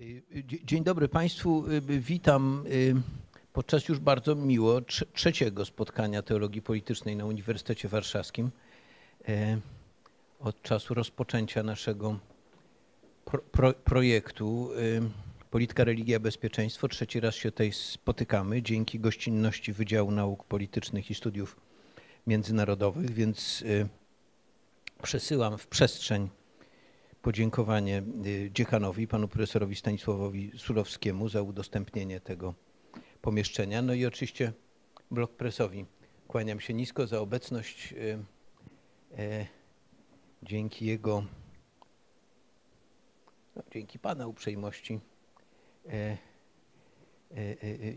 Y, dzień dobry Państwu. Y, witam y, podczas już bardzo miło trzeciego spotkania teologii politycznej na Uniwersytecie Warszawskim. Od czasu rozpoczęcia naszego pro, pro, projektu Polityka, Religia, Bezpieczeństwo. Trzeci raz się tutaj spotykamy dzięki gościnności Wydziału Nauk Politycznych i Studiów Międzynarodowych, więc przesyłam w przestrzeń podziękowanie y, dziekanowi, panu profesorowi Stanisławowi Sulowskiemu za udostępnienie tego pomieszczenia. No i oczywiście blok presowi. Kłaniam się nisko za obecność. Y, e, dzięki jego, no, dzięki pana uprzejmości. E, e,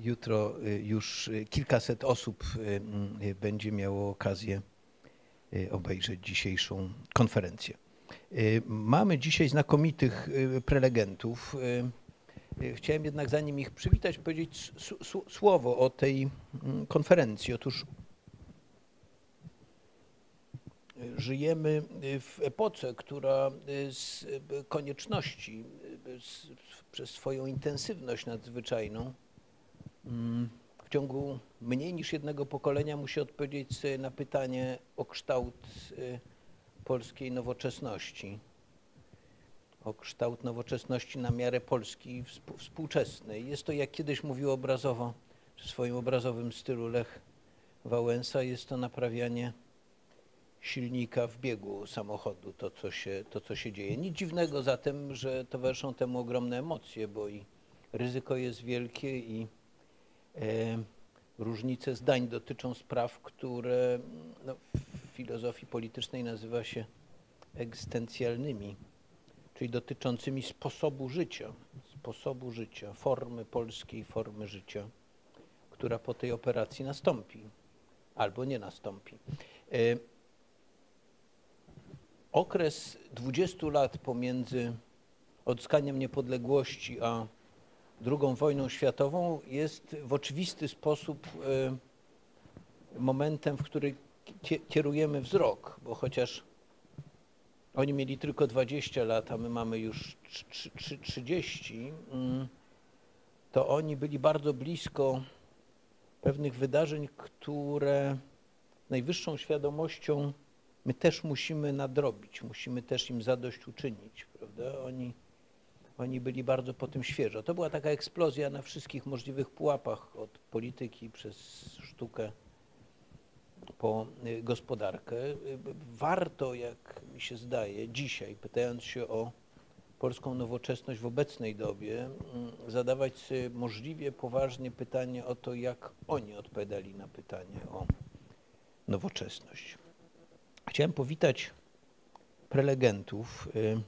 jutro już kilkaset osób będzie miało okazję obejrzeć dzisiejszą konferencję. Y, mamy dzisiaj znakomitych y, prelegentów. Y, chciałem jednak zanim ich przywitać, powiedzieć słowo o tej mm, konferencji. Otóż żyjemy w epoce, która z konieczności, z, przez swoją intensywność nadzwyczajną, mm, w ciągu mniej niż jednego pokolenia musi odpowiedzieć na pytanie o kształt polskiej nowoczesności, o kształt nowoczesności na miarę Polski współczesnej. Jest to, jak kiedyś mówił obrazowo, w swoim obrazowym stylu Lech Wałęsa, jest to naprawianie silnika w biegu samochodu, to co się, to, co się dzieje. Nic dziwnego zatem, że towarzyszą temu ogromne emocje, bo i ryzyko jest wielkie i e, różnice zdań dotyczą spraw, które no, filozofii politycznej nazywa się egzystencjalnymi, czyli dotyczącymi sposobu życia, sposobu życia, formy polskiej, formy życia, która po tej operacji nastąpi albo nie nastąpi. E, okres 20 lat pomiędzy odzyskaniem niepodległości a II wojną światową jest w oczywisty sposób e, momentem, w którym kierujemy wzrok, bo chociaż oni mieli tylko 20 lat, a my mamy już 30, mm, to oni byli bardzo blisko pewnych wydarzeń, które najwyższą świadomością my też musimy nadrobić, musimy też im zadośćuczynić, prawda? Oni, oni byli bardzo po tym świeżo. To była taka eksplozja na wszystkich możliwych pułapach, od polityki przez sztukę, po y, gospodarkę. Warto, jak mi się zdaje, dzisiaj, pytając się o polską nowoczesność w obecnej dobie, mm, zadawać sobie możliwie poważnie pytanie o to, jak oni odpowiadali na pytanie o nowoczesność. Chciałem powitać prelegentów, y,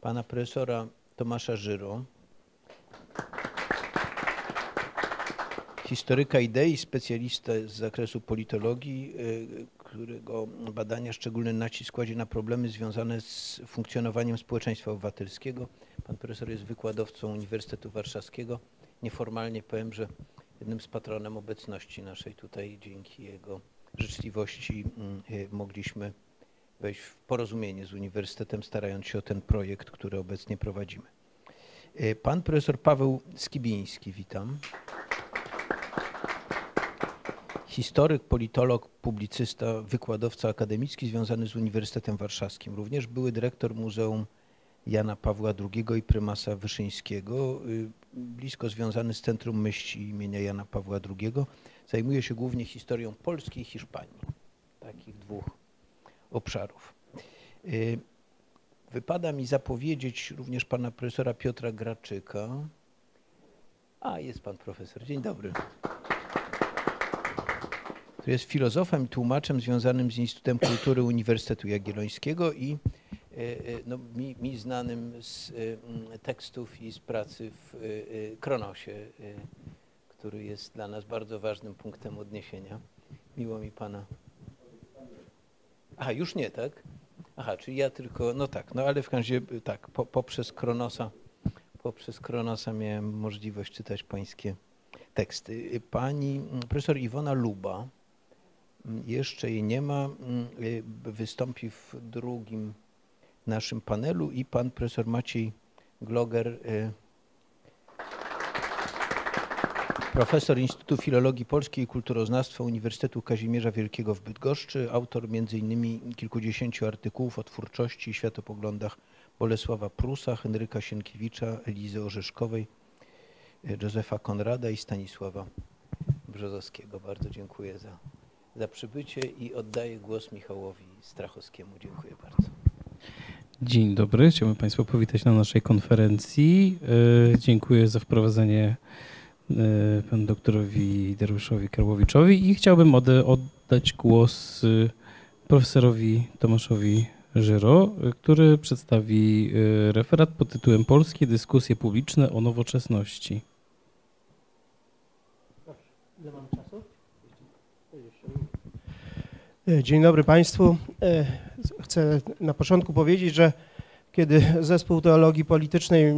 pana profesora Tomasza Żyro, historyka idei, specjalista z zakresu politologii, y, którego badania szczególny nacisk kładzie na problemy związane z funkcjonowaniem społeczeństwa obywatelskiego. Pan profesor jest wykładowcą Uniwersytetu Warszawskiego. Nieformalnie powiem, że jednym z patronem obecności naszej tutaj dzięki jego życzliwości mm, y, mogliśmy wejść w porozumienie z Uniwersytetem, starając się o ten projekt, który obecnie prowadzimy. Y, pan profesor Paweł Skibiński, witam historyk, politolog, publicysta, wykładowca akademicki związany z Uniwersytetem Warszawskim. Również były dyrektor Muzeum Jana Pawła II i prymasa Wyszyńskiego, y, blisko związany z Centrum Myśli imienia Jana Pawła II. Zajmuje się głównie historią Polski i Hiszpanii, takich dwóch obszarów. Y, wypada mi zapowiedzieć również pana profesora Piotra Graczyka. A, jest pan profesor. Dzień dobry który jest filozofem i tłumaczem związanym z Instytutem Kultury Uniwersytetu Jagiellońskiego i e, e, no, mi, mi znanym z e, tekstów i z pracy w Kronosie, który jest dla nas bardzo ważnym punktem odniesienia. Miło mi Pana. Aha, już nie, tak? Aha, czyli ja tylko, no tak, no ale w każdym razie tak, po, poprzez Kronosa, poprzez Kronosa miałem możliwość czytać pańskie teksty. Pani profesor Iwona Luba, jeszcze jej nie ma, mm, y, wystąpi w drugim naszym panelu i pan profesor Maciej Gloger, y, profesor Instytutu Filologii Polskiej i Kulturoznawstwa Uniwersytetu Kazimierza Wielkiego w Bydgoszczy, autor m.in. kilkudziesięciu artykułów o twórczości i światopoglądach Bolesława Prusa, Henryka Sienkiewicza, Elizy Orzeszkowej, Józefa Konrada i Stanisława Brzozowskiego. Bardzo dziękuję za, za przybycie i oddaję głos Michałowi Strachowskiemu. Dziękuję bardzo. Dzień dobry, chciałbym Państwa powitać na naszej konferencji. E, dziękuję za wprowadzenie e, panu doktorowi Dariuszowi Karłowiczowi i chciałbym oddać głos e, profesorowi Tomaszowi Żyro, który przedstawi referat pod tytułem Polskie dyskusje publiczne o nowoczesności. Ile mam czasu? Dzień dobry Państwu. Chcę na początku powiedzieć, że kiedy zespół teologii politycznej e,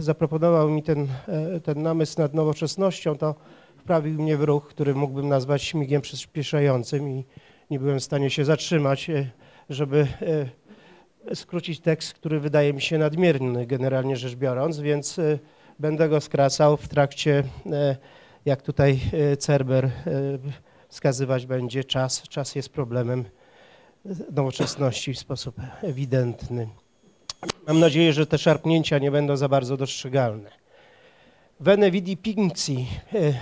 zaproponował mi ten, e, ten namysł nad nowoczesnością, to wprawił mnie w ruch, który mógłbym nazwać śmigiem przyspieszającym i nie byłem w stanie się zatrzymać, e, żeby skrócić tekst, który wydaje mi się nadmierny generalnie rzecz biorąc, więc będę go skracał w trakcie, jak tutaj Cerber wskazywać będzie, czas. Czas jest problemem nowoczesności w sposób ewidentny. Mam nadzieję, że te szarpnięcia nie będą za bardzo dostrzegalne. Vene vidi pinci. E,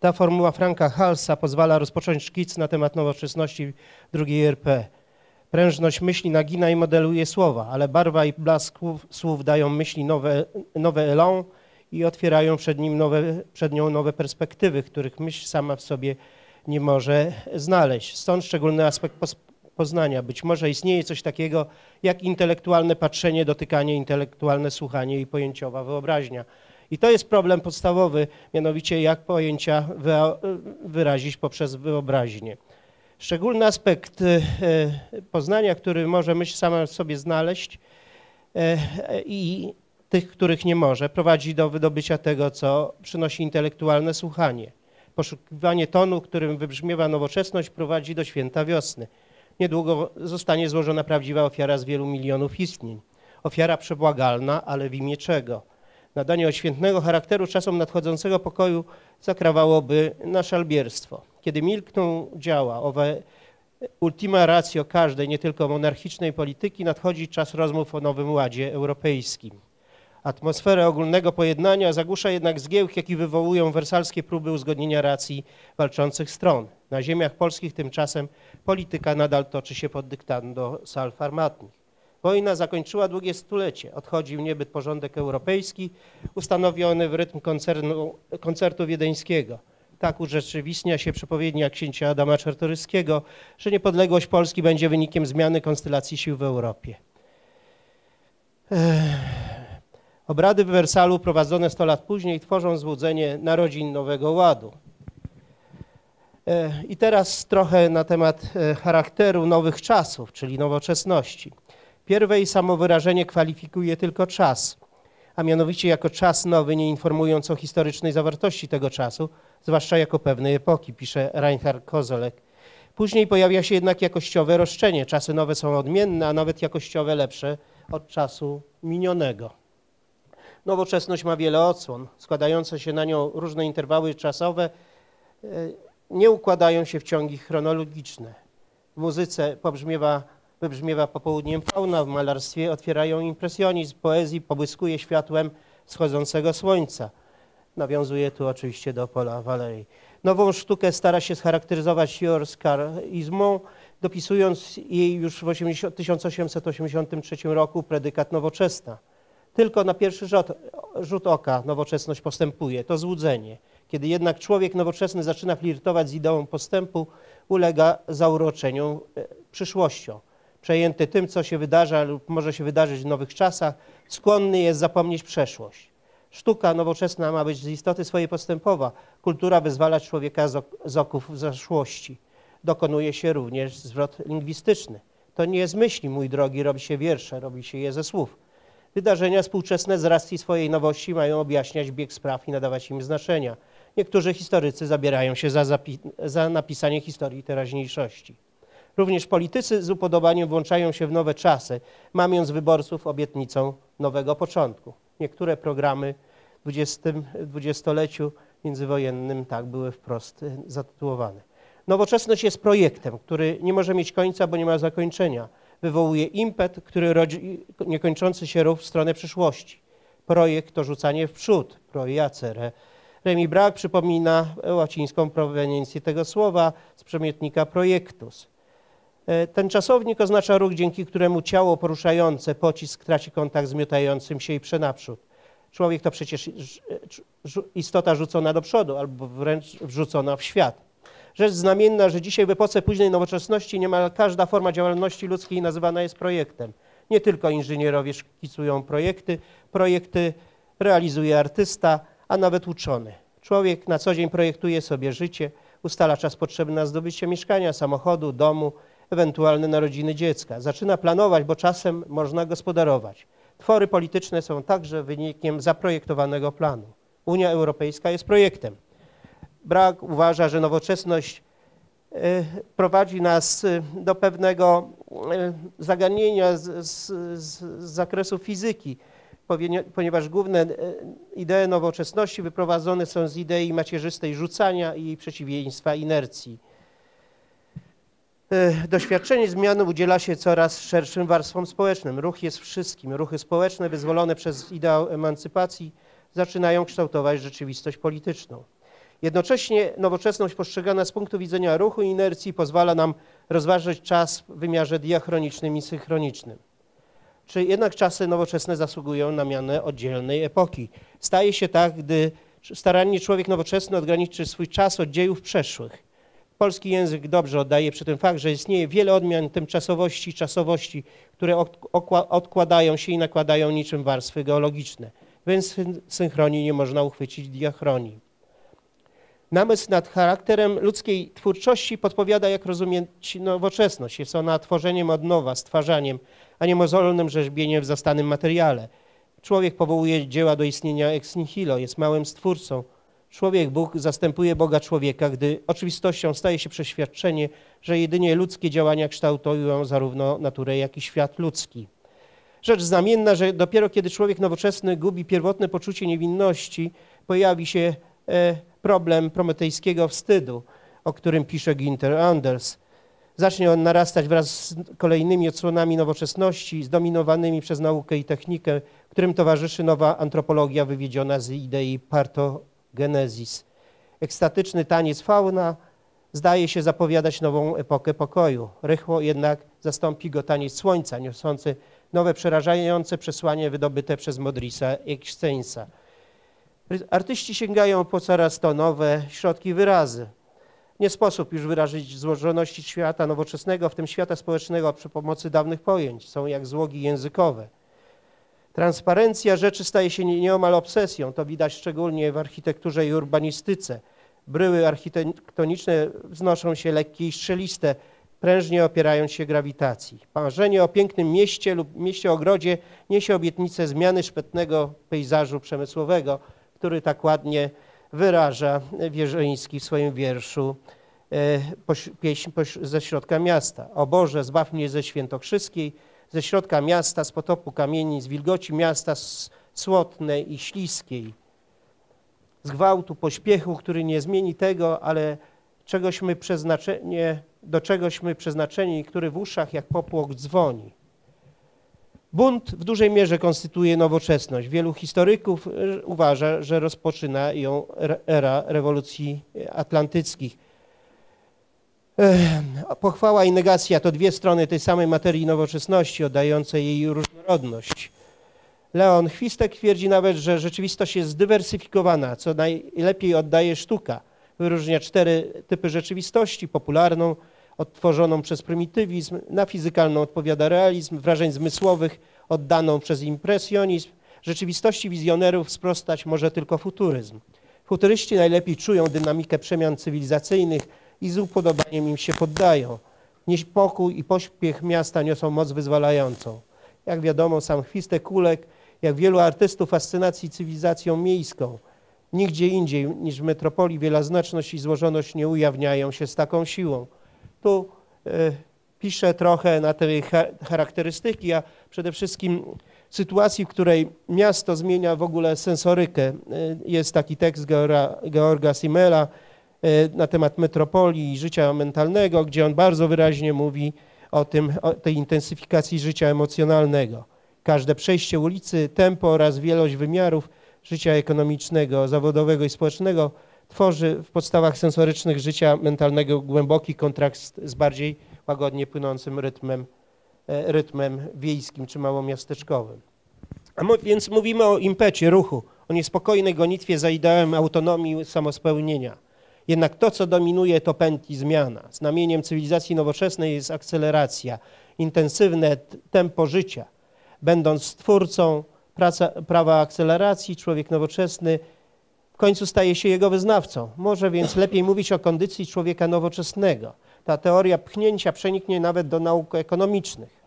ta formuła Franka Halsa pozwala rozpocząć szkic na temat nowoczesności drugiej RP. Prężność myśli nagina i modeluje słowa, ale barwa i blask słów dają myśli nowe, nowe elan i otwierają przed, nim nowe, przed nią nowe perspektywy, których myśl sama w sobie nie może znaleźć. Stąd szczególny aspekt poznania. Być może istnieje coś takiego jak intelektualne patrzenie, dotykanie, intelektualne słuchanie i pojęciowa wyobraźnia. I to jest problem podstawowy, mianowicie jak pojęcia wyrazić poprzez wyobraźnię. Szczególny aspekt e, poznania, który może myśl sama sobie znaleźć e, i tych, których nie może, prowadzi do wydobycia tego, co przynosi intelektualne słuchanie. Poszukiwanie tonu, którym wybrzmiewa nowoczesność, prowadzi do święta wiosny. Niedługo zostanie złożona prawdziwa ofiara z wielu milionów istnień. Ofiara przebłagalna, ale w imię czego? Nadanie oświętnego charakteru czasom nadchodzącego pokoju zakrawałoby na szalbierstwo. Kiedy milkną działa owe ultima ratio każdej, nie tylko monarchicznej polityki, nadchodzi czas rozmów o nowym ładzie europejskim. Atmosferę ogólnego pojednania zagłusza jednak zgiełk, jaki wywołują wersalskie próby uzgodnienia racji walczących stron. Na ziemiach polskich tymczasem polityka nadal toczy się pod dyktando sal farmatnych. Wojna zakończyła długie stulecie. Odchodzi w niebyt porządek europejski ustanowiony w rytm koncernu, koncertu wiedeńskiego. Tak urzeczywistnia się przepowiednia księcia Adama Czartoryskiego, że niepodległość Polski będzie wynikiem zmiany konstelacji sił w Europie. Ech. Obrady w Wersalu prowadzone 100 lat później tworzą złudzenie narodzin Nowego Ładu. E, I teraz trochę na temat e, charakteru nowych czasów, czyli nowoczesności. Pierwej samowyrażenie kwalifikuje tylko czas, a mianowicie jako czas nowy, nie informując o historycznej zawartości tego czasu, zwłaszcza jako pewnej epoki, pisze Reinhard Kozolek. Później pojawia się jednak jakościowe roszczenie. Czasy nowe są odmienne, a nawet jakościowe lepsze od czasu minionego. Nowoczesność ma wiele odsłon. Składające się na nią różne interwały czasowe e, nie układają się w ciągi chronologiczne. W muzyce pobrzmiewa, wybrzmiewa popołudniem fauna, w malarstwie otwierają impresjonizm, poezji pobłyskuje światłem schodzącego słońca. Nawiązuje tu oczywiście do Pola Valerii. Nową sztukę stara się scharakteryzować Jorskar izmą, dopisując jej już w 80, 1883 roku predykat nowoczesna. Tylko na pierwszy rzut, rzut oka nowoczesność postępuje. To złudzenie. Kiedy jednak człowiek nowoczesny zaczyna flirtować z ideą postępu, ulega zauroczeniu e, przyszłością. Przejęty tym, co się wydarza lub może się wydarzyć w nowych czasach, skłonny jest zapomnieć przeszłość. Sztuka nowoczesna ma być z istoty swojej postępowa. Kultura wyzwala człowieka z oków zaszłości. Dokonuje się również zwrot lingwistyczny. To nie z myśli, mój drogi, robi się wiersze, robi się je ze słów. Wydarzenia współczesne z racji swojej nowości mają objaśniać bieg spraw i nadawać im znaczenia. Niektórzy historycy zabierają się za, za napisanie historii teraźniejszości. Również politycy z upodobaniem włączają się w nowe czasy, mamiąc wyborców obietnicą nowego początku. Niektóre programy w dwudziestoleciu międzywojennym tak były wprost y, zatytułowane. Nowoczesność jest projektem, który nie może mieć końca, bo nie ma zakończenia. Wywołuje impet, który rodzi niekończący się ruch w stronę przyszłości. Projekt to rzucanie w przód, projacere. Remi Brach przypomina łacińską proweniencję tego słowa z przemietnika projektus. E, ten czasownik oznacza ruch, dzięki któremu ciało poruszające pocisk traci kontakt z miotającym się i przenaprzód. Człowiek to przecież istota rzucona do przodu albo wręcz wrzucona w świat. Rzecz znamienna, że dzisiaj w epoce późnej nowoczesności niemal każda forma działalności ludzkiej nazywana jest projektem. Nie tylko inżynierowie szkicują projekty, projekty realizuje artysta, a nawet uczony. Człowiek na co dzień projektuje sobie życie, ustala czas potrzebny na zdobycie mieszkania, samochodu, domu, ewentualne narodziny dziecka. Zaczyna planować, bo czasem można gospodarować. Twory polityczne są także wynikiem zaprojektowanego planu. Unia Europejska jest projektem. Brak uważa, że nowoczesność e, prowadzi nas e, do pewnego e, zagadnienia z, z, z zakresu fizyki, ponieważ główne idee nowoczesności wyprowadzone są z idei macierzystej rzucania i przeciwieństwa inercji. Doświadczenie zmiany udziela się coraz szerszym warstwom społecznym. Ruch jest wszystkim. Ruchy społeczne wyzwolone przez ideał emancypacji zaczynają kształtować rzeczywistość polityczną. Jednocześnie nowoczesność postrzegana z punktu widzenia ruchu i inercji pozwala nam rozważyć czas w wymiarze diachronicznym i synchronicznym. Czy jednak czasy nowoczesne zasługują na mianę oddzielnej epoki? Staje się tak, gdy starannie człowiek nowoczesny odgraniczy swój czas od dziejów przeszłych. Polski język dobrze oddaje przy tym fakt, że istnieje wiele odmian tymczasowości i czasowości, które odkładają się i nakładają niczym warstwy geologiczne. Więc synchronii nie można uchwycić diachronii. Namysł nad charakterem ludzkiej twórczości podpowiada, jak rozumieć nowoczesność. Jest ona tworzeniem od nowa, stwarzaniem, a nie mozolnym rzeźbieniem w zastanym materiale. Człowiek powołuje dzieła do istnienia ex nihilo, jest małym stwórcą. Człowiek, Bóg zastępuje Boga człowieka, gdy oczywistością staje się przeświadczenie, że jedynie ludzkie działania kształtują zarówno naturę, jak i świat ludzki. Rzecz znamienna, że dopiero kiedy człowiek nowoczesny gubi pierwotne poczucie niewinności, pojawi się e, problem prometejskiego wstydu, o którym pisze Ginter Anders. Zacznie on narastać wraz z kolejnymi odsłonami nowoczesności, zdominowanymi przez naukę i technikę, którym towarzyszy nowa antropologia wywiedziona z idei partogenezis. Ekstatyczny taniec fauna zdaje się zapowiadać nową epokę pokoju. Rychło jednak zastąpi go taniec słońca, niosący nowe przerażające przesłanie wydobyte przez Modrisa Eksteinsa. Artyści sięgają po coraz to nowe środki wyrazy. Nie sposób już wyrazić złożoności świata nowoczesnego, w tym świata społecznego przy pomocy dawnych pojęć. Są jak złogi językowe. Transparencja rzeczy staje się nieomal obsesją. To widać szczególnie w architekturze i urbanistyce. Bryły architektoniczne wznoszą się lekkie i strzeliste, prężnie opierając się grawitacji. Marzenie o pięknym mieście lub mieście-ogrodzie niesie obietnicę zmiany szpetnego pejzażu przemysłowego, który tak ładnie wyraża Wierzyński w swoim wierszu e, pieśń ze środka miasta. O Boże, zbaw mnie ze świętokrzyskiej, ze środka miasta, z potopu kamieni, z wilgoci miasta słotnej i śliskiej, z gwałtu, pośpiechu, który nie zmieni tego, ale czegośmy przeznaczenie, do czegośmy przeznaczeni, który w uszach jak popłoch dzwoni. Bunt w dużej mierze konstytuuje nowoczesność. Wielu historyków e, uważa, że rozpoczyna ją era rewolucji atlantyckich. Pochwała i negacja to dwie strony tej samej materii nowoczesności, oddającej jej różnorodność. Leon Chwistek twierdzi nawet, że rzeczywistość jest zdywersyfikowana, co najlepiej oddaje sztuka. Wyróżnia cztery typy rzeczywistości, popularną, odtworzoną przez prymitywizm, na fizykalną odpowiada realizm, wrażeń zmysłowych oddaną przez impresjonizm. Rzeczywistości wizjonerów sprostać może tylko futuryzm. Futuryści najlepiej czują dynamikę przemian cywilizacyjnych i z upodobaniem im się poddają. Niepokój i pośpiech miasta niosą moc wyzwalającą. Jak wiadomo, sam Chwistek Kulek, jak wielu artystów, fascynacji cywilizacją miejską. Nigdzie indziej niż w metropolii wieloznaczność i złożoność nie ujawniają się z taką siłą. Tu y, piszę trochę na te charakterystyki, a przede wszystkim sytuacji, w której miasto zmienia w ogóle sensorykę. E, Jest taki tekst Georga, Georga Simela e, na temat metropolii i życia mentalnego, gdzie on bardzo wyraźnie mówi o, tym, o tej intensyfikacji życia emocjonalnego. Każde przejście ulicy, tempo oraz wielość wymiarów życia ekonomicznego, zawodowego i społecznego tworzy w podstawach sensorycznych życia mentalnego głęboki kontrakt z bardziej łagodnie płynącym rytmem, e, rytmem wiejskim czy małomiasteczkowym. A więc mówimy o impecie, ruchu, o niespokojnej gonitwie za ideałem autonomii, samospełnienia. Jednak to, co dominuje, to pęd i zmiana. Znamieniem cywilizacji nowoczesnej jest akceleracja, intensywne tempo życia. Będąc stwórcą praca, prawa akceleracji, człowiek nowoczesny końcu staje się jego wyznawcą. Może więc lepiej mówić o kondycji człowieka nowoczesnego. Ta teoria pchnięcia przeniknie nawet do nauk ekonomicznych.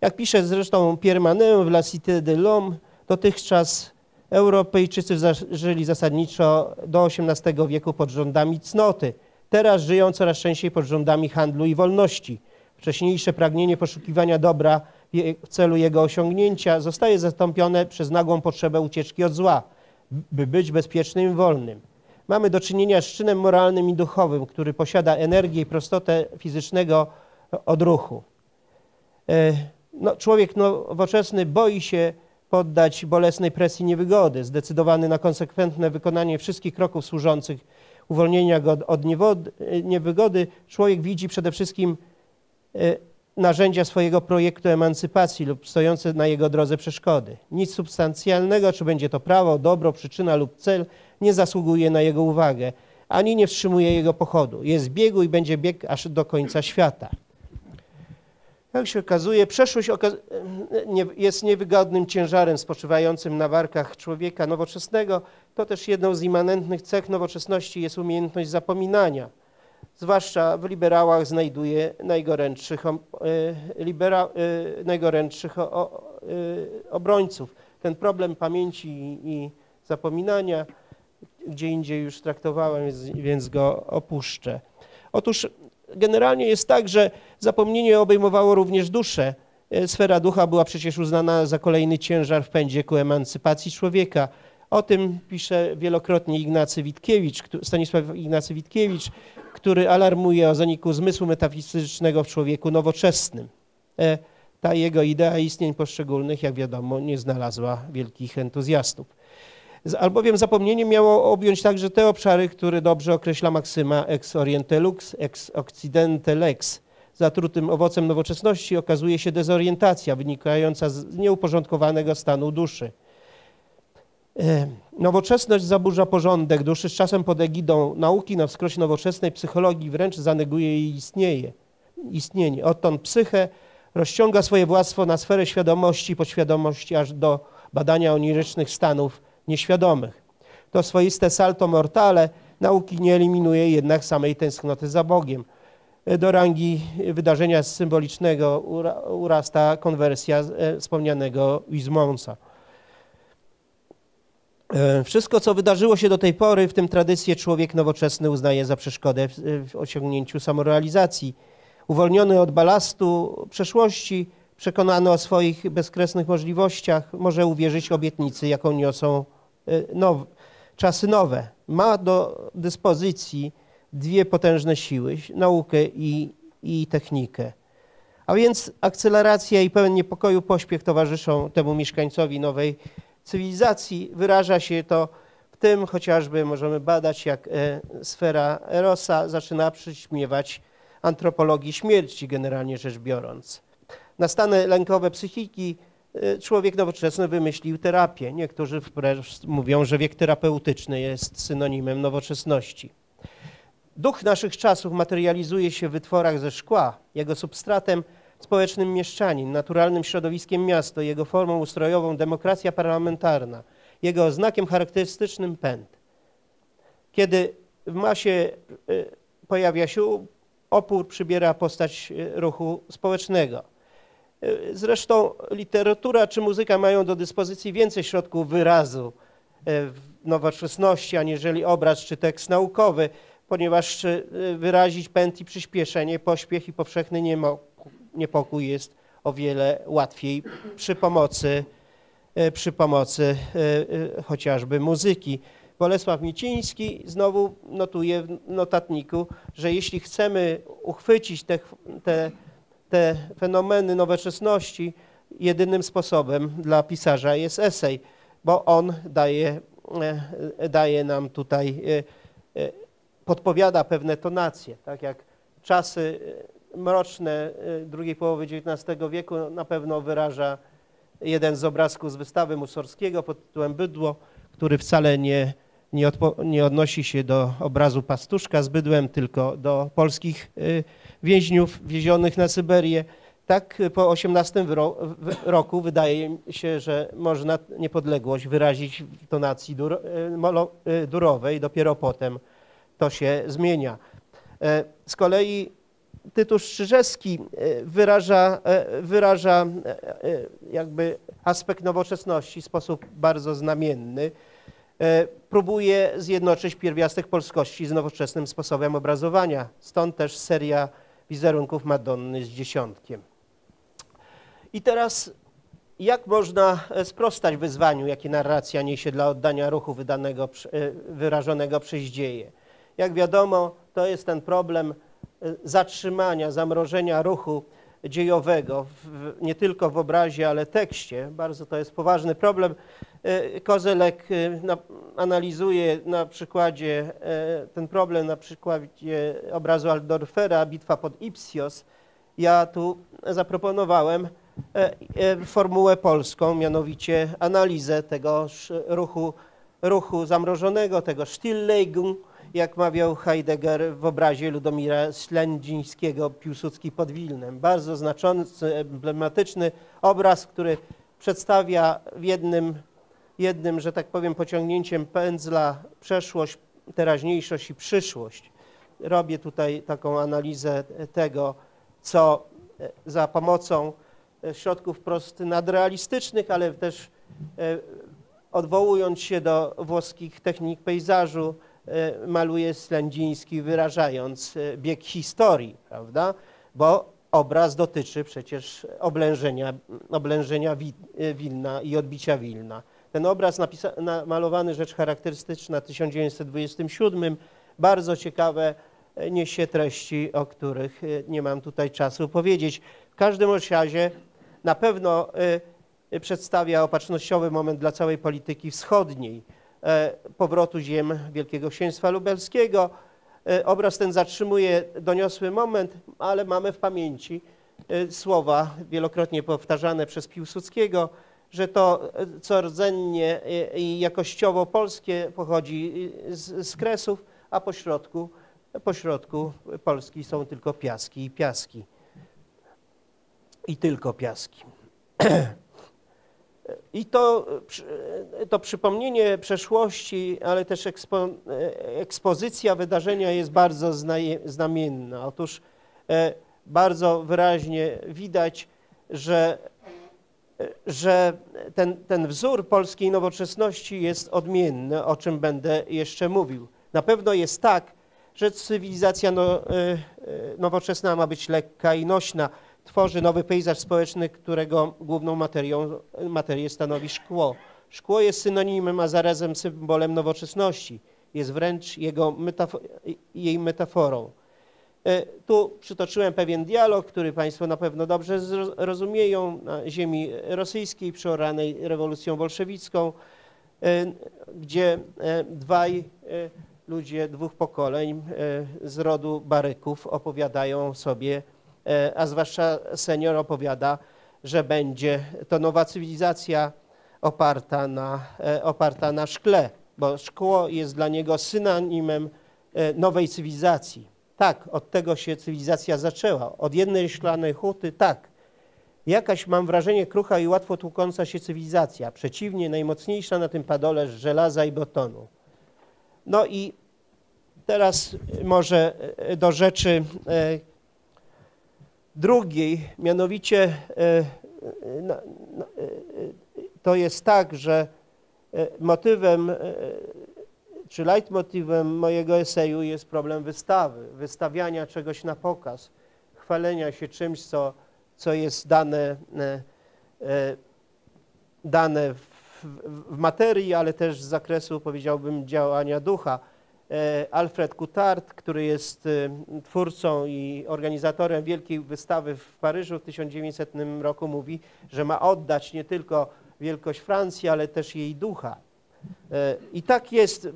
Jak pisze zresztą Pierre Manet w La Cité de l'Homme, dotychczas Europejczycy żyli zasadniczo do XVIII wieku pod rządami cnoty. Teraz żyją coraz częściej pod rządami handlu i wolności. Wcześniejsze pragnienie poszukiwania dobra w celu jego osiągnięcia zostaje zastąpione przez nagłą potrzebę ucieczki od zła, by być bezpiecznym i wolnym. Mamy do czynienia z czynem moralnym i duchowym, który posiada energię i prostotę fizycznego odruchu. E, No, człowiek nowoczesny boi się poddać bolesnej presji niewygody, zdecydowany na konsekwentne wykonanie wszystkich kroków służących uwolnienia go od- niewygody, człowiek widzi przede wszystkim e, narzędzia swojego projektu emancypacji lub stojące na jego drodze przeszkody. Nic substancjalnego, czy będzie to prawo, dobro, przyczyna lub cel, nie zasługuje na jego uwagę, ani nie wstrzymuje jego pochodu. Jest biegu i będzie bieg aż do końca świata. Jak się okazuje, przeszłość jest niewygodnym ciężarem spoczywającym na barkach człowieka nowoczesnego. To też jedną z immanentnych cech nowoczesności jest umiejętność zapominania. Zwłaszcza w liberałach znajduje najgorętszych, e, libera, e, najgorętszych e, obrońców. Ten problem pamięci i zapominania gdzie indziej już traktowałem, więc- go opuszczę. Otóż generalnie jest tak, że zapomnienie obejmowało również duszę. Sfera ducha była przecież uznana za kolejny ciężar w pędzie ku emancypacji człowieka. O tym pisze wielokrotnie Ignacy Witkiewicz, Stanisław Ignacy Witkiewicz, który alarmuje o zaniku zmysłu metafizycznego w człowieku nowoczesnym. E, Ta jego idea istnień poszczególnych, jak wiadomo, nie znalazła wielkich entuzjastów. Albowiem zapomnienie miało objąć także te obszary, które dobrze określa maksyma ex oriente lux, ex occidente lex. Zatrutym owocem nowoczesności okazuje się dezorientacja wynikająca z nieuporządkowanego stanu duszy. E, Nowoczesność zaburza porządek duszy, z czasem pod egidą nauki na wskroś nowoczesnej psychologii wręcz zaneguje jej istnieje, istnienie. Odtąd psychę rozciąga swoje władztwo na sferę świadomości, podświadomości, aż do badania onirycznych stanów nieświadomych. To swoiste salto mortale nauki nie eliminuje jednak samej tęsknoty za Bogiem. Do rangi wydarzenia symbolicznego ura- urasta konwersja e, wspomnianego Wismonsa. E, Wszystko, co wydarzyło się do tej pory, w tym tradycję człowiek nowoczesny uznaje za przeszkodę w, osiągnięciu samorealizacji. Uwolniony od balastu przeszłości, przekonany o swoich bezkresnych możliwościach, może uwierzyć obietnicy, jaką niosą e, now, czasy nowe. Ma do dyspozycji dwie potężne siły, naukę i, i technikę. A więc akceleracja i pełen niepokoju pośpiech towarzyszą temu mieszkańcowi nowej cywilizacji. Wyraża się to w tym chociażby możemy badać, jak e, sfera Erosa zaczyna przyćmiewać antropologii śmierci, generalnie rzecz biorąc. Na stany lękowe psychiki e, człowiek nowoczesny wymyślił terapię. Niektórzy mówią, że wiek terapeutyczny jest synonimem nowoczesności. Duch naszych czasów materializuje się w wytworach ze szkła. Jego substratem społecznym mieszczanin, naturalnym środowiskiem miasto, jego formą ustrojową demokracja parlamentarna, jego znakiem charakterystycznym pęd. Kiedy w masie y, pojawia się opór, przybiera postać y, ruchu społecznego. Y, Zresztą literatura czy muzyka mają do dyspozycji więcej środków wyrazu w nowoczesności, aniżeli obraz czy tekst naukowy, ponieważ wyrazić pęd i przyspieszenie, pośpiech i powszechny niemo- niepokój jest o wiele łatwiej przy pomocy, e, przy pomocy e, e, chociażby muzyki. Bolesław Miciński znowu notuje w notatniku, że jeśli chcemy uchwycić te, te, te fenomeny nowoczesności, jedynym sposobem dla pisarza jest esej, bo on daje, daje nam tutaj, podpowiada pewne tonacje, tak jak czasy mroczne e, drugiej połowy XIX wieku na pewno wyraża jeden z obrazków z wystawy Musorskiego pod tytułem Bydło, który wcale nie, nie, nie odnosi się do obrazu pastuszka z bydłem, tylko do polskich y, więźniów wiezionych na Syberię. Tak y, po 18 wyro, w- roku wydaje się, że można niepodległość wyrazić w tonacji dur, y, y, durowej, dopiero potem to się zmienia. E, Z kolei Tytuł Strzyżewski e, wyraża, e, wyraża e, jakby aspekt nowoczesności w sposób bardzo znamienny. Próbuje zjednoczyć pierwiastek polskości z nowoczesnym sposobem obrazowania. Stąd też seria wizerunków Madonny z dziesiątkiem. I teraz jak można sprostać wyzwaniu, jakie narracja niesie dla oddania ruchu wydanego, wyrażonego przez dzieje? Jak wiadomo, to jest ten problem zatrzymania, zamrożenia ruchu dziejowego, w, nie tylko w obrazie, ale tekście. Bardzo to jest poważny problem. E, Kozelek e, na, analizuje na przykładzie e, ten problem na przykładzie obrazu Aldorfera, Bitwa pod Ipsios. Ja tu zaproponowałem formułę polską, mianowicie analizę tegoż ruchu, ruchu zamrożonego, tego Stilllegung, jak mawiał Heidegger w obrazie Ludomira Slędzińskiego Piłsudski pod Wilnem. Bardzo znaczący, emblematyczny obraz, który przedstawia w jednym, jednym, że tak powiem, pociągnięciem pędzla przeszłość, teraźniejszość i przyszłość. Robię tutaj taką analizę tego, co e, za pomocą e, środków wprost nadrealistycznych, ale też e, odwołując się do włoskich technik pejzażu, maluje Slędziński, wyrażając e, bieg historii, prawda? Bo obraz dotyczy przecież oblężenia, oblężenia e, Wilna i odbicia Wilna. Ten obraz namalowany, rzecz charakterystyczna, w 1927, bardzo ciekawe e, niesie treści, o których e, nie mam tutaj czasu powiedzieć. W każdym razie na pewno e, e, przedstawia opatrznościowy moment dla całej polityki wschodniej, e, powrotu ziem Wielkiego Księstwa Lubelskiego. E, Obraz ten zatrzymuje doniosły moment, ale mamy w pamięci e, słowa wielokrotnie powtarzane przez Piłsudskiego, że to e, co rdzennie e, i jakościowo polskie pochodzi e, z, z Kresów, a po środku, po środku Polski są tylko piaski i piaski. I tylko piaski. I to, to przypomnienie przeszłości, ale też ekspo, ekspozycja wydarzenia jest bardzo znamienna. Otóż e, bardzo wyraźnie widać, że, że ten, ten wzór polskiej nowoczesności jest odmienny, o czym będę jeszcze mówił. Na pewno jest tak, że cywilizacja no, e, e, nowoczesna ma być lekka i nośna. Tworzy nowy pejzaż społeczny, którego główną materią, materię stanowi szkło. Szkło jest synonimem, a zarazem symbolem nowoczesności. Jest wręcz jego metafo- jej metaforą. E, Tu przytoczyłem pewien dialog, który Państwo na pewno dobrze rozumieją na ziemi rosyjskiej przeoranej rewolucją bolszewicką, e, gdzie e, dwaj ludzie dwóch pokoleń z rodu Baryków opowiadają sobie, a zwłaszcza senior opowiada, że będzie to nowa cywilizacja oparta na, e, oparta na szkle, bo szkło jest dla niego synonimem e, nowej cywilizacji. Tak, od tego się cywilizacja zaczęła. Od jednej szklanej huty, tak. Jakaś, mam wrażenie, krucha i łatwo tłukąca się cywilizacja. Przeciwnie, najmocniejsza na tym padole żelaza i betonu. No i teraz może e, do rzeczy e, drugiej, mianowicie e, e, to jest tak, że e, motywem czy leitmotywem mojego eseju jest problem wystawy, wystawiania czegoś na pokaz, chwalenia się czymś, co co jest dane, dane w, w materii, ale też z zakresu, powiedziałbym, działania ducha. E, Alfred Coutard, który jest twórcą i organizatorem wielkiej wystawy w Paryżu w 1900 roku, mówi, że ma oddać nie tylko wielkość Francji, ale też jej ducha. I tak jest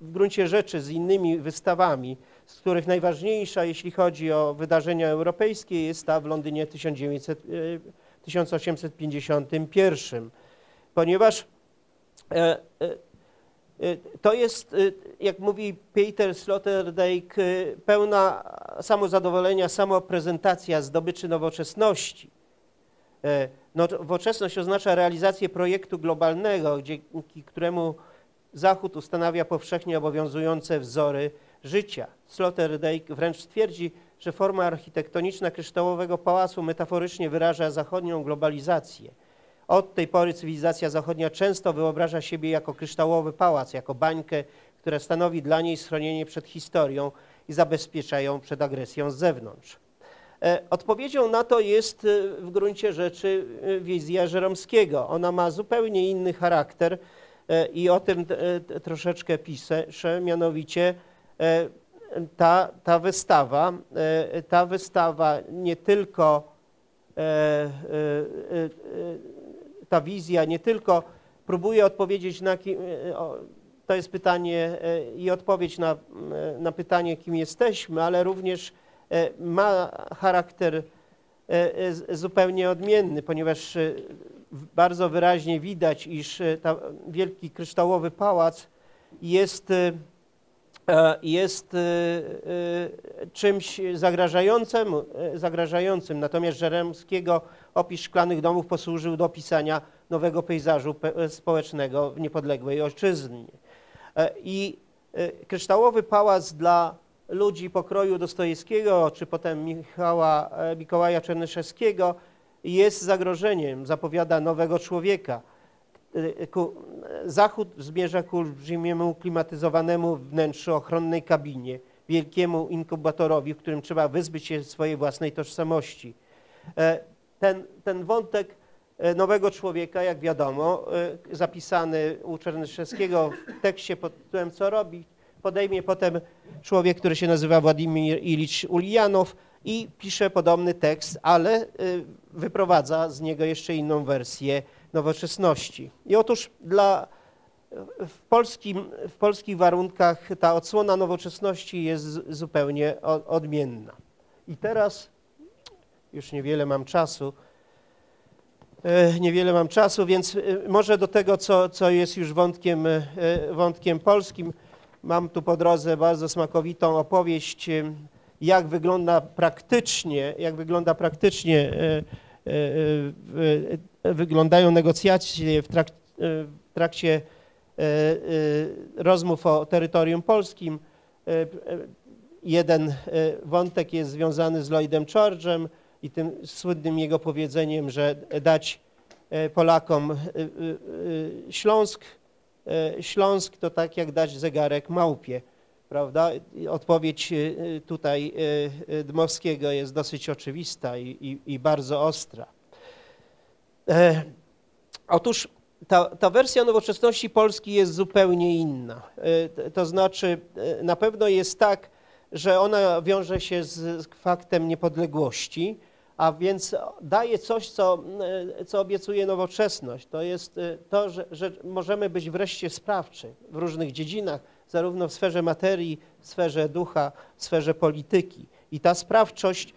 w gruncie rzeczy z innymi wystawami z których najważniejsza, jeśli chodzi o wydarzenia europejskie, jest ta w Londynie 1900, 1851, ponieważ e, e, e, to jest, jak mówi Peter Sloterdijk, pełna samozadowolenia, samoprezentacja zdobyczy nowoczesności. Nowoczesność oznacza realizację projektu globalnego, dzięki któremu Zachód ustanawia powszechnie obowiązujące wzory życia. Sloterdijk wręcz twierdzi, że forma architektoniczna kryształowego pałacu metaforycznie wyraża zachodnią globalizację. Od tej pory cywilizacja zachodnia często wyobraża siebie jako kryształowy pałac, jako bańkę, która stanowi dla niej schronienie przed historią i zabezpiecza ją przed agresją z zewnątrz. E, odpowiedzią na to jest e, w gruncie rzeczy e, wizja Żeromskiego. Ona ma zupełnie inny charakter i o tym troszeczkę piszę, mianowicie ta, ta wystawa, ta wystawa nie tylko, ta wizja nie tylko próbuje odpowiedzieć na, to jest pytanie i odpowiedź na, na pytanie, kim jesteśmy, ale również ma charakter zupełnie odmienny, ponieważ bardzo wyraźnie widać, iż ta wielki kryształowy pałac jest E, jest e, e, czymś zagrażającym, zagrażającym. Natomiast Żeremskiego opis szklanych domów posłużył do opisania nowego pejzażu społecznego w niepodległej ojczyźnie. I kryształowy pałac dla ludzi pokroju Dostojewskiego, czy potem Michała, Mikołaja Czernyszewskiego jest zagrożeniem, zapowiada nowego człowieka – Zachód zmierza ku olbrzymiemu klimatyzowanemu wnętrzu ochronnej kabinie, wielkiemu inkubatorowi, w którym trzeba wyzbyć się swojej własnej tożsamości. E, ten, ten wątek e, nowego człowieka, jak wiadomo, e, zapisany u Czernyszewskiego w tekście pod tytułem Co robić, podejmie potem człowiek, który się nazywa Władimir Ilicz Ulijanow i pisze podobny tekst, ale wyprowadza z niego jeszcze inną wersję nowoczesności. I otóż dla, w, polskim, w polskich warunkach ta odsłona nowoczesności jest zupełnie odmienna. I teraz już niewiele mam czasu, e, niewiele mam czasu, więc e, może do tego, co, co jest już wątkiem, e, wątkiem polskim, mam tu po drodze bardzo smakowitą opowieść, jak wygląda praktycznie, jak wygląda praktycznie wyglądają negocjacje w, trak, w trakcie rozmów o terytorium polskim. Jeden wątek jest związany z Lloydem George'em i tym słynnym jego powiedzeniem, że dać Polakom Śląsk, Śląsk to tak jak dać zegarek małpie, prawda? Odpowiedź tutaj Dmowskiego jest dosyć oczywista i, i, i bardzo ostra. E, otóż ta, ta, wersja nowoczesności Polski jest zupełnie inna. E, to znaczy, e, na pewno jest tak, że ona wiąże się z faktem niepodległości, a więc daje coś, co, co obiecuje nowoczesność. To jest to, że, że możemy być wreszcie sprawczy w różnych dziedzinach, zarówno w sferze materii, w sferze ducha, w sferze polityki. I ta sprawczość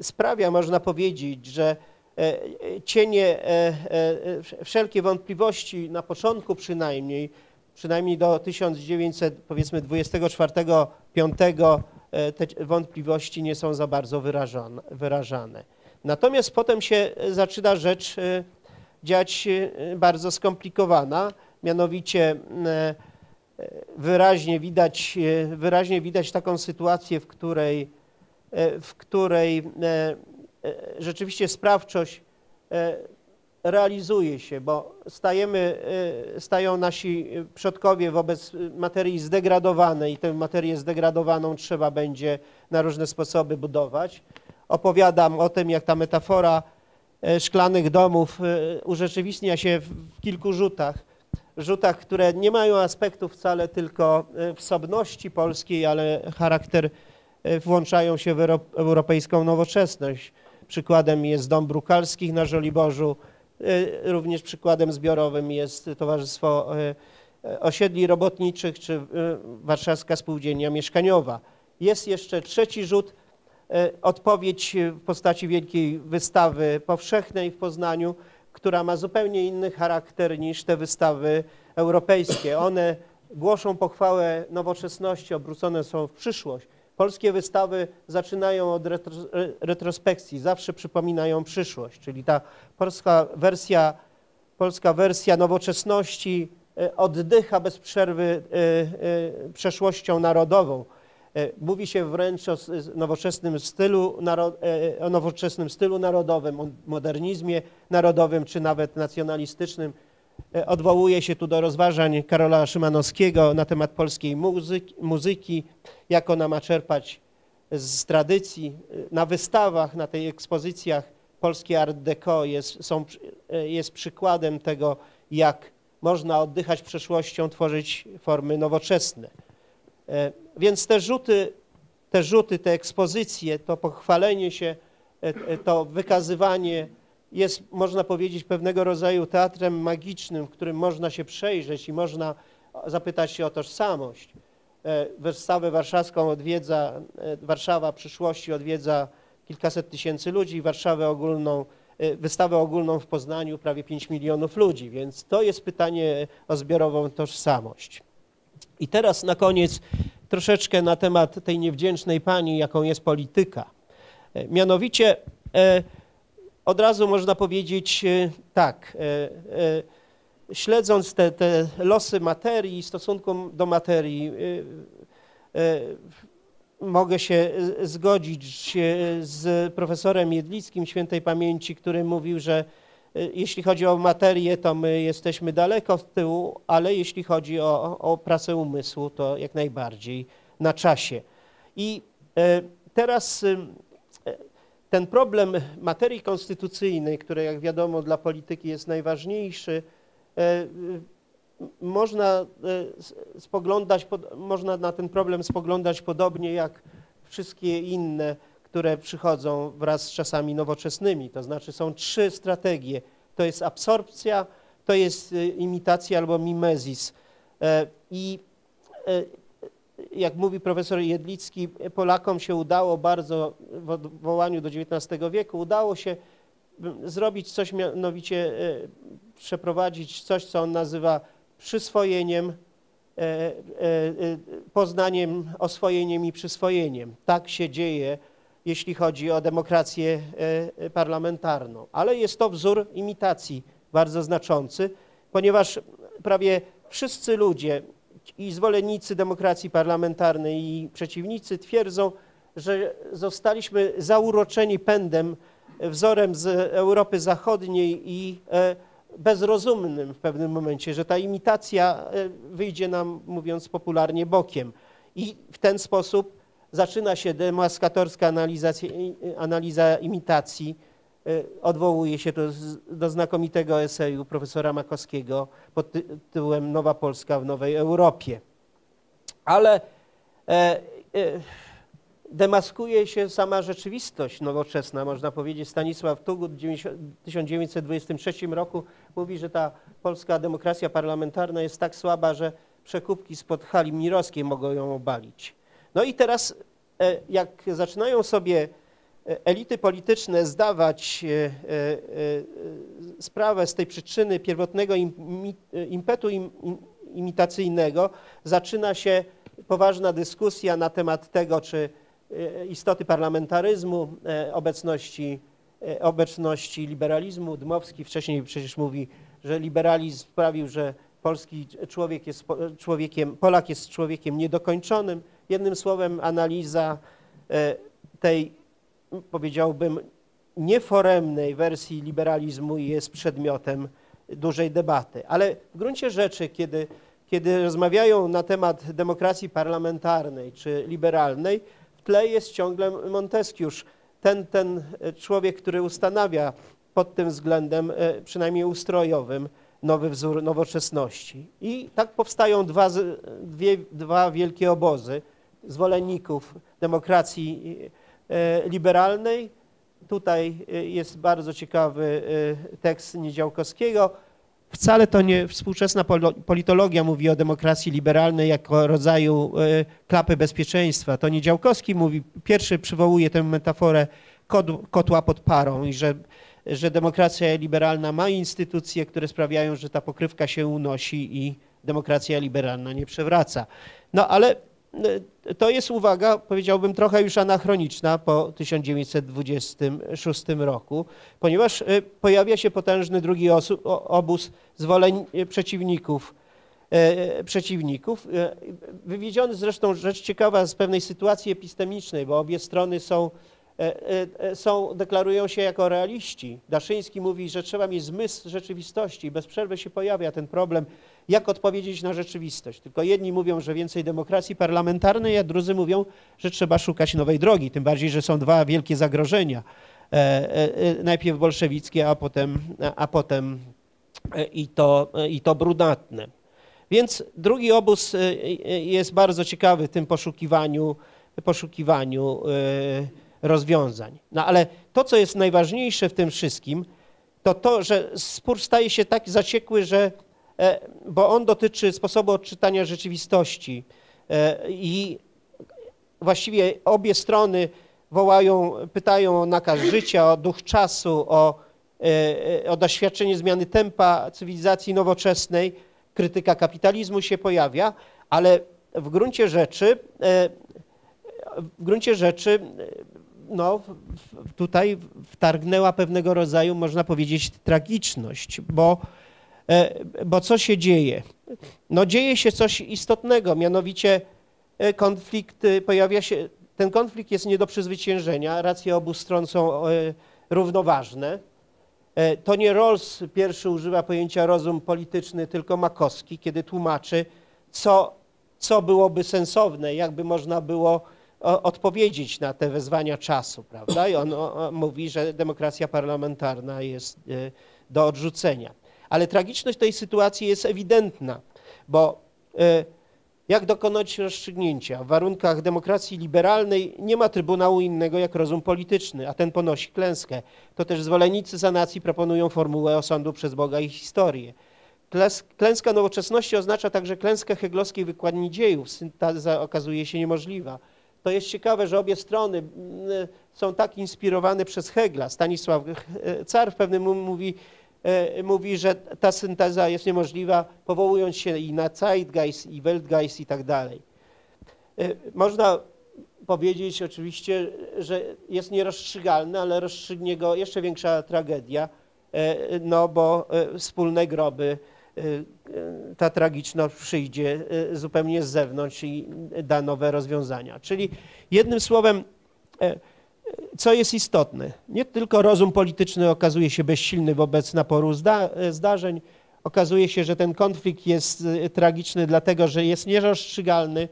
sprawia, można powiedzieć, że E, cienie e, e, wszelkie wątpliwości na początku przynajmniej, przynajmniej do 1900, powiedzmy 24, 5 te wątpliwości nie są za bardzo wyrażane. Natomiast potem się zaczyna rzecz dziać bardzo skomplikowana, mianowicie wyraźnie widać, wyraźnie widać taką sytuację, w której, w której E, rzeczywiście sprawczość e, realizuje się, bo stajemy, e, stają nasi przodkowie wobec materii zdegradowanej i tę materię zdegradowaną trzeba będzie na różne sposoby budować, opowiadam o tym, jak ta metafora e, szklanych domów e, urzeczywistnia się w kilku rzutach. Rzutach, które nie mają aspektu wcale tylko wsobności polskiej, ale charakter włączają się w euro- europejską nowoczesność. Przykładem jest Dom Brukalskich na Żoliborzu, również przykładem zbiorowym jest Towarzystwo e, Osiedli Robotniczych czy e, Warszawska Spółdzielnia Mieszkaniowa. Jest jeszcze trzeci rzut, odpowiedź w postaci wielkiej wystawy powszechnej w Poznaniu, która ma zupełnie inny charakter niż te wystawy europejskie. One głoszą pochwałę nowoczesności, obrócone są w przyszłość. Polskie wystawy zaczynają od re- retrospekcji, zawsze przypominają przyszłość, czyli ta polska wersja, polska wersja nowoczesności e, oddycha bez przerwy e, e, przeszłością narodową. E, Mówi się wręcz o nowoczesnym stylu, e, o nowoczesnym stylu narodowym, o modernizmie narodowym, czy nawet nacjonalistycznym. E, Odwołuje się tu do rozważań Karola Szymanowskiego na temat polskiej muzyki, muzyki jak ona ma czerpać z tradycji. E, Na wystawach, na tej ekspozycjach polskie Art Deco jest, są, e, jest przykładem tego, jak można oddychać przeszłością, tworzyć formy nowoczesne. Więc te rzuty, te rzuty, te ekspozycje, to pochwalenie się, to wykazywanie jest, można powiedzieć, pewnego rodzaju teatrem magicznym, w którym można się przejrzeć i można zapytać się o tożsamość. E, Wystawę warszawską odwiedza, e, Warszawa przyszłości odwiedza kilkaset tysięcy ludzi, Warszawę ogólną, e, wystawę ogólną w Poznaniu prawie 5 milionów ludzi, więc to jest pytanie o zbiorową tożsamość. I teraz na koniec troszeczkę na temat tej niewdzięcznej pani, jaką jest polityka. Mianowicie od razu można powiedzieć e, tak, e, e, śledząc te, te losy materii, stosunku do materii, mogę się zgodzić z profesorem Jedlickim świętej pamięci, który mówił, że jeśli chodzi o materię, to my jesteśmy daleko w tyłu, ale jeśli chodzi o, o pracę umysłu, to jak najbardziej na czasie. I teraz ten problem materii konstytucyjnej, który jak wiadomo dla polityki jest najważniejszy, e, można e, spoglądać, można na ten problem spoglądać podobnie jak wszystkie inne, które przychodzą wraz z czasami nowoczesnymi. To znaczy są trzy strategie. To jest absorpcja, to jest e, imitacja albo mimezis. I jak mówi profesor Jedlicki, Polakom się udało bardzo w odwołaniu do XIX wieku, udało się zrobić coś, mianowicie e, przeprowadzić coś, co on nazywa przyswojeniem, e, e, poznaniem, oswojeniem i przyswojeniem. Tak się dzieje, jeśli chodzi o demokrację parlamentarną. Ale jest to wzór imitacji bardzo znaczący, ponieważ prawie wszyscy ludzie, i zwolennicy demokracji parlamentarnej i przeciwnicy twierdzą, że zostaliśmy zauroczeni pędem, wzorem z Europy Zachodniej i e, bezrozumnym w pewnym momencie, że ta imitacja e, wyjdzie nam, mówiąc popularnie, bokiem. I w ten sposób zaczyna się demaskatorska analiza, analiza imitacji. E, Odwołuje się z- do znakomitego eseju profesora Makowskiego pod ty- tytułem Nowa Polska w Nowej Europie. Ale e, e, demaskuje się sama rzeczywistość nowoczesna, można powiedzieć. Stanisław Tugut w 90 1923 roku mówi, że ta polska demokracja parlamentarna jest tak słaba, że przekupki spod hali mirowskiej mogą ją obalić. No i teraz, e, jak zaczynają sobie elity polityczne zdawać e, e, e, sprawę z tej przyczyny pierwotnego impetu im- im- imitacyjnego, zaczyna się poważna dyskusja na temat tego, czy istoty parlamentaryzmu, obecności, obecności liberalizmu. Dmowski wcześniej przecież mówi, że liberalizm sprawił, że polski człowiek jest człowiekiem, Polak jest człowiekiem niedokończonym. Jednym słowem analiza tej, powiedziałbym, nieforemnej wersji liberalizmu jest przedmiotem dużej debaty. Ale w gruncie rzeczy, kiedy, kiedy rozmawiają na temat demokracji parlamentarnej czy liberalnej, w tle jest ciągle Monteskiusz. ten, ten człowiek, który ustanawia pod tym względem, e, przynajmniej ustrojowym, nowy wzór nowoczesności. I tak powstają dwa, dwie, dwa wielkie obozy zwolenników demokracji liberalnej. Tutaj e, jest bardzo ciekawy e, tekst Niedziałkowskiego. Wcale to nie współczesna politologia mówi o demokracji liberalnej jako rodzaju e, klapy bezpieczeństwa. To Niedziałkowski mówi, pierwszy przywołuje tę metaforę kotła pod parą i że, że demokracja liberalna ma instytucje, które sprawiają, że ta pokrywka się unosi i demokracja liberalna nie przewraca. No ale e, to jest uwaga, powiedziałbym, trochę już anachroniczna po 1926 roku, ponieważ e, pojawia się potężny drugi obóz zwoleń e, przeciwników, przeciwników. Wywiedziony zresztą rzecz ciekawa z pewnej sytuacji epistemicznej, bo obie strony są, są, deklarują się jako realiści. Daszyński mówi, że trzeba mieć zmysł rzeczywistości. Bez przerwy się pojawia ten problem, jak odpowiedzieć na rzeczywistość. Tylko jedni mówią, że więcej demokracji parlamentarnej, a drudzy mówią, że trzeba szukać nowej drogi. Tym bardziej, że są dwa wielkie zagrożenia. E, e, e, Najpierw bolszewickie, a potem, a potem i to, i to brunatne. Więc drugi obóz jest bardzo ciekawy w tym poszukiwaniu, poszukiwaniu rozwiązań. No ale to, co jest najważniejsze w tym wszystkim, to to, że spór staje się tak zaciekły, że, bo on dotyczy sposobu odczytania rzeczywistości e, i właściwie obie strony wołają, pytają o nakaz życia, o duch czasu, o, e, e, o doświadczenie zmiany tempa cywilizacji nowoczesnej. Krytyka kapitalizmu się pojawia, ale w gruncie rzeczy, e, w gruncie rzeczy e, no, tutaj wtargnęła pewnego rodzaju, można powiedzieć, tragiczność, bo, e, bo co się dzieje? No dzieje się coś istotnego, mianowicie e, konflikt e, pojawia się, ten konflikt jest nie do przezwyciężenia, racje obu stron są e, równoważne. E, To nie Rawls pierwszy używa pojęcia rozum polityczny, tylko Makowski, kiedy tłumaczy, co, co byłoby sensowne, jakby można było odpowiedzieć na te wezwania czasu, prawda? I on mówi, że demokracja parlamentarna jest e, do odrzucenia. Ale tragiczność tej sytuacji jest ewidentna, bo e, jak dokonać rozstrzygnięcia? W warunkach demokracji liberalnej nie ma trybunału innego jak rozum polityczny, a ten ponosi klęskę. To też zwolennicy sanacji proponują formułę osądu przez Boga i historię. Klęska nowoczesności oznacza także klęskę heglowskiej wykładni dziejów. Synteza okazuje się niemożliwa. To jest ciekawe, że obie strony mm, są tak inspirowane przez Hegla. Stanisław e, Car w pewnym mówi, mówi, że ta synteza jest niemożliwa, powołując się i na Zeitgeist, i Weltgeist i tak dalej. E, Można powiedzieć oczywiście, że jest nierozstrzygalny, ale rozstrzygnie go jeszcze większa tragedia, e, no bo e, wspólne groby, e, e, ta tragiczność przyjdzie e, zupełnie z zewnątrz i da nowe rozwiązania. Czyli jednym słowem, e, co jest istotne, nie tylko rozum polityczny okazuje się bezsilny wobec naporu zda, zdarzeń, okazuje się, że ten konflikt jest e, tragiczny dlatego, że jest nierozstrzygalny.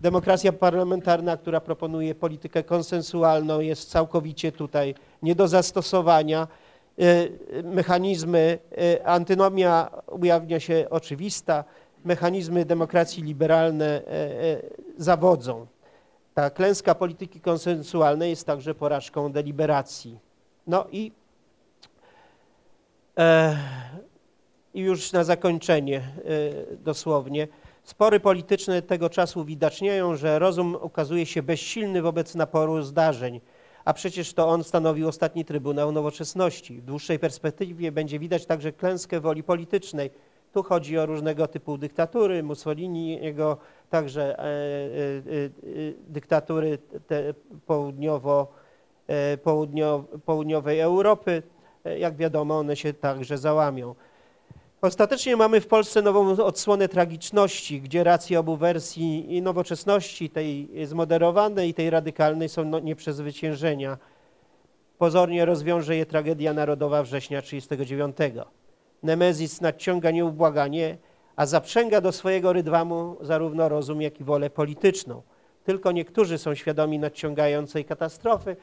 Demokracja parlamentarna, która proponuje politykę konsensualną, jest całkowicie tutaj nie do zastosowania. E, Mechanizmy, e, antynomia ujawnia się oczywista, mechanizmy demokracji liberalne zawodzą. Ta klęska polityki konsensualnej jest także porażką deliberacji. No i, e, i już na zakończenie e, dosłownie. Spory polityczne tego czasu uwidaczniają, że rozum okazuje się bezsilny wobec naporu zdarzeń, a przecież to on stanowił ostatni trybunał nowoczesności. W dłuższej perspektywie będzie widać także klęskę woli politycznej. Tu chodzi o różnego typu dyktatury, Mussolini, jego także e, e, e, dyktatury południowo, e, południo, południowej Europy. Jak wiadomo, one się także załamią. Ostatecznie mamy w Polsce nową odsłonę tragiczności, gdzie racje obu wersji i nowoczesności, tej zmoderowanej i tej radykalnej są no. Pozornie rozwiąże je tragedia narodowa września 1939. Nemezis nadciąga nieubłaganie, a zaprzęga do swojego rydwamu zarówno rozum, jak i wolę polityczną. Tylko niektórzy są świadomi nadciągającej katastrofy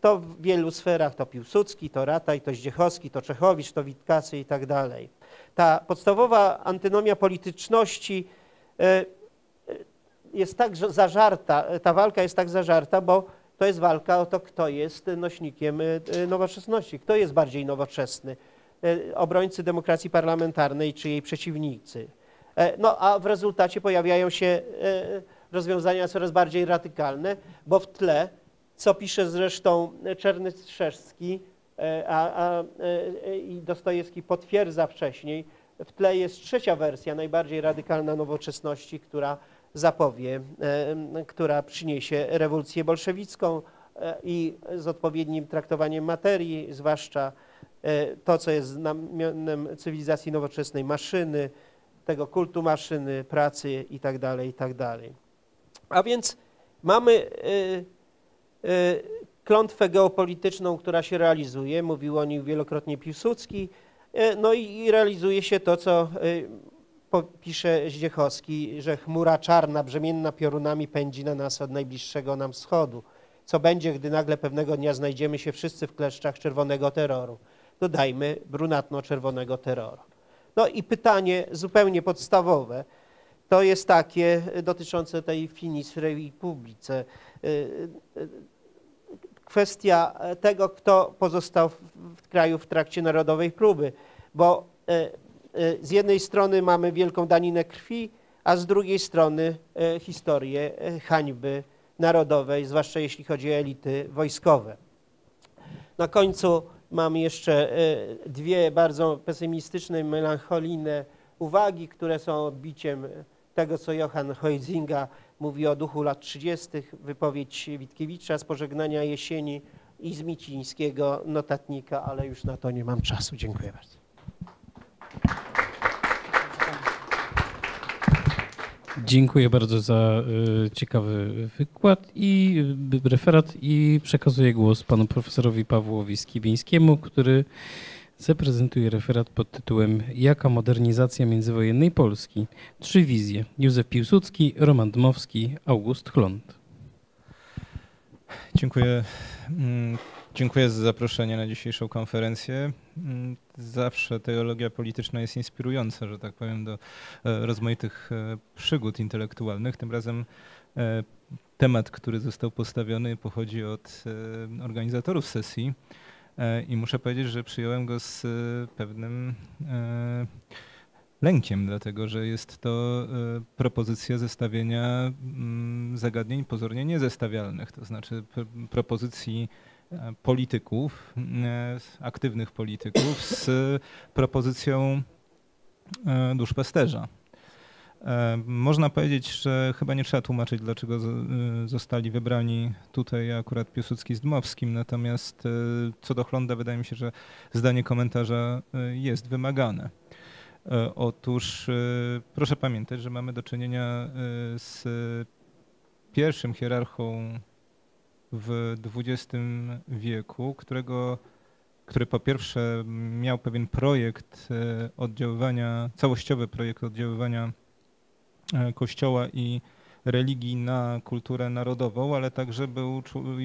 to w wielu sferach, to Piłsudski, to Rataj, to Zdziechowski, to Czechowicz, to Witkacy i tak dalej. Ta podstawowa antynomia polityczności e, e, jest tak zażarta, ta walka jest tak zażarta, bo to jest walka o to, kto jest nośnikiem nowoczesności, kto jest bardziej nowoczesny, obrońcy demokracji parlamentarnej czy jej przeciwnicy. No a w rezultacie pojawiają się rozwiązania coraz bardziej radykalne, bo w tle, co pisze zresztą Czerny e, a, a, e, i Dostojewski potwierdza wcześniej, w tle jest trzecia wersja, najbardziej radykalna nowoczesności, która zapowie, e, która przyniesie rewolucję bolszewicką i z odpowiednim traktowaniem materii, zwłaszcza to, co jest znamionem cywilizacji nowoczesnej, maszyny, tego kultu maszyny, pracy itd., tak itd. Tak a więc mamy y, y, klątwę geopolityczną, która się realizuje, mówił o niej wielokrotnie Piłsudski, no i realizuje się to, co pisze Zdziechowski, że chmura czarna, brzemienna piorunami pędzi na nas od najbliższego nam wschodu. Co będzie, gdy nagle pewnego dnia znajdziemy się wszyscy w kleszczach czerwonego terroru? Dodajmy brunatno-czerwonego terroru. No i pytanie zupełnie podstawowe, to jest takie e, dotyczące tej finis republice. E, e, kwestia tego, kto pozostał w kraju w trakcie narodowej próby, bo z jednej strony mamy wielką daninę krwi, a z drugiej strony historię hańby narodowej, zwłaszcza jeśli chodzi o elity wojskowe. Na końcu mam jeszcze dwie bardzo pesymistyczne, melancholijne uwagi, które są odbiciem tego, co Johann Heusinga mówi o duchu lat 30., wypowiedź Witkiewicza z pożegnania jesieni i z Micińskiego notatnika, ale już na to nie mam czasu. Dziękuję bardzo. Dziękuję bardzo za y, ciekawy wykład i y, referat i przekazuję głos panu profesorowi Pawłowi Skibińskiemu, który zaprezentuje referat pod tytułem Jaka modernizacja międzywojennej Polski? Trzy wizje. Józef Piłsudski, Roman Dmowski, August Chlont. Dziękuję. Dziękuję za zaproszenie na dzisiejszą konferencję. Mm, zawsze teologia polityczna jest inspirująca, że tak powiem, do e, rozmaitych e, przygód intelektualnych. Tym razem e, temat, który został postawiony, pochodzi od organizatorów sesji. I muszę powiedzieć, że przyjąłem go z pewnym lękiem, dlatego że jest to propozycja zestawienia mm, zagadnień pozornie niezestawialnych, to znaczy propozycji polityków, aktywnych polityków z propozycją duszpasterza. E, można powiedzieć, że chyba nie trzeba tłumaczyć, dlaczego zostali wybrani tutaj akurat Piłsudski z Dmowskim, natomiast co do Chlonda wydaje mi się, że zdanie komentarza jest wymagane. E, otóż proszę pamiętać, że mamy do czynienia z pierwszym hierarchą w XX wieku, którego, który po pierwsze miał pewien projekt oddziaływania, całościowy projekt oddziaływania E, Kościoła i religii na kulturę narodową, ale także był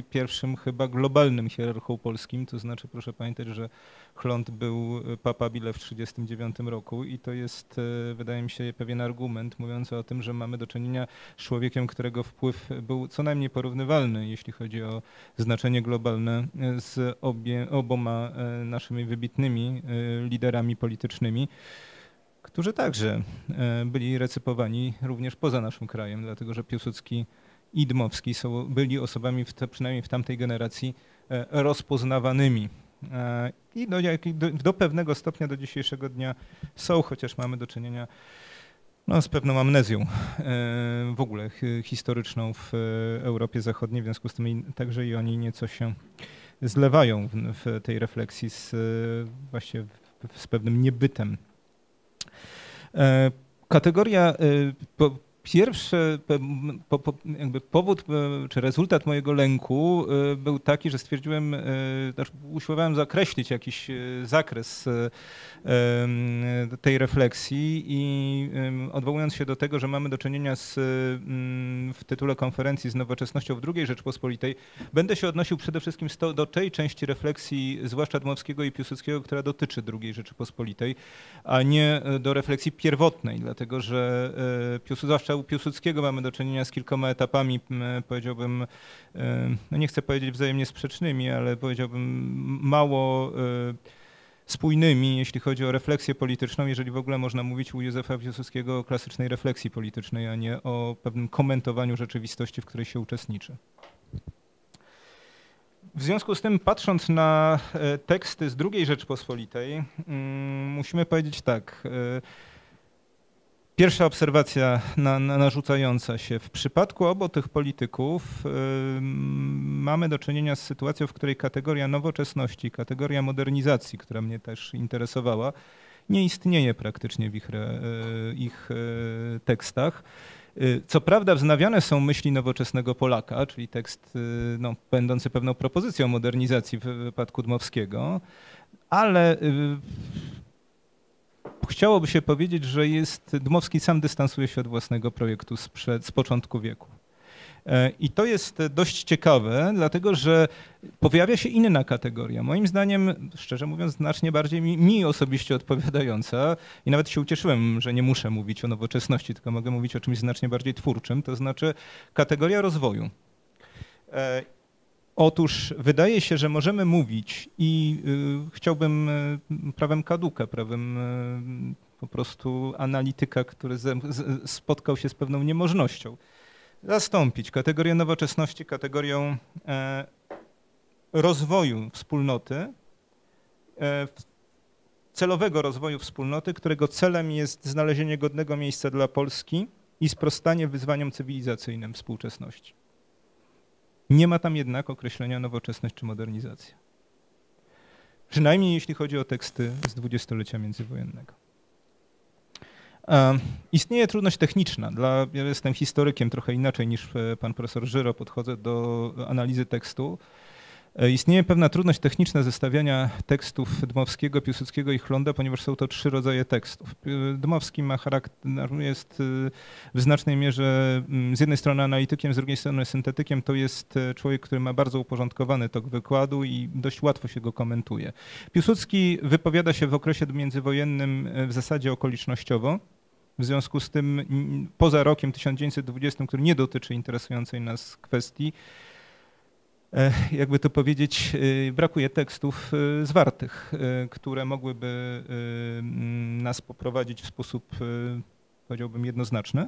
pierwszym chyba globalnym hierarchą polskim, to znaczy proszę pamiętać, że Chląd był papa Bile w 1939 roku i to jest e, wydaje mi się pewien argument mówiący o tym, że mamy do czynienia z człowiekiem, którego wpływ był co najmniej porównywalny, jeśli chodzi o znaczenie globalne e, z obie, oboma naszymi wybitnymi liderami politycznymi którzy także e, byli recypowani również poza naszym krajem, dlatego że Piłsudski i Dmowski są, byli osobami, w te, przynajmniej w tamtej generacji, e, rozpoznawanymi. E, I do, do, do pewnego stopnia do dzisiejszego dnia są, chociaż mamy do czynienia no, z pewną amnezją w ogóle historyczną w Europie Zachodniej, w związku z tym także i oni nieco się zlewają w, w tej refleksji z, właśnie z pewnym niebytem kategoria e, Pierwszy po, po, powód e, czy rezultat mojego lęku e, był taki, że stwierdziłem, e, znaczy usiłowałem zakreślić jakiś zakres tej refleksji i odwołując się do tego, że mamy do czynienia z, w tytule konferencji z nowoczesnością w II Rzeczpospolitej, będę się odnosił przede wszystkim do tej części refleksji, zwłaszcza Dmowskiego i Piłsudskiego, która dotyczy II Rzeczypospolitej, a nie do refleksji pierwotnej, dlatego że zwłaszcza u Piłsudskiego mamy do czynienia z kilkoma etapami, powiedziałbym, no nie chcę powiedzieć wzajemnie sprzecznymi, ale powiedziałbym mało e, spójnymi, jeśli chodzi o refleksję polityczną, jeżeli w ogóle można mówić u Józefa Piłsudskiego o klasycznej refleksji politycznej, a nie o pewnym komentowaniu rzeczywistości, w której się uczestniczy. W związku z tym, patrząc na e, teksty z II Rzeczpospolitej, mm, musimy powiedzieć tak. Pierwsza obserwacja na, na, narzucająca się. W przypadku obu tych polityków yy, mamy do czynienia z sytuacją, w której kategoria nowoczesności, kategoria modernizacji, która mnie też interesowała, nie istnieje praktycznie w ich, yy, ich yy, tekstach. Co prawda wznawiane są myśli nowoczesnego Polaka, czyli tekst no, będący pewną propozycją modernizacji w wypadku Dmowskiego, ale chciałoby się powiedzieć, że jest, Dmowski sam dystansuje się od własnego projektu sprzed, z początku wieku. E, I to jest dość ciekawe, dlatego że pojawia się inna kategoria. Moim zdaniem, szczerze mówiąc, znacznie bardziej mi, mi, osobiście odpowiadająca i nawet się ucieszyłem, że nie muszę mówić o nowoczesności, tylko mogę mówić o czymś znacznie bardziej twórczym, to znaczy kategoria rozwoju. Otóż wydaje się, że możemy mówić i y, chciałbym y, prawem kaduka, prawem y, po prostu analityka, który spotkał się z pewną niemożnością, zastąpić kategorię nowoczesności kategorią e, rozwoju wspólnoty, e, celowego rozwoju wspólnoty, którego celem jest znalezienie godnego miejsca dla Polski i sprostanie wyzwaniom cywilizacyjnym współczesności. Nie ma tam jednak określenia nowoczesność czy modernizacja. Przynajmniej jeśli chodzi o teksty z dwudziestolecia międzywojennego. Istnieje trudność techniczna. Dla, ja jestem historykiem trochę inaczej niż e, pan profesor Żyro, podchodzę do analizy tekstu. E, istnieje pewna trudność techniczna zestawiania tekstów Dmowskiego, Piłsudskiego i Chlonda, ponieważ są to trzy rodzaje tekstów. E, Dmowski ma charakter, jest e, w znacznej mierze mm, z jednej strony analitykiem, z drugiej strony syntetykiem. To jest człowiek, który ma bardzo uporządkowany tok wykładu i dość łatwo się go komentuje. Piłsudski wypowiada się w okresie międzywojennym w zasadzie okolicznościowo. W związku z tym poza rokiem 1920, który nie dotyczy interesującej nas kwestii, jakby to powiedzieć, e, brakuje tekstów e, zwartych, które mogłyby nas poprowadzić w sposób, powiedziałbym, jednoznaczny.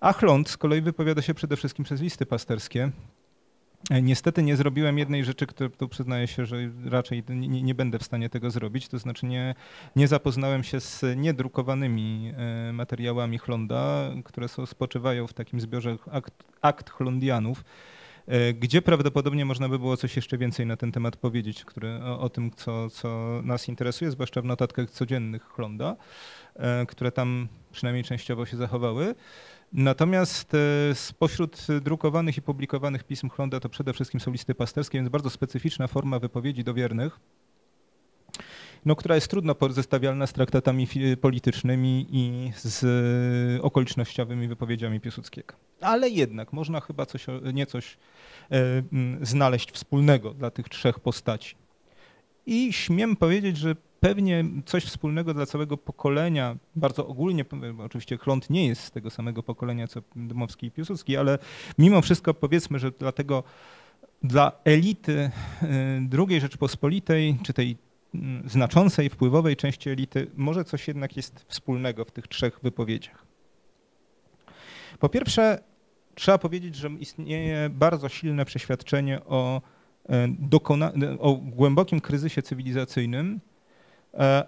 A Chląd z kolei wypowiada się przede wszystkim przez listy pasterskie. Niestety nie zrobiłem jednej rzeczy, którą tu przyznaję się, że raczej nie, nie, będę w stanie tego zrobić, to znaczy nie, nie zapoznałem się z niedrukowanymi materiałami Chlonda, które są, spoczywają w takim zbiorze akt, akt Chlondianów, E, gdzie prawdopodobnie można by było coś jeszcze więcej na ten temat powiedzieć, który, o, o tym, co, co nas interesuje, zwłaszcza w notatkach codziennych Chlonda, e, które tam przynajmniej częściowo się zachowały. Natomiast e, spośród drukowanych i publikowanych pism Chlonda to przede wszystkim są listy pasterskie, więc bardzo specyficzna forma wypowiedzi do wiernych no, która jest trudno zestawialna z traktatami politycznymi i z okolicznościowymi wypowiedziami Piłsudskiego. Ale jednak można chyba coś, niecoś e, znaleźć wspólnego dla tych trzech postaci. I śmiem powiedzieć, że pewnie coś wspólnego dla całego pokolenia, bardzo ogólnie, oczywiście Klont nie jest z tego samego pokolenia co Dmowski i Piłsudski, ale mimo wszystko powiedzmy, że dlatego dla elity e, II Rzeczpospolitej, czy tej znaczącej, wpływowej części elity może coś jednak jest wspólnego w tych trzech wypowiedziach. Po pierwsze, trzeba powiedzieć, że istnieje bardzo silne przeświadczenie o, e, o głębokim kryzysie cywilizacyjnym, e,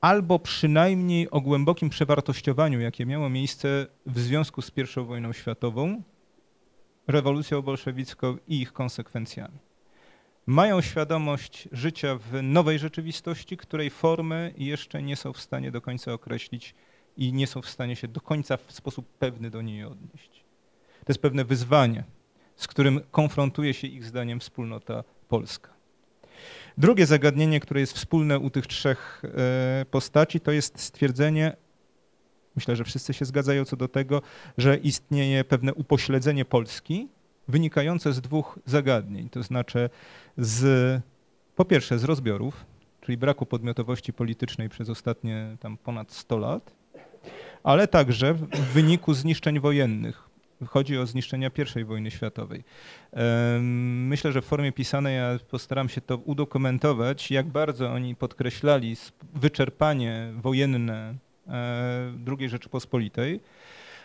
albo przynajmniej o głębokim przewartościowaniu, jakie miało miejsce w związku z I wojną światową, rewolucją bolszewicką i ich konsekwencjami mają świadomość życia w nowej rzeczywistości, której formy jeszcze nie są w stanie do końca określić i nie są w stanie się do końca w sposób pewny do niej odnieść. To jest pewne wyzwanie, z którym konfrontuje się ich zdaniem wspólnota polska. Drugie zagadnienie, które jest wspólne u tych trzech e, postaci, to jest stwierdzenie, myślę, że wszyscy się zgadzają co do tego, że istnieje pewne upośledzenie Polski wynikające z dwóch zagadnień, to znaczy z, po pierwsze z rozbiorów, czyli braku podmiotowości politycznej przez ostatnie tam ponad 100 lat, ale także w wyniku zniszczeń wojennych. Chodzi o zniszczenia I wojny światowej. Myślę, że w formie pisanej ja postaram się to udokumentować, jak bardzo oni podkreślali wyczerpanie wojenne e, II Rzeczypospolitej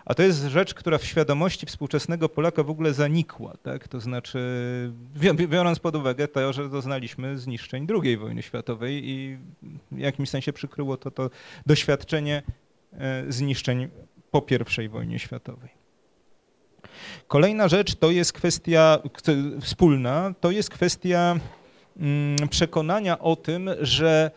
a to jest rzecz, która w świadomości współczesnego Polaka w ogóle zanikła. Tak? To znaczy, biorąc pod uwagę to, że doznaliśmy zniszczeń II wojny światowej i w jakimś sensie przykryło to to doświadczenie e, zniszczeń po I wojnie światowej. Kolejna rzecz to jest kwestia wspólna, to jest kwestia mm, przekonania o tym, że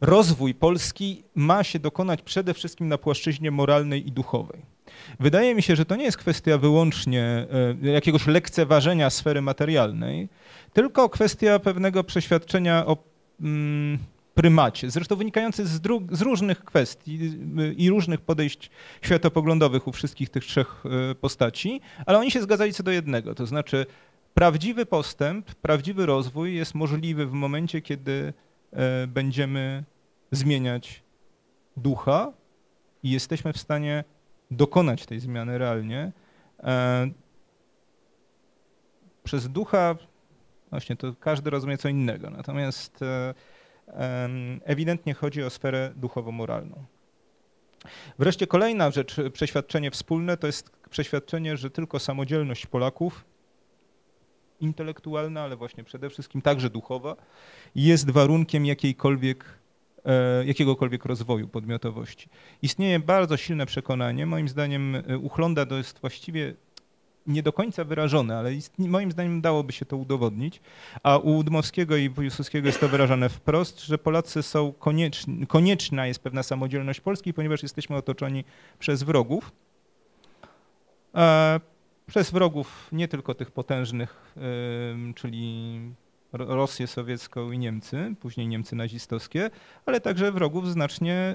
rozwój Polski ma się dokonać przede wszystkim na płaszczyźnie moralnej i duchowej. Wydaje mi się, że to nie jest kwestia wyłącznie e, jakiegoś lekceważenia sfery materialnej, tylko kwestia pewnego przeświadczenia o mm, prymacie, zresztą wynikający z, z, różnych kwestii i różnych podejść światopoglądowych u wszystkich tych trzech e, postaci, ale oni się zgadzali co do jednego, to znaczy prawdziwy postęp, prawdziwy rozwój jest możliwy w momencie, kiedy e, będziemy zmieniać ducha i jesteśmy w stanie dokonać tej zmiany realnie. E, przez ducha, właśnie to każdy rozumie co innego, natomiast e, ewidentnie chodzi o sferę duchowo-moralną. Wreszcie kolejna rzecz, przeświadczenie wspólne, to jest przeświadczenie, że tylko samodzielność Polaków, intelektualna, ale właśnie przede wszystkim także duchowa, jest warunkiem jakiejkolwiek jakiegokolwiek rozwoju podmiotowości. Istnieje bardzo silne przekonanie, moim zdaniem e, uchląda to jest właściwie nie do końca wyrażone, ale moim zdaniem dałoby się to udowodnić, a u Dmowskiego i Piłsudskiego jest to wyrażane wprost, że Polacy są konieczni, konieczna jest pewna samodzielność Polski, ponieważ jesteśmy otoczeni przez wrogów, przez wrogów nie tylko tych potężnych, czyli Rosję sowiecką i Niemcy, później Niemcy nazistowskie, ale także wrogów znacznie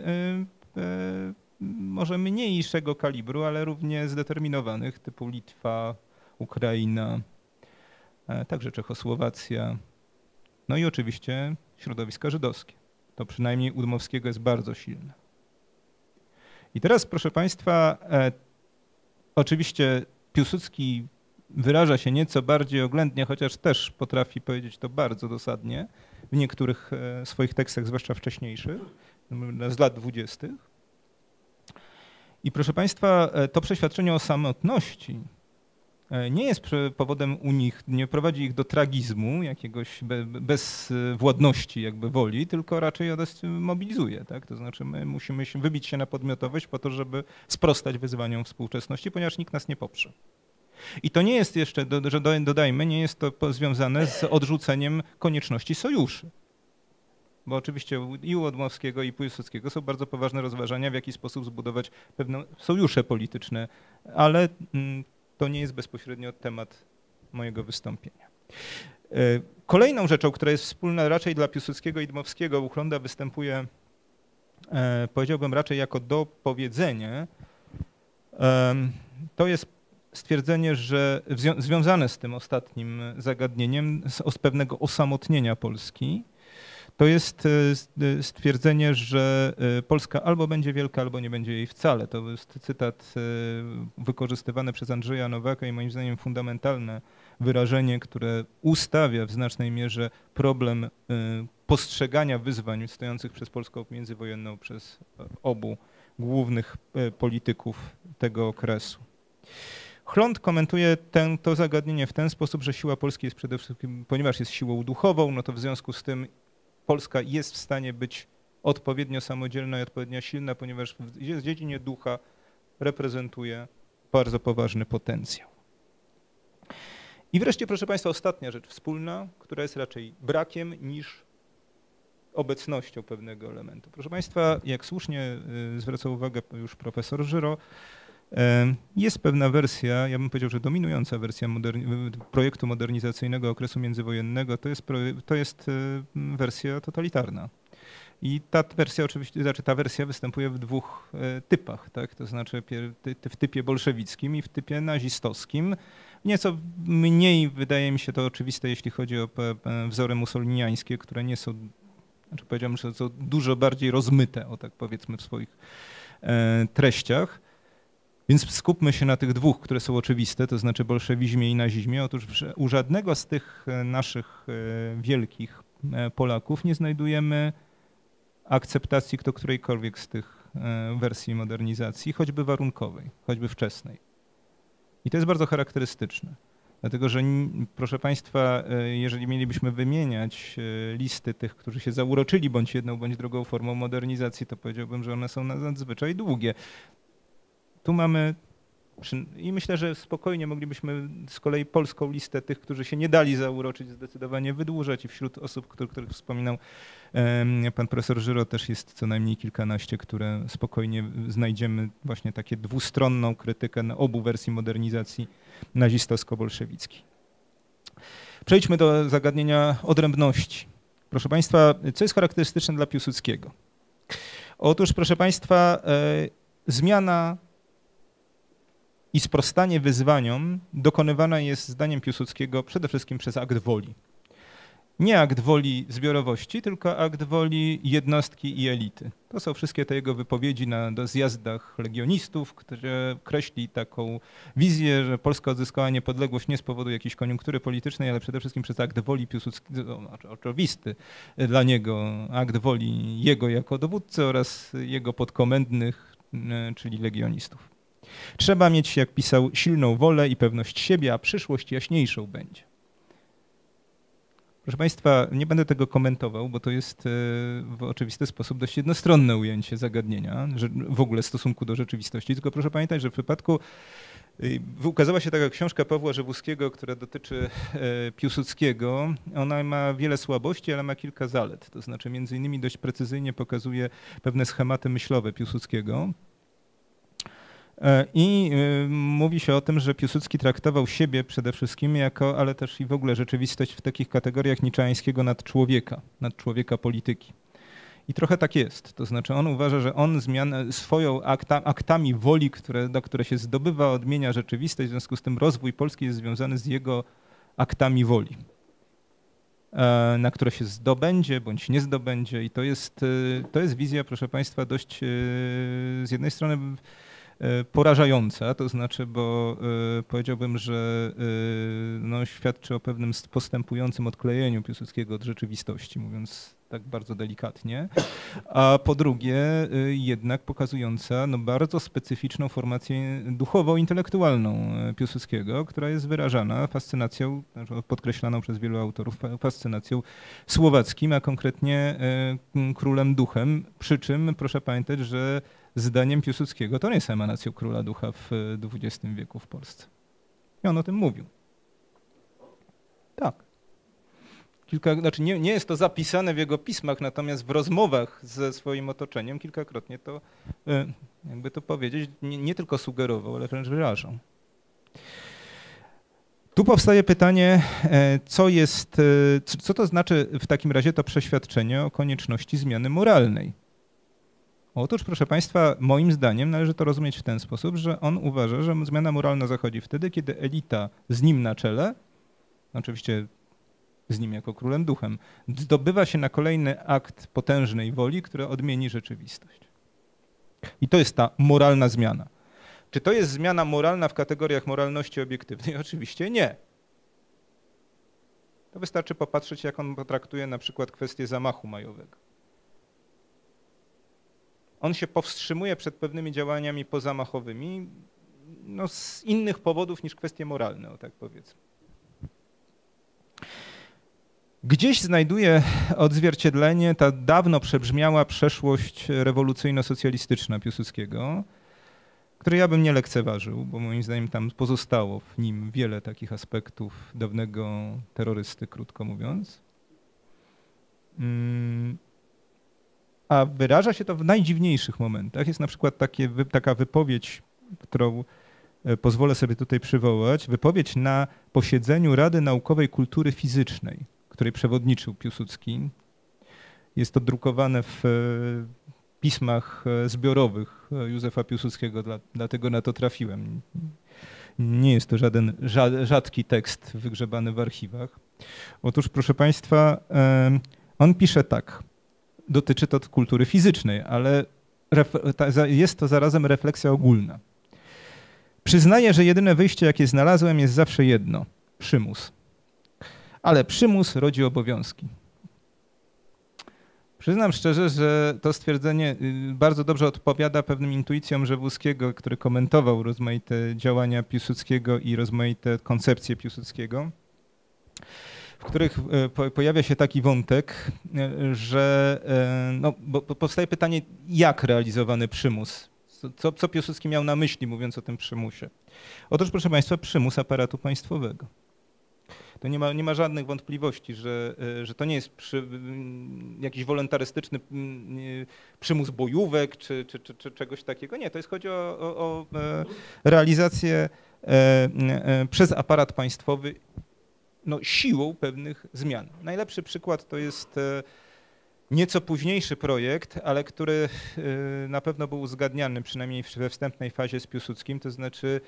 y, y, może mniejszego kalibru, ale równie zdeterminowanych, typu Litwa, Ukraina, e, także Czechosłowacja, no i oczywiście środowiska żydowskie. To przynajmniej u Dmowskiego jest bardzo silne. I teraz, proszę Państwa, e, oczywiście Piłsudski wyraża się nieco bardziej oględnie, chociaż też potrafi powiedzieć to bardzo dosadnie w niektórych e, swoich tekstach, zwłaszcza wcześniejszych, z lat dwudziestych. I proszę Państwa, e, to przeświadczenie o samotności e, nie jest powodem u nich, nie prowadzi ich do tragizmu, jakiegoś bezwładności jakby woli, tylko raczej mobilizuje. Tak? To znaczy my musimy się wybić się na podmiotowość po to, żeby sprostać wyzwaniom współczesności, ponieważ nikt nas nie poprze. I to nie jest jeszcze, że dodajmy, nie jest to związane z odrzuceniem konieczności sojuszy. Bo oczywiście i u Odmowskiego i Piłsudskiego są bardzo poważne rozważania, w jaki sposób zbudować pewne sojusze polityczne, ale mm, to nie jest bezpośrednio temat mojego wystąpienia. E, kolejną rzeczą, która jest wspólna raczej dla Piłsudskiego i Dmowskiego, Uchląda występuje, e, powiedziałbym raczej jako dopowiedzenie, to jest stwierdzenie, że związane z tym ostatnim zagadnieniem, z pewnego osamotnienia Polski, to jest e, e, stwierdzenie, że e, Polska albo będzie wielka, albo nie będzie jej wcale. To jest cytat wykorzystywany przez Andrzeja Nowaka i moim zdaniem fundamentalne wyrażenie, które ustawia w znacznej mierze problem postrzegania wyzwań stojących przez Polską międzywojenną przez obu głównych polityków tego okresu. Chląd komentuje ten, to zagadnienie w ten sposób, że siła Polski jest przede wszystkim, ponieważ jest siłą duchową, no to w związku z tym Polska jest w stanie być odpowiednio samodzielna i odpowiednio silna, ponieważ w dziedzinie ducha reprezentuje bardzo poważny potencjał. I wreszcie, proszę Państwa, ostatnia rzecz wspólna, która jest raczej brakiem niż obecnością pewnego elementu. Proszę Państwa, jak słusznie y, zwraca uwagę już profesor Żyro, jest pewna wersja, ja bym powiedział, że dominująca wersja moderni projektu modernizacyjnego okresu międzywojennego, to jest, to jest wersja totalitarna. I ta wersja oczywiście, znaczy ta wersja występuje w dwóch e, typach, tak? to znaczy w typie bolszewickim i w typie nazistowskim. Nieco mniej wydaje mi się to oczywiste, jeśli chodzi o wzory musoliniańskie, które nie są, znaczy powiedziałbym, że są dużo bardziej rozmyte, o tak powiedzmy, w swoich e, treściach. Więc skupmy się na tych dwóch, które są oczywiste, to znaczy bolszewizmie i nazizmie. Otóż u żadnego z tych e, naszych wielkich Polaków nie znajdujemy akceptacji do którejkolwiek z tych e, wersji modernizacji, choćby warunkowej, choćby wczesnej. I to jest bardzo charakterystyczne. Dlatego, że proszę Państwa, e, jeżeli mielibyśmy wymieniać e, listy tych, którzy się zauroczyli bądź jedną, bądź drugą formą modernizacji, to powiedziałbym, że one są nadzwyczaj długie. Tu mamy i myślę, że spokojnie moglibyśmy z kolei polską listę tych, którzy się nie dali zauroczyć, zdecydowanie wydłużać. I wśród osób, których wspominał pan profesor Żyro, też jest co najmniej kilkanaście, które spokojnie znajdziemy właśnie takie dwustronną krytykę na obu wersji modernizacji nazistowsko-bolszewickiej. Przejdźmy do zagadnienia odrębności. Proszę Państwa, co jest charakterystyczne dla Piłsudskiego? Otóż, proszę Państwa, e, zmiana i sprostanie wyzwaniom dokonywana jest zdaniem Piłsudskiego przede wszystkim przez akt woli. Nie akt woli zbiorowości, tylko akt woli jednostki i elity. To są wszystkie te jego wypowiedzi na do zjazdach legionistów, które kreśli taką wizję, że Polska odzyskała niepodległość nie z powodu jakiejś koniunktury politycznej, ale przede wszystkim przez akt woli Piłsudskiego, znaczy oczywisty dla niego akt woli jego jako dowódcy oraz jego podkomendnych, czyli legionistów. Trzeba mieć, jak pisał, silną wolę i pewność siebie, a przyszłość jaśniejszą będzie. Proszę Państwa, nie będę tego komentował, bo to jest e, w oczywisty sposób dość jednostronne ujęcie zagadnienia, w ogóle stosunku do rzeczywistości. Tylko proszę pamiętać, że w przypadku e, ukazała się taka książka Pawła Żewuskiego, która dotyczy e, Piłsudskiego. Ona ma wiele słabości, ale ma kilka zalet. To znaczy między innymi dość precyzyjnie pokazuje pewne schematy myślowe Piłsudskiego. E, I y, mówi się o tym, że Piłsudski traktował siebie przede wszystkim jako, ale też i w ogóle rzeczywistość w takich kategoriach niczańskiego nad człowieka, nad człowieka polityki. I trochę tak jest. To znaczy on uważa, że on zmian, swoją akta, aktami woli, które, do które się zdobywa, odmienia rzeczywistość, w związku z tym rozwój Polski jest związany z jego aktami woli, e, na które się zdobędzie bądź nie zdobędzie. I to jest, to jest wizja, proszę Państwa, dość z jednej strony E, porażająca, to znaczy, bo e, powiedziałbym, że e, no, świadczy o pewnym postępującym odklejeniu Piłsudskiego od rzeczywistości, mówiąc tak bardzo delikatnie, a po drugie jednak pokazująca no, bardzo specyficzną formację duchowo-intelektualną Piłsudskiego, która jest wyrażana fascynacją, znaczy podkreślaną przez wielu autorów, fascynacją słowackim, a konkretnie królem duchem, przy czym proszę pamiętać, że zdaniem Piłsudskiego to nie jest emanacją króla ducha w XX wieku w Polsce. I on o tym mówił. Tak. Kilka, znaczy nie, nie jest to zapisane w jego pismach, natomiast w rozmowach ze swoim otoczeniem kilkakrotnie to, e, jakby to powiedzieć, nie, nie tylko sugerował, ale wręcz wyrażał. Tu powstaje pytanie, e, co jest, e, co to znaczy w takim razie to przeświadczenie o konieczności zmiany moralnej Otóż, proszę Państwa, moim zdaniem należy to rozumieć w ten sposób, że on uważa, że zmiana moralna zachodzi wtedy, kiedy elita z nim na czele, oczywiście z nim jako królem duchem, zdobywa się na kolejny akt potężnej woli, który odmieni rzeczywistość. I to jest ta moralna zmiana. Czy to jest zmiana moralna w kategoriach moralności obiektywnej? Oczywiście nie. To wystarczy popatrzeć, jak on potraktuje na przykład kwestię zamachu majowego on się powstrzymuje przed pewnymi działaniami pozamachowymi no, z innych powodów niż kwestie moralne, o tak powiedzmy. Gdzieś znajduje odzwierciedlenie ta dawno przebrzmiała przeszłość rewolucyjno-socjalistyczna Piłsudskiego, której ja bym nie lekceważył, bo moim zdaniem tam pozostało w nim wiele takich aspektów dawnego terrorysty, krótko mówiąc. Mm, a wyraża się to w najdziwniejszych momentach. Jest na przykład takie, taka wypowiedź, którą e, pozwolę sobie tutaj przywołać, wypowiedź na posiedzeniu Rady Naukowej Kultury Fizycznej, której przewodniczył Piłsudski. Jest to drukowane w e, pismach e, zbiorowych Józefa Piłsudskiego, dlatego na to trafiłem. Nie jest to żaden rzadki tekst wygrzebany w archiwach. Otóż, proszę Państwa, on pisze tak. Dotyczy to kultury fizycznej, ale jest to zarazem refleksja ogólna. Przyznaję, że jedyne wyjście, jakie znalazłem, jest zawsze jedno przymus. Ale przymus rodzi obowiązki. Przyznam szczerze, że to stwierdzenie y, bardzo dobrze odpowiada pewnym intuicjom Rzewuskiego, który komentował rozmaite działania Piłsudskiego i rozmaite koncepcje Piłsudskiego, których e, pojawia się taki wątek, e, że e, no, bo powstaje pytanie, jak realizowany przymus? Co, co Piłsudski miał na myśli, mówiąc o tym przymusie? Otóż, proszę Państwa, przymus aparatu państwowego to nie ma, nie ma żadnych wątpliwości, że, że to nie jest przy, jakiś wolontarystyczny przymus bojówek czy, czy, czy, czy, czegoś takiego. Nie, to jest chodzi o, o, o realizację przez aparat państwowy no, siłą pewnych zmian. Najlepszy przykład to jest nieco późniejszy projekt, ale który na pewno był uzgadniany, przynajmniej we wstępnej fazie z Piłsudskim, to znaczy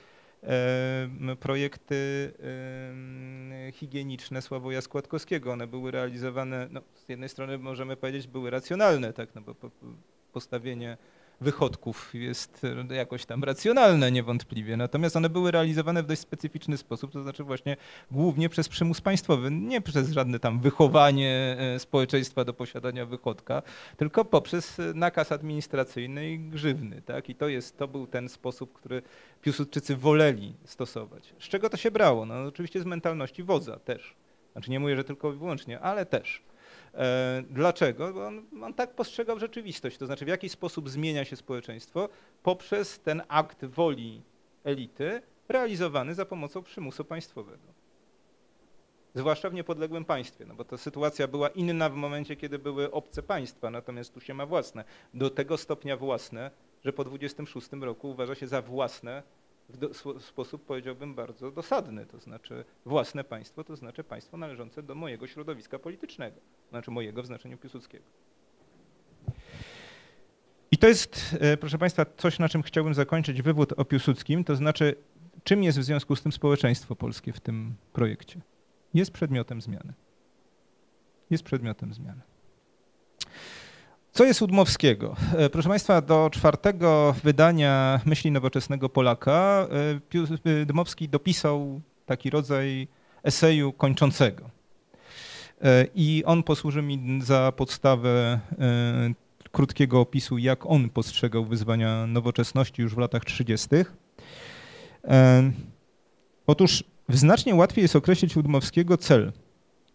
projekty higieniczne Sławoja Składkowskiego. One były realizowane, no, z jednej strony możemy powiedzieć, były racjonalne, tak, no bo postawienie wychodków jest jakoś tam racjonalne niewątpliwie, natomiast one były realizowane w dość specyficzny sposób, to znaczy właśnie głównie przez przymus państwowy, nie przez żadne tam wychowanie e, społeczeństwa do posiadania wychodka, tylko poprzez nakaz administracyjny i grzywny, tak? I to jest, to był ten sposób, który Piłsudczycy woleli stosować. Z czego to się brało? No oczywiście z mentalności wodza też. Znaczy nie mówię, że tylko i wyłącznie, ale też. E, dlaczego? Bo on, on, tak postrzegał rzeczywistość, to znaczy w jaki sposób zmienia się społeczeństwo poprzez ten akt woli elity realizowany za pomocą przymusu państwowego. Zwłaszcza w niepodległym państwie, no bo ta sytuacja była inna w momencie, kiedy były obce państwa, natomiast tu się ma własne. Do tego stopnia własne, że po 26 roku uważa się za własne w, do, sposób powiedziałbym bardzo dosadny, to znaczy własne państwo, to znaczy państwo należące do mojego środowiska politycznego, znaczy mojego w znaczeniu Piłsudskiego. I to jest, e, proszę Państwa, coś, na czym chciałbym zakończyć wywód o Piłsudskim, to znaczy, czym jest w związku z tym społeczeństwo polskie w tym projekcie? Jest przedmiotem zmiany. Jest przedmiotem zmiany. Co jest u Dmowskiego? E, proszę Państwa, do czwartego wydania Myśli Nowoczesnego Polaka e, e, Dmowski dopisał taki rodzaj eseju kończącego. I on posłuży mi za podstawę krótkiego opisu, jak on postrzegał wyzwania nowoczesności już w latach 30. Otóż znacznie łatwiej jest określić u Dmowskiego cel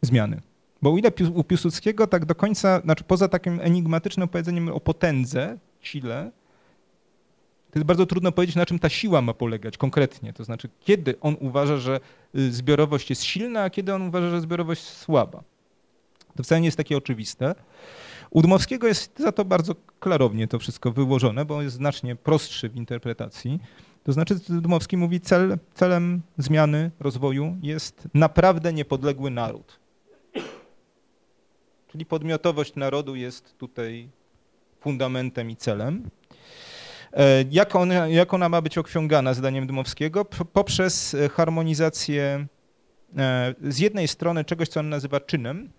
zmiany. Bo o ile u Piłsudskiego tak do końca, znaczy poza takim enigmatycznym powiedzeniem o potędze, sile, to jest bardzo trudno powiedzieć, na czym ta siła ma polegać konkretnie. To znaczy, kiedy on uważa, że y, zbiorowość jest silna, a kiedy on uważa, że zbiorowość jest słaba. To wcale nie jest takie oczywiste. U Dmowskiego jest za to bardzo klarownie to wszystko wyłożone, bo jest znacznie prostszy w interpretacji. To znaczy, Dmowski mówi, cel, celem zmiany, rozwoju jest naprawdę niepodległy naród. Czyli podmiotowość narodu jest tutaj fundamentem i celem. E, jak ona, jak ona ma być oksiągana, zdaniem Dmowskiego? Poprzez harmonizację e, z jednej strony czegoś, co on nazywa czynem,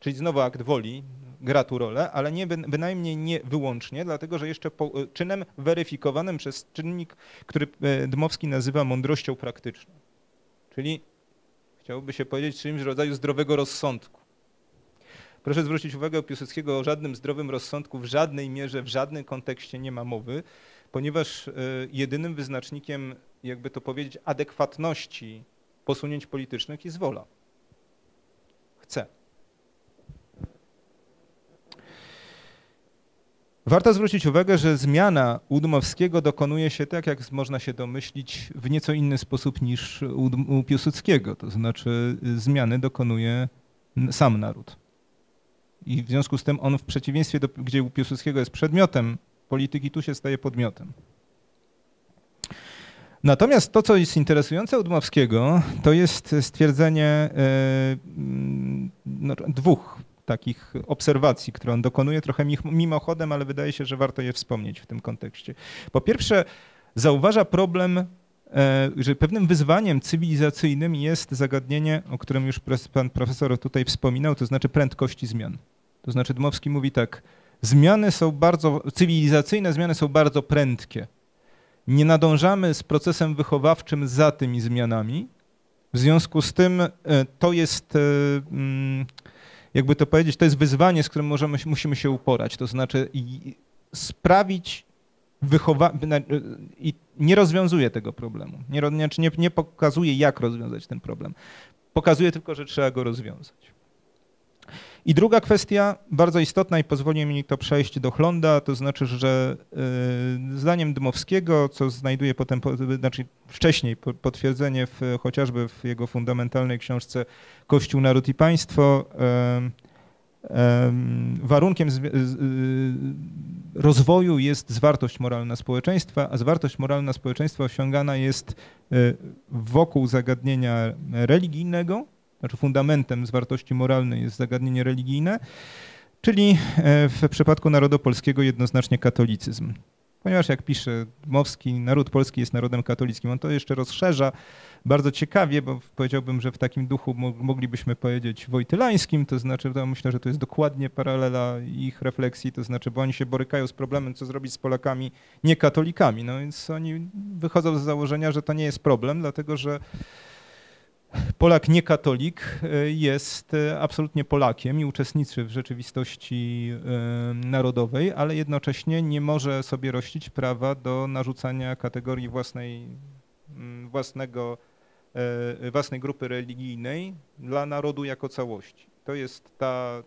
czyli znowu akt woli, gra tu rolę, ale nie, bynajmniej nie wyłącznie, dlatego że jeszcze po, e, czynem weryfikowanym przez czynnik, który Dmowski nazywa mądrością praktyczną. Czyli chciałoby się powiedzieć czymś w rodzaju zdrowego rozsądku. Proszę zwrócić uwagę, Piłsudskiego o żadnym zdrowym rozsądku w żadnej mierze, w żadnym kontekście nie ma mowy, ponieważ e, jedynym wyznacznikiem, jakby to powiedzieć, adekwatności posunięć politycznych jest wola. Chce. Warto zwrócić uwagę, że zmiana Udmowskiego dokonuje się tak, jak można się domyślić, w nieco inny sposób niż u Piłsudskiego. To znaczy zmiany dokonuje sam naród I w związku z tym on w przeciwieństwie do, gdzie u Piłsudskiego jest przedmiotem polityki, tu się staje podmiotem. Natomiast to, co jest interesujące u Dmowskiego, to jest stwierdzenie e, no, dwóch takich obserwacji, które on dokonuje trochę mimochodem, ale wydaje się, że warto je wspomnieć w tym kontekście. Po pierwsze, zauważa problem, e, że pewnym wyzwaniem cywilizacyjnym jest zagadnienie, o którym już pan profesor tutaj wspominał, to znaczy prędkości zmian. To znaczy Dmowski mówi tak, zmiany są bardzo, cywilizacyjne zmiany są bardzo prędkie nie nadążamy z procesem wychowawczym za tymi zmianami. W związku z tym e, to jest, e, mm, jakby to powiedzieć, to jest wyzwanie, z którym możemy, musimy się uporać. To znaczy sprawić wychowa i nie rozwiązuje tego problemu. Nie, nie, nie pokazuje, jak rozwiązać ten problem. Pokazuje tylko, że trzeba go rozwiązać. I druga kwestia, bardzo istotna i pozwoli mi to przejść do Chlonda, to znaczy, że y, zdaniem Dmowskiego, co znajduje potem, znaczy wcześniej potwierdzenie w, chociażby w jego fundamentalnej książce Kościół, Naród i Państwo, warunkiem y, rozwoju jest zwartość moralna społeczeństwa, a zwartość moralna społeczeństwa osiągana jest y, wokół zagadnienia religijnego, znaczy fundamentem zwartości moralnej jest zagadnienie religijne, czyli e, w przypadku narodu polskiego jednoznacznie katolicyzm. Ponieważ jak pisze Mowski, naród polski jest narodem katolickim, on to jeszcze rozszerza bardzo ciekawie, bo powiedziałbym, że w takim duchu moglibyśmy powiedzieć wojtylańskim, to znaczy to myślę, że to jest dokładnie paralela ich refleksji, to znaczy, bo oni się borykają z problemem, co zrobić z Polakami niekatolikami, no więc oni wychodzą z założenia, że to nie jest problem, dlatego że Polak niekatolik e, jest e, absolutnie Polakiem i uczestniczy w rzeczywistości e, narodowej, ale jednocześnie nie może sobie rościć prawa do narzucania kategorii własnej, mm, własnego, własnej grupy religijnej dla narodu jako całości. To jest ta,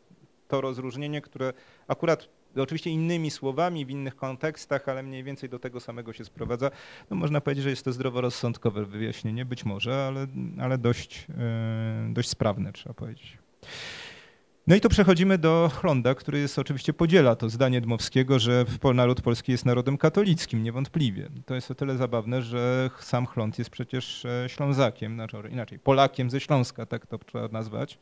to rozróżnienie, które akurat oczywiście innymi słowami, w innych kontekstach, ale mniej więcej do tego samego się sprowadza. No można powiedzieć, że jest to zdroworozsądkowe wyjaśnienie, być może, ale, ale dość, e, dość sprawne, trzeba powiedzieć. No i tu przechodzimy do Chlonda, który jest oczywiście podziela to zdanie Dmowskiego, że naród polski jest narodem katolickim, niewątpliwie. To jest o tyle zabawne, że sam Chląd jest przecież e, Ślązakiem, znaczy inaczej, Polakiem ze Śląska, tak to trzeba nazwać.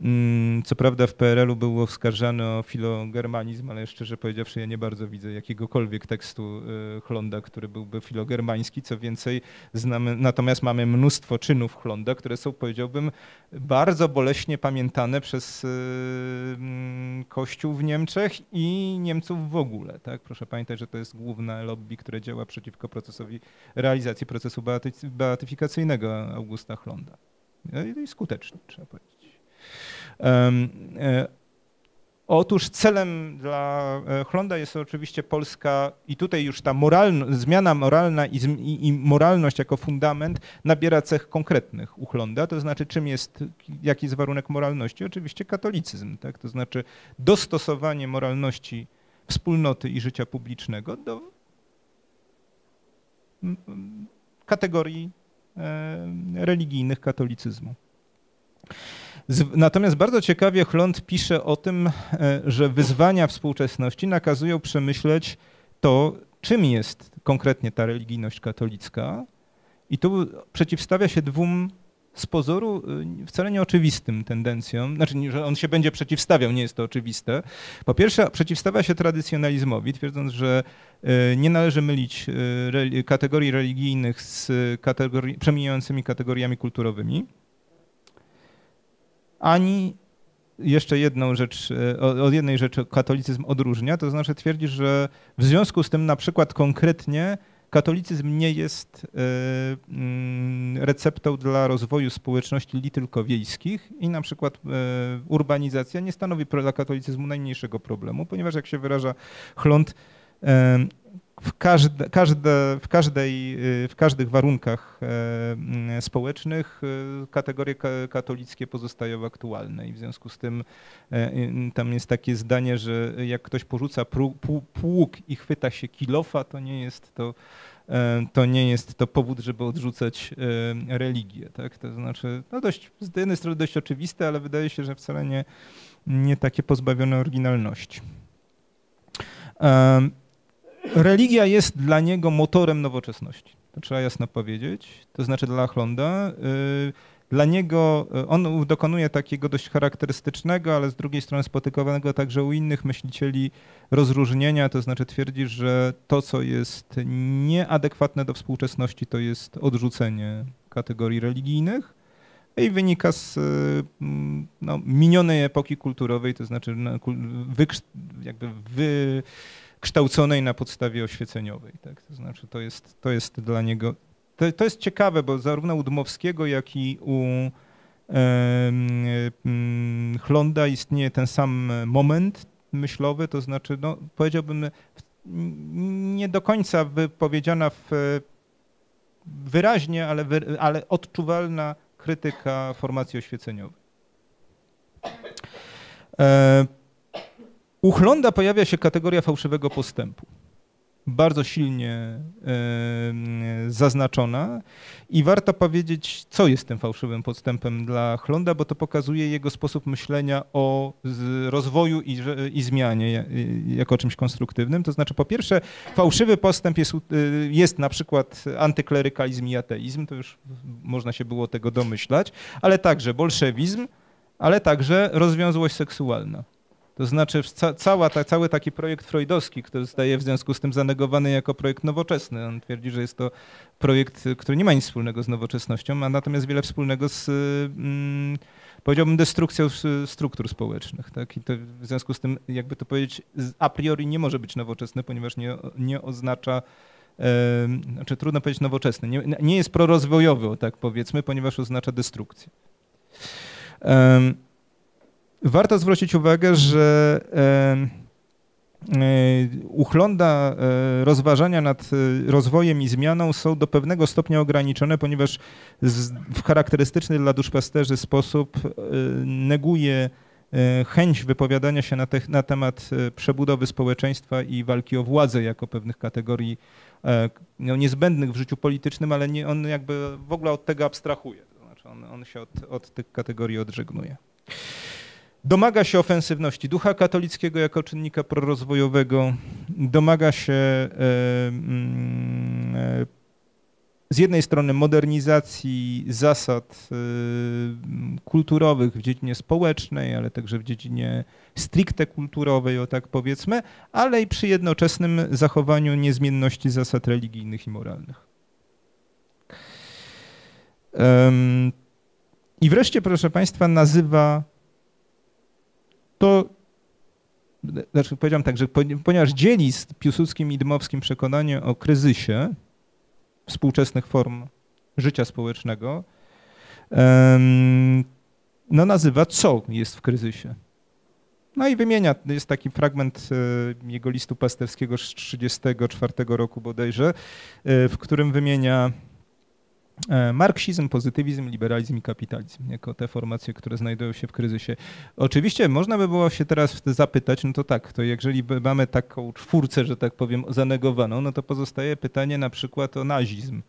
Mm, co prawda w PRL-u było oskarżane o filogermanizm, ale szczerze powiedziawszy ja nie bardzo widzę jakiegokolwiek tekstu y, Chlonda, który byłby filogermański. Co więcej, znamy, natomiast mamy mnóstwo czynów Chlonda, które są, powiedziałbym, bardzo boleśnie pamiętane przez y, mm, Kościół w Niemczech i Niemców w ogóle. Tak? Proszę pamiętać, że to jest główne lobby, które działa przeciwko procesowi realizacji procesu beatyfikacyjnego Augusta Chlonda. I skutecznie, trzeba powiedzieć. E, otóż celem dla e, Chlonda jest oczywiście Polska i tutaj już ta moralno, zmiana moralna i, i, moralność jako fundament nabiera cech konkretnych u Chlonda, to znaczy czym jest, jaki jest warunek moralności? Oczywiście katolicyzm, tak? to znaczy dostosowanie moralności wspólnoty i życia publicznego do kategorii e, religijnych katolicyzmu. Natomiast bardzo ciekawie Chląd pisze o tym, e, że wyzwania współczesności nakazują przemyśleć to, czym jest konkretnie ta religijność katolicka. I tu przeciwstawia się dwóm z pozoru e, wcale nieoczywistym tendencjom, znaczy, że on się będzie przeciwstawiał, nie jest to oczywiste. Po pierwsze, przeciwstawia się tradycjonalizmowi, twierdząc, że e, nie należy mylić kategorii religijnych z kategorii, przemijającymi kategoriami kulturowymi ani jeszcze jedną rzecz, e, od jednej rzeczy katolicyzm odróżnia, to znaczy twierdzi, że w związku z tym na przykład konkretnie katolicyzm nie jest e, mm, receptą dla rozwoju społeczności li tylko wiejskich i na przykład e, urbanizacja nie stanowi dla katolicyzmu najmniejszego problemu, ponieważ jak się wyraża Chląd, w, każde, każde, w, każdej, y, w każdych warunkach e, mm, społecznych y, kategorie katolickie pozostają aktualne i w związku z tym e, tam jest takie zdanie, że jak ktoś porzuca pług i chwyta się kilofa, to nie jest to e, to nie jest to powód, żeby odrzucać religię. Tak? To znaczy, no dość, z jednej strony dość oczywiste, ale wydaje się, że wcale nie, nie takie pozbawione oryginalności. Religia jest dla niego motorem nowoczesności. To trzeba jasno powiedzieć. To znaczy dla Chlonda. Y, dla niego y, on dokonuje takiego dość charakterystycznego, ale z drugiej strony spotykanego także u innych myślicieli rozróżnienia, to znaczy twierdzi, że to, co jest nieadekwatne do współczesności, to jest odrzucenie kategorii religijnych i wynika z y, no, minionej epoki kulturowej, to znaczy jakby wykształconej na podstawie oświeceniowej. Tak? To znaczy to jest, to jest dla niego, to, to jest ciekawe, bo zarówno u Dmowskiego, jak i u Chlonda istnieje ten sam moment myślowy, to znaczy, no, powiedziałbym, nie do końca wypowiedziana w, wyraźnie, ale, ale odczuwalna krytyka formacji oświeceniowej. E, u Chlonda pojawia się kategoria fałszywego postępu bardzo silnie zaznaczona i warto powiedzieć, co jest tym fałszywym podstępem dla Chlonda, bo to pokazuje jego sposób myślenia o rozwoju i, i zmianie jako czymś konstruktywnym. To znaczy, po pierwsze, fałszywy postęp jest, y, jest na przykład antyklerykalizm i ateizm, to już można się było tego domyślać, ale także bolszewizm, ale także rozwiązłość seksualna. To znaczy ca cała, ta, cały taki projekt freudowski, który zostaje w związku z tym zanegowany jako projekt nowoczesny. On twierdzi, że jest to projekt, który nie ma nic wspólnego z nowoczesnością, ma natomiast wiele wspólnego z, mm, powiedziałbym, destrukcją struktur społecznych. Tak? I to w związku z tym, jakby to powiedzieć, a priori nie może być nowoczesny, ponieważ nie, nie oznacza znaczy trudno powiedzieć nowoczesny, nie, nie jest prorozwojowy, tak powiedzmy, ponieważ oznacza destrukcję. Um, Warto zwrócić uwagę, że e, uchląda e, rozważania nad e, rozwojem i zmianą są do pewnego stopnia ograniczone, ponieważ w charakterystyczny dla duszpasterzy sposób neguje chęć wypowiadania się na, te, na, temat przebudowy społeczeństwa i walki o władzę jako pewnych kategorii no, niezbędnych w życiu politycznym, ale nie, on jakby w ogóle od tego abstrahuje. To znaczy on, on się od, od tych kategorii odżegnuje. Domaga się ofensywności ducha katolickiego jako czynnika prorozwojowego, domaga się e, mm, e, z jednej strony modernizacji zasad e, kulturowych w dziedzinie społecznej, ale także w dziedzinie stricte kulturowej, o tak powiedzmy, ale i przy jednoczesnym zachowaniu niezmienności zasad religijnych i moralnych. I wreszcie, proszę Państwa, nazywa to znaczy powiedziałem tak, że ponieważ dzieli z Piłsudskim i Dmowskim przekonanie o kryzysie współczesnych form życia społecznego, no nazywa, co jest w kryzysie. No i wymienia, jest taki fragment e, jego listu pasterskiego z 1934 roku bodajże, e, w którym wymienia marksizm, pozytywizm, liberalizm i kapitalizm, jako te formacje, które znajdują się w kryzysie. Oczywiście można by było się teraz zapytać, no to tak, to jeżeli mamy taką czwórcę, że tak powiem, zanegowaną, no to pozostaje pytanie na przykład o nazizm.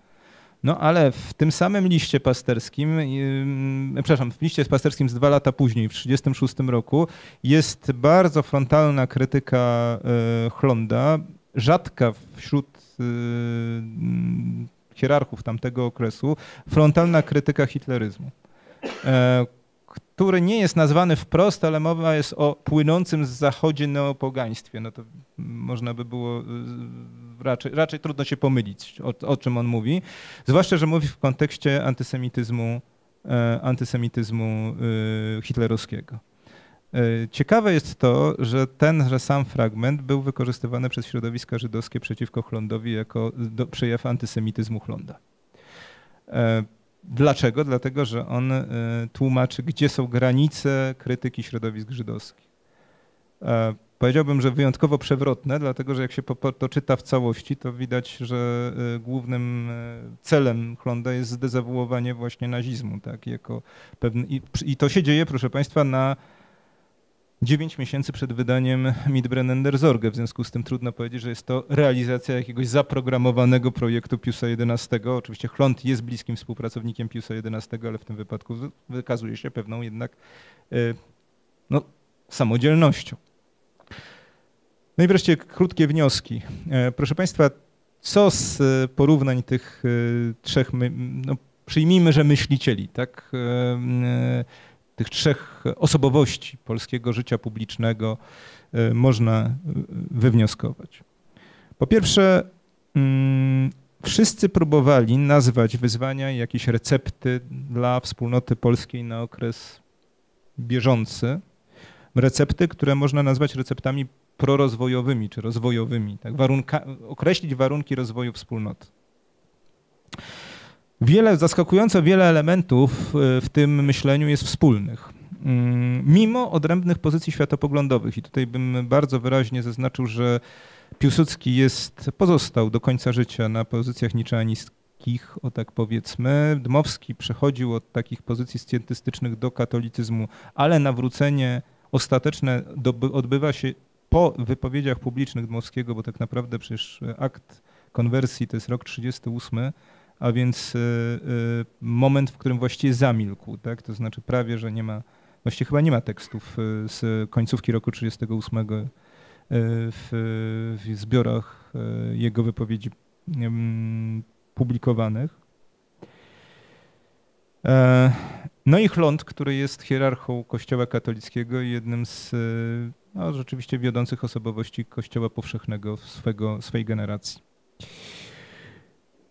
No ale w tym samym liście pasterskim, yy, przepraszam, w liście pasterskim z dwa lata później, w 1936 roku, jest bardzo frontalna krytyka yy, rzadka wśród yy, hierarchów tamtego okresu, frontalna krytyka hitleryzmu, e, który nie jest nazwany wprost, ale mowa jest o płynącym z zachodzie neopogaństwie. No to można by było e, raczej, raczej trudno się pomylić, o, o czym on mówi. Zwłaszcza, że mówi w kontekście antysemityzmu, e, antysemityzmu hitlerowskiego. E, ciekawe jest to, że tenże sam fragment był wykorzystywany przez środowiska żydowskie przeciwko Chlondowi jako do, przejaw antysemityzmu Chlonda. E, dlaczego? Dlatego, że on e, tłumaczy, gdzie są granice krytyki środowisk żydowskich. Powiedziałbym, że wyjątkowo przewrotne, dlatego że jak się to czyta w całości, to widać, że głównym celem Chlonda jest zdezawuowanie właśnie nazizmu, tak, jako pewny, i, i to się dzieje, proszę Państwa, na 9 miesięcy przed wydaniem Midbrennender Zorge. W związku z tym trudno powiedzieć, że jest to realizacja jakiegoś zaprogramowanego projektu Piusa XI. Oczywiście Chlont jest bliskim współpracownikiem Piusa XI, ale w tym wypadku wykazuje się pewną jednak e, no, samodzielnością. No i wreszcie krótkie wnioski. E, proszę Państwa, co z porównań tych trzech, no, przyjmijmy, że myślicieli, tak? Tych trzech osobowości polskiego życia publicznego e, można e, wywnioskować. Po pierwsze, mm, wszyscy próbowali nazwać wyzwania i jakieś recepty dla wspólnoty polskiej na okres bieżący. Recepty, które można nazwać receptami prorozwojowymi czy rozwojowymi, tak? Warunka, określić warunki rozwoju wspólnoty. Wiele, zaskakująco wiele elementów e, w tym myśleniu jest wspólnych. Mm, mimo odrębnych pozycji światopoglądowych, i tutaj bym bardzo wyraźnie zaznaczył, że Piłsudski jest, pozostał do końca życia na pozycjach niczeaniskich, o tak powiedzmy. Dmowski przechodził od takich pozycji scjentystycznych do katolicyzmu, ale nawrócenie ostateczne odbywa się po wypowiedziach publicznych Dmowskiego, bo tak naprawdę przecież akt konwersji to jest rok 38, a więc y, y, moment, w którym właściwie zamilkł, tak? to znaczy prawie, że nie ma, właściwie chyba nie ma tekstów y, z końcówki roku 38 w, w zbiorach jego wypowiedzi publikowanych. E, no i Chląd, który jest hierarchą Kościoła katolickiego i jednym z no, rzeczywiście wiodących osobowości Kościoła powszechnego swego, swojej generacji.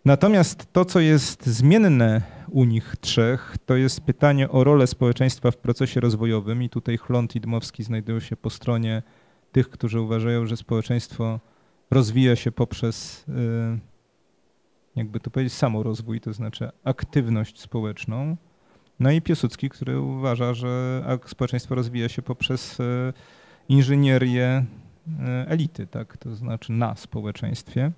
Natomiast to, co jest zmienne u nich trzech, to jest pytanie o rolę społeczeństwa w procesie rozwojowym i tutaj Chlont i Dmowski znajdują się po stronie tych, którzy uważają, że społeczeństwo rozwija się poprzez, y, jakby to powiedzieć, samorozwój, to znaczy aktywność społeczną. No i Piłsudski, który uważa, że społeczeństwo rozwija się poprzez y, inżynierię y, elity, tak? to znaczy na społeczeństwie.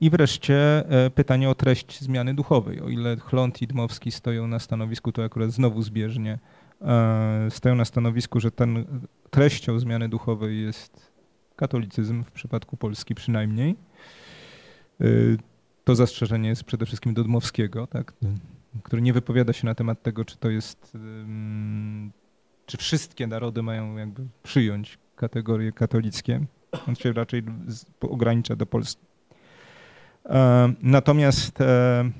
I wreszcie e, pytanie o treść zmiany duchowej. O ile Chlont i Dmowski stoją na stanowisku, to akurat znowu zbieżnie, e, stoją na stanowisku, że ten treścią zmiany duchowej jest katolicyzm, w przypadku Polski przynajmniej. E, to zastrzeżenie jest przede wszystkim do Dmowskiego, tak, który nie wypowiada się na temat tego, czy to jest, czy wszystkie narody mają jakby przyjąć kategorie katolickie. On się raczej ogranicza do Polski. E, natomiast, e,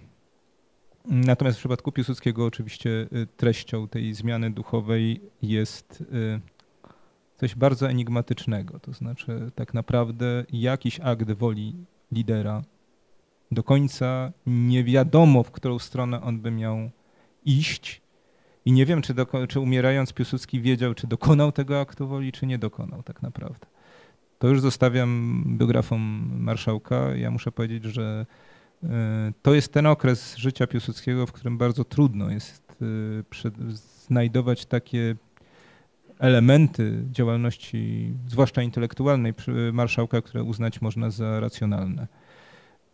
natomiast w przypadku Piłsudskiego oczywiście e, treścią tej zmiany duchowej jest coś bardzo enigmatycznego. To znaczy tak naprawdę jakiś akt woli lidera. Do końca nie wiadomo, w którą stronę on by miał iść. I nie wiem, czy, czy umierając Piłsudski wiedział, czy dokonał tego aktu woli, czy nie dokonał tak naprawdę. To już zostawiam biografom marszałka. Ja muszę powiedzieć, że e, to jest ten okres życia Piłsudskiego, w którym bardzo trudno jest e, znajdować takie elementy działalności, zwłaszcza intelektualnej marszałka, które uznać można za racjonalne.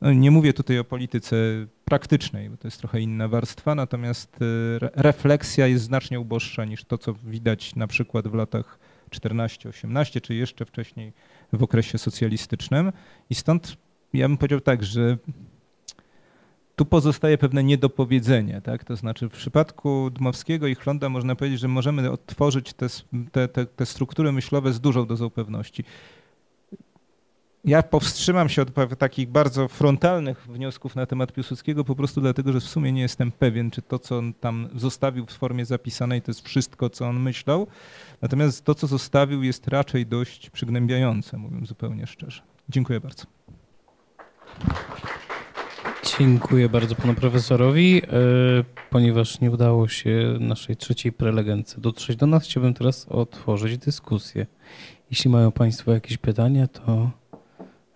No, nie mówię tutaj o polityce praktycznej, bo to jest trochę inna warstwa, natomiast e, refleksja jest znacznie uboższa niż to, co widać na przykład w latach 14-18, czy jeszcze wcześniej w okresie socjalistycznym. I stąd ja bym powiedział tak, że tu pozostaje pewne niedopowiedzenie. Tak? To znaczy w przypadku Dmowskiego i Chlonda można powiedzieć, że możemy odtworzyć te, te, te, te struktury myślowe z dużą dozą pewności. Ja powstrzymam się od takich bardzo frontalnych wniosków na temat Piłsudskiego po prostu dlatego, że w sumie nie jestem pewien, czy to, co on tam zostawił w formie zapisanej, to jest wszystko, co on myślał. Natomiast to, co zostawił, jest raczej dość przygnębiające, mówiąc zupełnie szczerze. Dziękuję bardzo. Dziękuję bardzo panu profesorowi. E, ponieważ nie udało się naszej trzeciej prelegence dotrzeć do nas, chciałbym teraz otworzyć dyskusję. Jeśli mają państwo jakieś pytania, to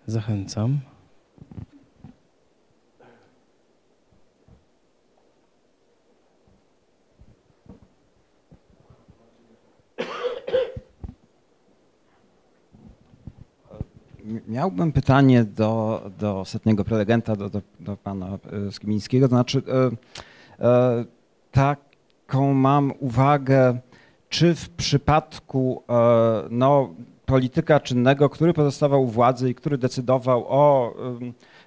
Zachęcam. Miałbym pytanie do, do setnego prelegenta, do, do, do pana e, Skimińskiego. To znaczy, e, e, taką mam uwagę, czy w przypadku e, no, polityka czynnego, który pozostawał u władzy i który decydował o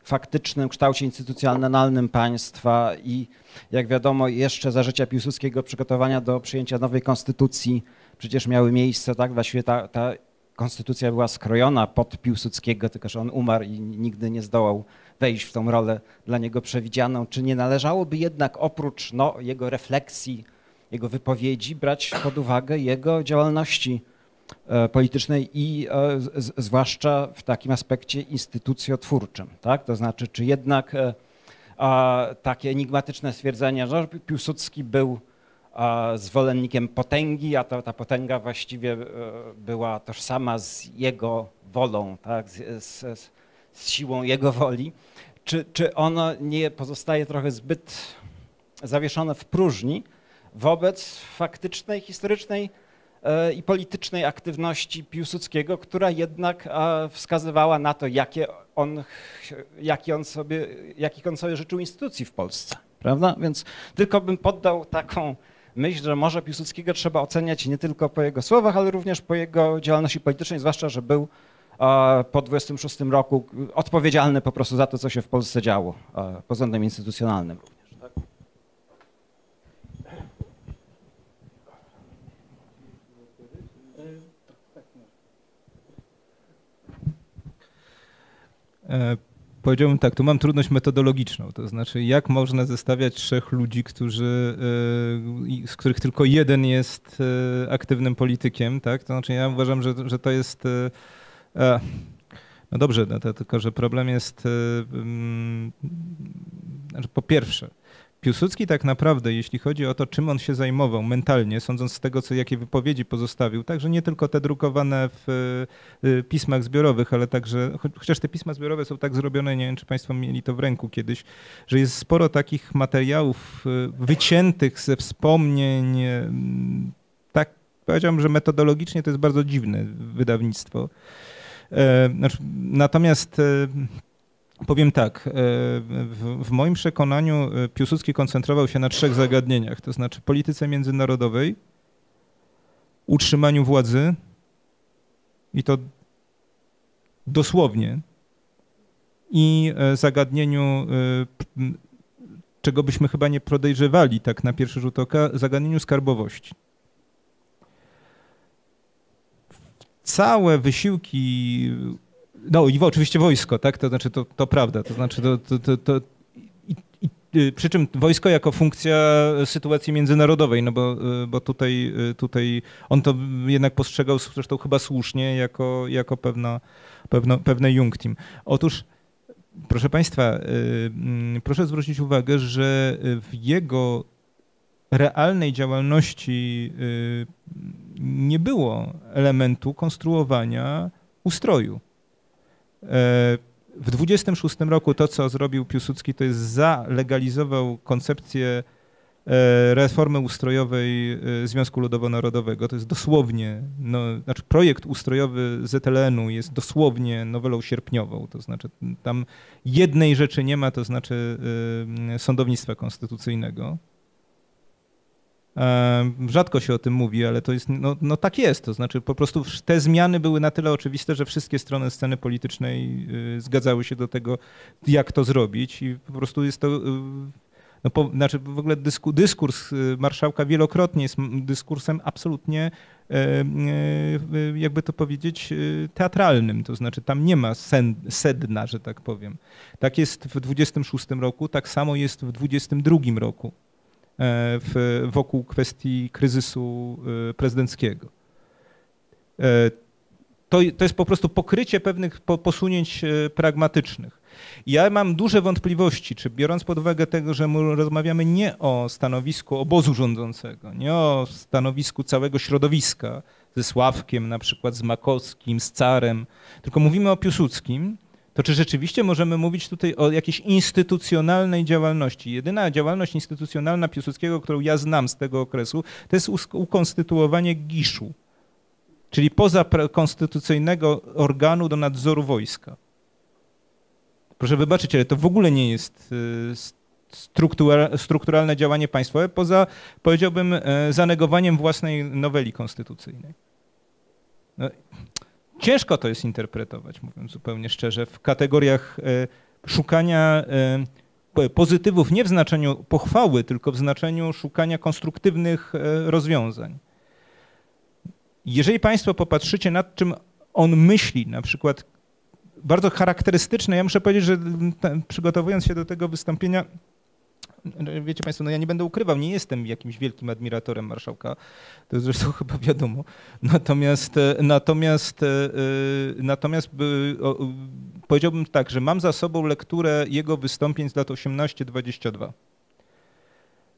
faktycznym kształcie instytucjonalnym państwa i jak wiadomo jeszcze za życia Piłsudskiego przygotowania do przyjęcia nowej konstytucji przecież miały miejsce, tak, właściwie ta, ta konstytucja była skrojona pod Piłsudskiego, tylko że on umarł i nigdy nie zdołał wejść w tą rolę dla niego przewidzianą. Czy nie należałoby jednak oprócz no, jego refleksji, jego wypowiedzi brać pod uwagę jego działalności politycznej i e, zwłaszcza w takim aspekcie instytucjotwórczym, tak? To znaczy, czy jednak e, takie enigmatyczne stwierdzenie, że Piłsudski był zwolennikiem potęgi, a ta, ta potęga właściwie była tożsama z jego wolą, tak? z, z, z siłą jego woli, czy, czy ono nie pozostaje trochę zbyt zawieszone w próżni wobec faktycznej, historycznej e, i politycznej aktywności Piłsudskiego, która jednak wskazywała na to, jakie on, jaki on sobie, jakich on sobie życzył instytucji w Polsce. Prawda? Więc tylko bym poddał taką myśl, że może Piłsudskiego trzeba oceniać nie tylko po jego słowach, ale również po jego działalności politycznej, zwłaszcza, że był po 26 roku odpowiedzialny po prostu za to, co się w Polsce działo pod względem instytucjonalnym powiedziałbym tak, tu mam trudność metodologiczną, to znaczy jak można zestawiać trzech ludzi, którzy, e, z których tylko jeden jest e, aktywnym politykiem, tak? To znaczy ja uważam, że, że to jest E, no dobrze, no to, tylko że problem jest, e, mm, znaczy po pierwsze, Piłsudski tak naprawdę, jeśli chodzi o to, czym on się zajmował mentalnie, sądząc z tego, co jakie wypowiedzi pozostawił, także nie tylko te drukowane w e, pismach zbiorowych, ale także, chociaż te pisma zbiorowe są tak zrobione, nie wiem, czy Państwo mieli to w ręku kiedyś, że jest sporo takich materiałów wyciętych ze wspomnień, tak powiedziałbym, że metodologicznie to jest bardzo dziwne wydawnictwo. E, znaczy, natomiast e, Powiem tak, e, w, w, moim przekonaniu Piłsudski koncentrował się na trzech zagadnieniach, to znaczy polityce międzynarodowej, utrzymaniu władzy i to dosłownie i zagadnieniu, czego byśmy chyba nie podejrzewali tak na pierwszy rzut oka, zagadnieniu skarbowości. całe wysiłki, no i oczywiście wojsko, tak, to znaczy to, to prawda, to znaczy to, to, to, to i, i, y, przy czym wojsko jako funkcja sytuacji międzynarodowej, no bo, y, bo tutaj, y, tutaj on to jednak postrzegał zresztą chyba słusznie jako, jako pewna, pewno, pewne Jungtim. Otóż proszę Państwa, mm, proszę zwrócić uwagę, że w jego realnej działalności nie było elementu konstruowania ustroju. E, w 26 roku to, co zrobił Piłsudski, to jest zalegalizował koncepcję e, reformy ustrojowej e, Związku Ludowo-Narodowego. To jest dosłownie, no, znaczy projekt ustrojowy ZLN-u jest dosłownie nowelą sierpniową. To znaczy tam jednej rzeczy nie ma, to znaczy sądownictwa konstytucyjnego. Rzadko się o tym mówi, ale to jest, no, no, tak jest. To znaczy po prostu te zmiany były na tyle oczywiste, że wszystkie strony sceny politycznej y, zgadzały się do tego, jak to zrobić i po prostu jest to, y, no, po, znaczy w ogóle dysku, dyskurs y, marszałka wielokrotnie jest dyskursem absolutnie, jakby to powiedzieć, teatralnym. To znaczy tam nie ma sen, sedna, że tak powiem. Tak jest w 26 roku, tak samo jest w 22 roku. E, w, wokół kwestii kryzysu e, prezydenckiego. E, to, to jest po prostu pokrycie pewnych posunięć pragmatycznych. Ja mam duże wątpliwości, czy biorąc pod uwagę tego, że my rozmawiamy nie o stanowisku obozu rządzącego, nie o stanowisku całego środowiska, ze Sławkiem na przykład, z Makowskim, z Carem, tylko mówimy o Piłsudskim, to czy rzeczywiście możemy mówić tutaj o jakiejś instytucjonalnej działalności? Jedyna działalność instytucjonalna Piłsudskiego, którą ja znam z tego okresu, to jest ukonstytuowanie GISZ-u, czyli poza konstytucyjnego organu do nadzoru wojska. Proszę wybaczyć, ale to w ogóle nie jest y, strukturalne działanie państwowe, poza, powiedziałbym, zanegowaniem własnej noweli konstytucyjnej. No, ciężko to jest interpretować, mówiąc zupełnie szczerze, w kategoriach szukania pozytywów nie w znaczeniu pochwały, tylko w znaczeniu szukania konstruktywnych rozwiązań. Jeżeli Państwo popatrzycie nad czym on myśli, na przykład bardzo charakterystyczne, ja muszę powiedzieć, że przygotowując się do tego wystąpienia, wiecie Państwo, no ja nie będę ukrywał, nie jestem jakimś wielkim admiratorem marszałka, to zresztą chyba wiadomo. Natomiast, natomiast, natomiast powiedziałbym tak, że mam za sobą lekturę jego wystąpień z lat 18-22.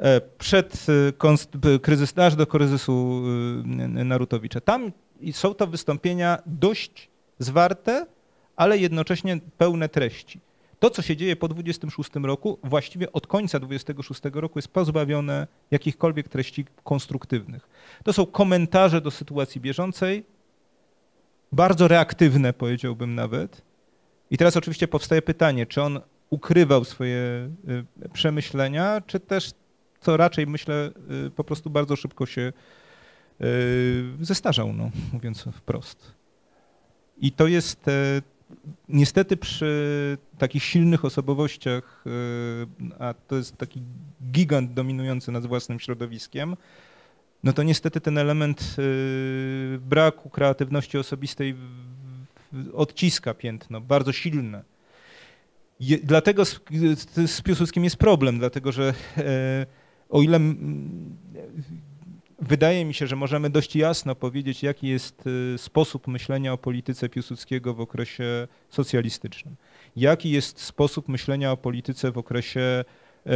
E, przed e, kryzys, aż do kryzysu Narutowicza. Tam są to wystąpienia dość zwarte, ale jednocześnie pełne treści. To, co się dzieje po 26 roku, właściwie od końca 26 roku jest pozbawione jakichkolwiek treści konstruktywnych. To są komentarze do sytuacji bieżącej, bardzo reaktywne powiedziałbym nawet. I teraz oczywiście powstaje pytanie, czy on ukrywał swoje przemyślenia, czy też co raczej myślę y, po prostu bardzo szybko się y, zestarzał, no, mówiąc wprost. I to jest niestety przy takich silnych osobowościach, e, a to jest taki gigant dominujący nad własnym środowiskiem, no to niestety ten element e, braku kreatywności osobistej odciska piętno, bardzo silne. Dlatego z, z Piłsudskim jest problem, dlatego że o ile wydaje mi się, że możemy dość jasno powiedzieć, jaki jest y, sposób myślenia o polityce Piłsudskiego w okresie socjalistycznym, jaki jest sposób myślenia o polityce w okresie e,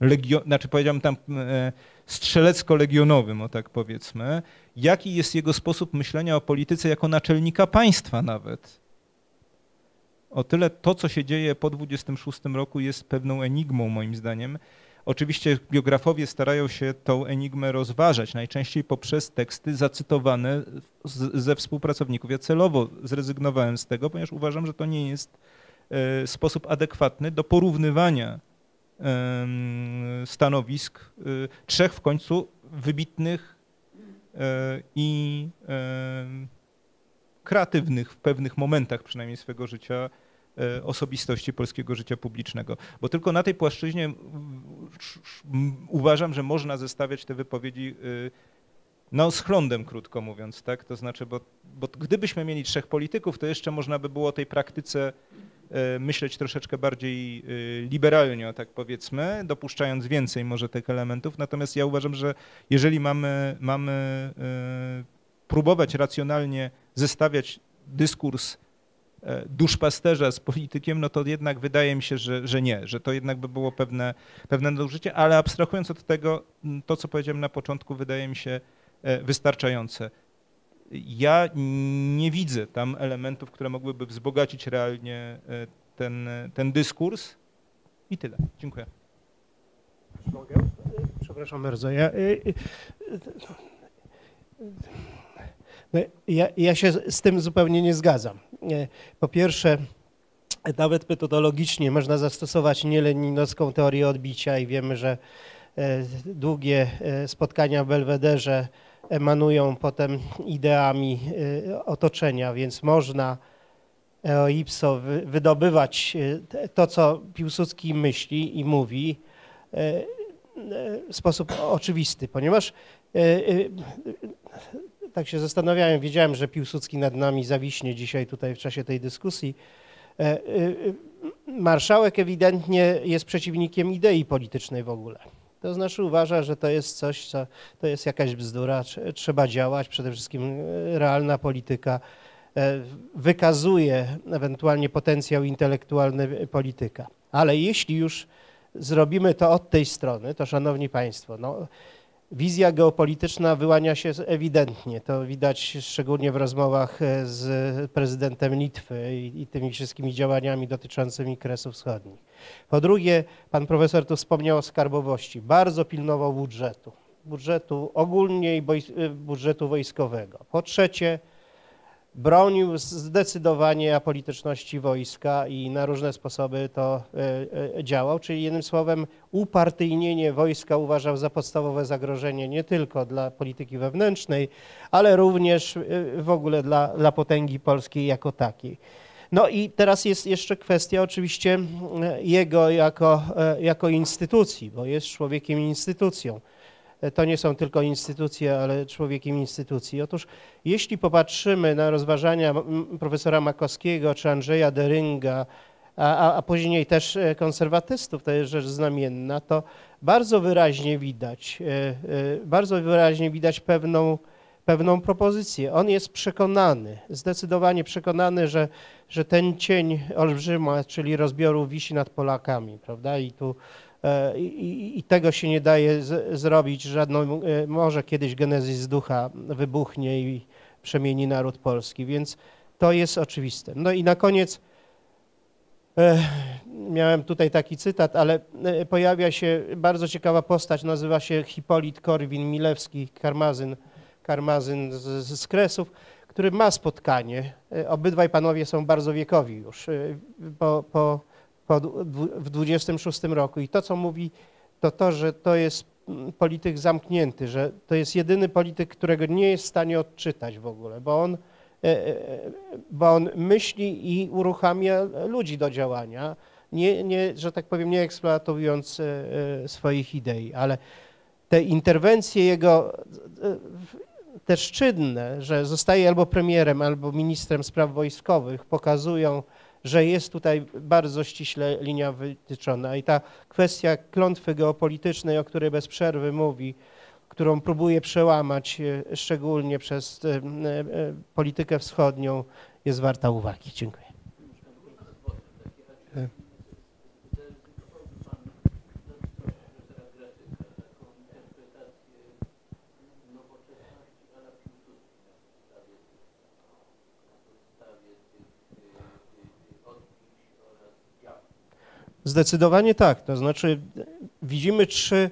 legio, znaczy powiedziałbym tam e, strzelecko-legionowym, o tak powiedzmy, jaki jest jego sposób myślenia o polityce jako naczelnika państwa nawet. O tyle to, co się dzieje po 26 roku jest pewną enigmą moim zdaniem, Oczywiście biografowie starają się tą enigmę rozważać, najczęściej poprzez teksty zacytowane z, ze współpracowników. Ja celowo zrezygnowałem z tego, ponieważ uważam, że to nie jest e, sposób adekwatny do porównywania stanowisk e, trzech w końcu wybitnych e, i kreatywnych w pewnych momentach przynajmniej swego życia osobistości polskiego życia publicznego. Bo tylko na tej płaszczyźnie uważam, że można zestawiać te wypowiedzi y, no schlądem, krótko mówiąc, tak? To znaczy, bo, bo gdybyśmy mieli trzech polityków, to jeszcze można by było o tej praktyce e, myśleć troszeczkę bardziej liberalnie, tak powiedzmy, dopuszczając więcej może tych elementów. Natomiast ja uważam, że jeżeli mamy, mamy próbować racjonalnie zestawiać dyskurs E, duszpasterza z politykiem, no to jednak wydaje mi się, że, że nie, że to jednak by było pewne, pewne nadużycie, ale abstrahując od tego, to co powiedziałem na początku wydaje mi się e, wystarczające. Ja nie widzę tam elementów, które mogłyby wzbogacić realnie e, ten, ten dyskurs i tyle. Dziękuję. Mogę? Przepraszam bardzo. Ja, ja, ja się z tym zupełnie nie zgadzam. Po pierwsze, nawet metodologicznie można zastosować nieleninowską teorię odbicia i wiemy, że e, długie e, spotkania w Belwederze emanują potem ideami e, otoczenia, więc można eo ipso wydobywać to, co Piłsudski myśli i mówi w sposób oczywisty, ponieważ tak się zastanawiałem, wiedziałem, że Piłsudski nad nami zawiśnie dzisiaj tutaj w czasie tej dyskusji. E, e, marszałek ewidentnie jest przeciwnikiem idei politycznej w ogóle. To znaczy uważa, że to jest coś, co to jest jakaś bzdura, trzeba działać, przede wszystkim e, realna polityka wykazuje ewentualnie potencjał intelektualny polityka. Ale jeśli już zrobimy to od tej strony, to szanowni państwo, no, Wizja geopolityczna wyłania się ewidentnie. To widać szczególnie w rozmowach e, z prezydentem Litwy i, i, tymi wszystkimi działaniami dotyczącymi Kresów Wschodnich. Po drugie, pan profesor tu wspomniał o skarbowości. Bardzo pilnował budżetu. Budżetu ogólnie i e, budżetu wojskowego. Po trzecie, bronił zdecydowanie apolityczności wojska i na różne sposoby to e, e, działał, czyli jednym słowem upartyjnienie wojska uważał za podstawowe zagrożenie nie tylko dla polityki wewnętrznej, ale również e, w ogóle dla, dla potęgi polskiej jako takiej. No i teraz jest jeszcze kwestia oczywiście jego jako, jako instytucji, bo jest człowiekiem instytucją to nie są tylko instytucje, ale człowiekiem instytucji. Otóż jeśli popatrzymy na rozważania profesora Makowskiego czy Andrzeja Derynga, a, a, później też e, konserwatystów, to jest rzecz znamienna, to bardzo wyraźnie widać, e, e, bardzo wyraźnie widać pewną, pewną propozycję. On jest przekonany, zdecydowanie przekonany, że, że ten cień olbrzyma, czyli rozbioru wisi nad Polakami, prawda? I tu E, I, i, tego się nie daje z, zrobić żadną, e, może kiedyś genezis ducha wybuchnie i przemieni naród polski, więc to jest oczywiste. No i na koniec e, miałem tutaj taki cytat, ale e, pojawia się bardzo ciekawa postać, nazywa się Hipolit Korwin-Milewski, Karmazyn, Karmazyn z, z Kresów, który ma spotkanie. Obydwaj panowie są bardzo wiekowi już. Po, po w 26 roku. I to, co mówi, to to, że to jest mm, polityk zamknięty, że to jest jedyny polityk, którego nie jest w stanie odczytać w ogóle, bo on, e, e, bo on myśli i uruchamia ludzi do działania, nie, nie, że tak powiem, nie eksploatując e, swoich idei, ale te interwencje jego też czynne, że zostaje albo premierem, albo ministrem spraw wojskowych, pokazują, że jest tutaj bardzo ściśle linia wytyczona i ta kwestia klątwy geopolitycznej, o której bez przerwy mówi, którą próbuje przełamać e, szczególnie przez e, e, politykę wschodnią, jest warta uwagi. Dziękuję. Zdecydowanie tak. To znaczy widzimy trzy,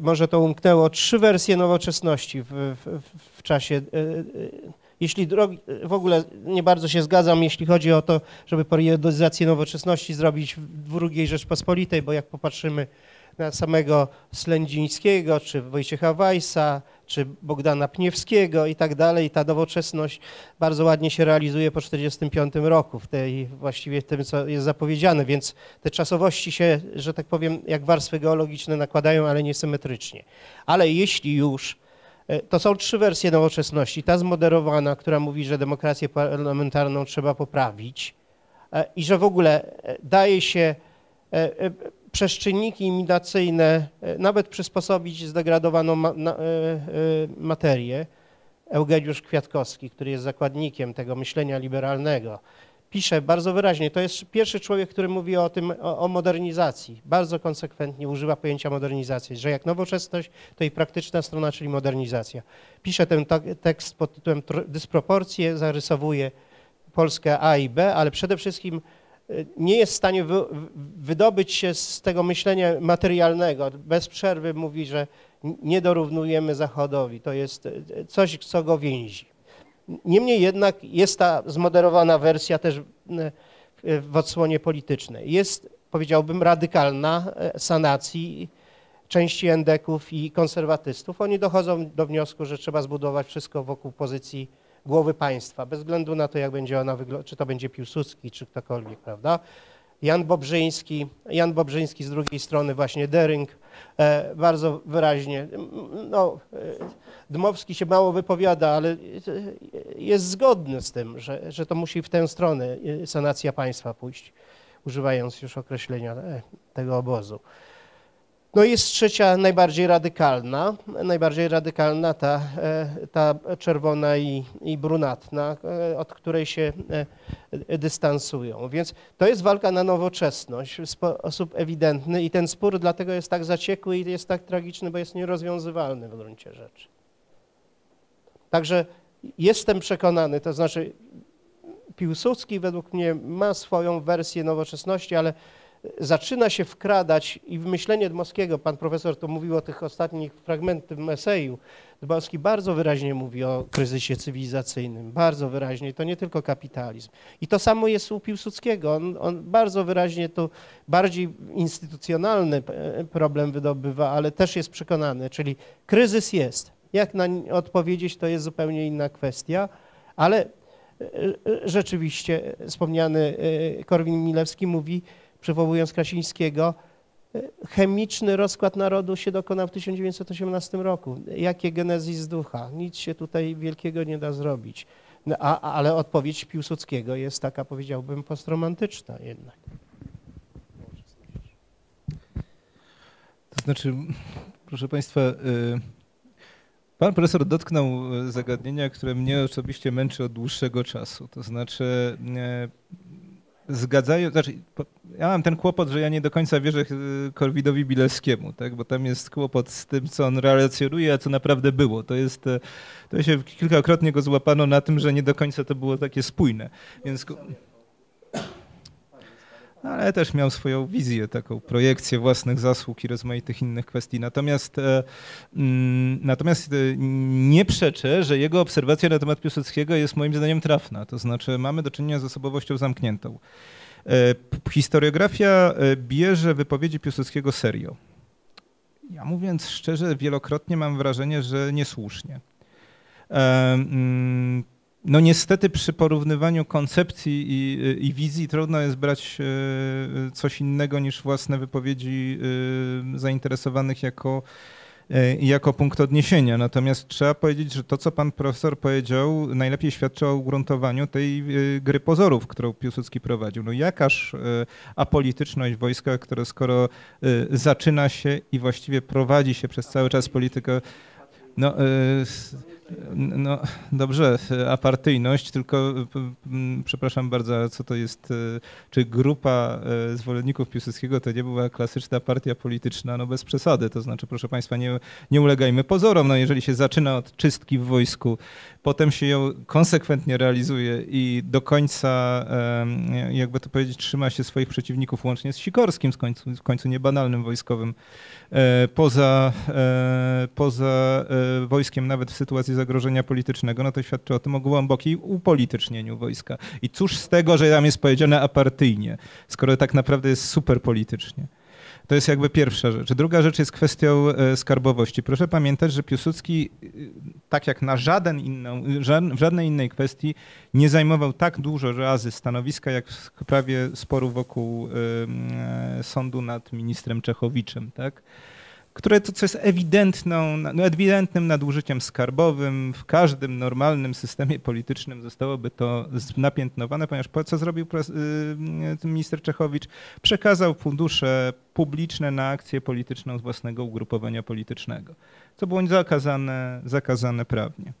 może to umknęło, trzy wersje nowoczesności w, w, w czasie. E, e, jeśli drogi, w ogóle nie bardzo się zgadzam, jeśli chodzi o to, żeby periodyzację nowoczesności zrobić w II Rzeczpospolitej, bo jak popatrzymy na samego Slędzińskiego, czy Wojciecha Weissa, czy Bogdana Pniewskiego i tak dalej. Ta nowoczesność bardzo ładnie się realizuje po 1945 roku, w tej właściwie w tym, co jest zapowiedziane, więc te czasowości się, że tak powiem, jak warstwy geologiczne nakładają, ale niesymetrycznie. Ale jeśli już, e, to są trzy wersje nowoczesności. Ta zmoderowana, która mówi, że demokrację parlamentarną trzeba poprawić e, i że w ogóle e, daje się przeszczynniki imitacyjne e, nawet przysposobić zdegradowaną e, e, materię. Eugeniusz Kwiatkowski, który jest zakładnikiem tego myślenia liberalnego, pisze bardzo wyraźnie, to jest pierwszy człowiek, który mówi o tym, o, o modernizacji. Bardzo konsekwentnie używa pojęcia modernizacji, że jak nowoczesność, to i praktyczna strona, czyli modernizacja. Pisze ten tekst pod tytułem Dysproporcje, zarysowuje Polskę A i B, ale przede wszystkim nie jest w stanie wy, wydobyć się z tego myślenia materialnego. Bez przerwy mówi, że nie dorównujemy Zachodowi. To jest coś, co go więzi. Niemniej jednak jest ta zmoderowana wersja też w odsłonie politycznej. Jest, powiedziałbym, radykalna e, sanacji części endeków i konserwatystów. Oni dochodzą do wniosku, że trzeba zbudować wszystko wokół pozycji głowy państwa, bez względu na to, jak będzie ona czy to będzie Piłsudski, czy ktokolwiek, prawda? Jan Bobrzyński, Jan Bobrzyński z drugiej strony właśnie Dering, e, bardzo wyraźnie, no, e, Dmowski się mało wypowiada, ale jest zgodny z tym, że, że to musi w tę stronę e, sanacja państwa pójść, używając już określenia e, tego obozu. No jest trzecia, najbardziej radykalna, najbardziej radykalna ta, e, ta czerwona i, i brunatna, e, od której się e, dystansują. Więc to jest walka na nowoczesność w sposób ewidentny i ten spór dlatego jest tak zaciekły i jest tak tragiczny, bo jest nierozwiązywalny w gruncie rzeczy. Także jestem przekonany, to znaczy Piłsudski według mnie ma swoją wersję nowoczesności, ale zaczyna się wkradać i w myślenie Dmowskiego, pan profesor to mówił o tych ostatnich fragmentach eseju, Dmowski bardzo wyraźnie mówi o kryzysie cywilizacyjnym, bardzo wyraźnie, to nie tylko kapitalizm. I to samo jest u Piłsudskiego, on, on bardzo wyraźnie to bardziej instytucjonalny e, problem wydobywa, ale też jest przekonany, czyli kryzys jest. Jak na odpowiedzieć, to jest zupełnie inna kwestia, ale e, e, rzeczywiście wspomniany Korwin-Milewski mówi, przywołując Krasińskiego, chemiczny rozkład narodu się dokonał w 1918 roku. Jakie genezis ducha? Nic się tutaj wielkiego nie da zrobić. No, a, ale odpowiedź Piłsudskiego jest taka, powiedziałbym, postromantyczna jednak. To znaczy, proszę Państwa, y, Pan profesor dotknął zagadnienia, które mnie osobiście męczy od dłuższego czasu. To znaczy, zgadzają, znaczy ja mam ten kłopot, że ja nie do końca wierzę Korwidowi Bilewskiemu, tak? bo tam jest kłopot z tym, co on relacjonuje, a co naprawdę było. To jest, to się kilkakrotnie go złapano na tym, że nie do końca to było takie spójne. Więc ale też miał swoją wizję, taką projekcję własnych zasług i rozmaitych innych kwestii. Natomiast, e, mm, natomiast e, nie przeczę, że jego obserwacja na temat Piłsudskiego jest moim zdaniem trafna. To znaczy mamy do czynienia z osobowością zamkniętą. E, historiografia bierze wypowiedzi Piłsudskiego serio. Ja mówiąc szczerze, wielokrotnie mam wrażenie, że niesłusznie. No niestety przy porównywaniu koncepcji i, i, wizji trudno jest brać e, coś innego niż własne wypowiedzi e, zainteresowanych jako, e, jako punkt odniesienia. Natomiast trzeba powiedzieć, że to, co pan profesor powiedział, najlepiej świadczy o ugruntowaniu tej gry pozorów, którą Piłsudski prowadził. No jakaż apolityczność wojska, które skoro zaczyna się i właściwie prowadzi się przez cały czas politykę no, no dobrze, apartyjność, tylko przepraszam bardzo, co to jest, e, czy grupa e, zwolenników Piłsudskiego to nie była klasyczna partia polityczna, no bez przesady, to znaczy proszę Państwa, nie, nie ulegajmy pozorom, no jeżeli się zaczyna od czystki w wojsku, potem się ją konsekwentnie realizuje i do końca, jakby to powiedzieć, trzyma się swoich przeciwników, łącznie z Sikorskim, w końcu, w końcu niebanalnym wojskowym, e, poza, poza wojskiem, nawet w sytuacji zagrożenia politycznego, no to świadczy o tym o głębokiej upolitycznieniu wojska. I cóż z tego, że tam jest powiedziane apartyjnie, skoro tak naprawdę jest super politycznie. To jest jakby pierwsza rzecz. Druga rzecz jest kwestią e, skarbowości. Proszę pamiętać, że Piłsudski, e, tak jak na żaden inną, w żadnej innej kwestii, nie zajmował tak dużo razy stanowiska, jak w sprawie sporu wokół e, sądu nad ministrem Czechowiczem. Tak? które to, co jest ewidentną, no ewidentnym nadużyciem skarbowym w każdym normalnym systemie politycznym zostałoby to napiętnowane, ponieważ po co zrobił y, minister Czechowicz? Przekazał fundusze publiczne na akcję polityczną z własnego ugrupowania politycznego, co było zakazane, zakazane prawnie.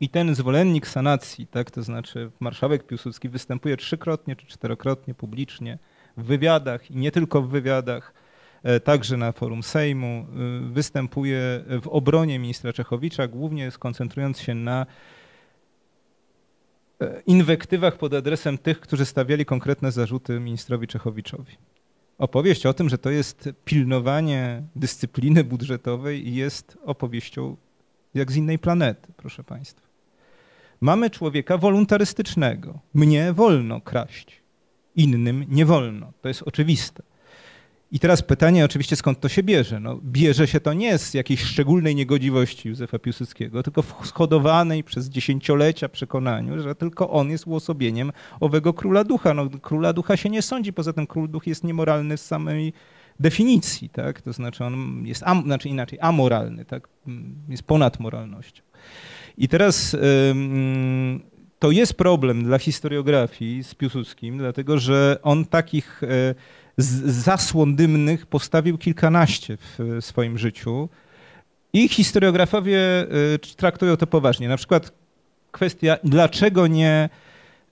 I ten zwolennik sanacji, tak, to znaczy marszałek Piłsudski występuje trzykrotnie czy czterokrotnie publicznie w wywiadach i nie tylko w wywiadach, E, także na forum Sejmu, e, występuje w obronie ministra Czechowicza, głównie skoncentrując się na e, inwektywach pod adresem tych, którzy stawiali konkretne zarzuty ministrowi Czechowiczowi. Opowieść o tym, że to jest pilnowanie dyscypliny budżetowej jest opowieścią jak z innej planety, proszę Państwa. Mamy człowieka wolontarystycznego. Mnie wolno kraść, innym nie wolno. To jest oczywiste. I teraz pytanie oczywiście, skąd to się bierze? No, bierze się to nie z jakiejś szczególnej niegodziwości Józefa Piłsudskiego, tylko w schodowanej przez dziesięciolecia przekonaniu, że tylko on jest uosobieniem owego króla ducha. No, króla ducha się nie sądzi, poza tym król duch jest niemoralny z samej definicji, tak? To znaczy on jest, am, znaczy inaczej, amoralny, tak? Jest ponad moralnością. I teraz to jest problem dla historiografii z Piłsudskim, dlatego że on takich y, zasłon dymnych postawił kilkanaście w swoim życiu i historiografowie y, traktują to poważnie. Na przykład kwestia, dlaczego nie,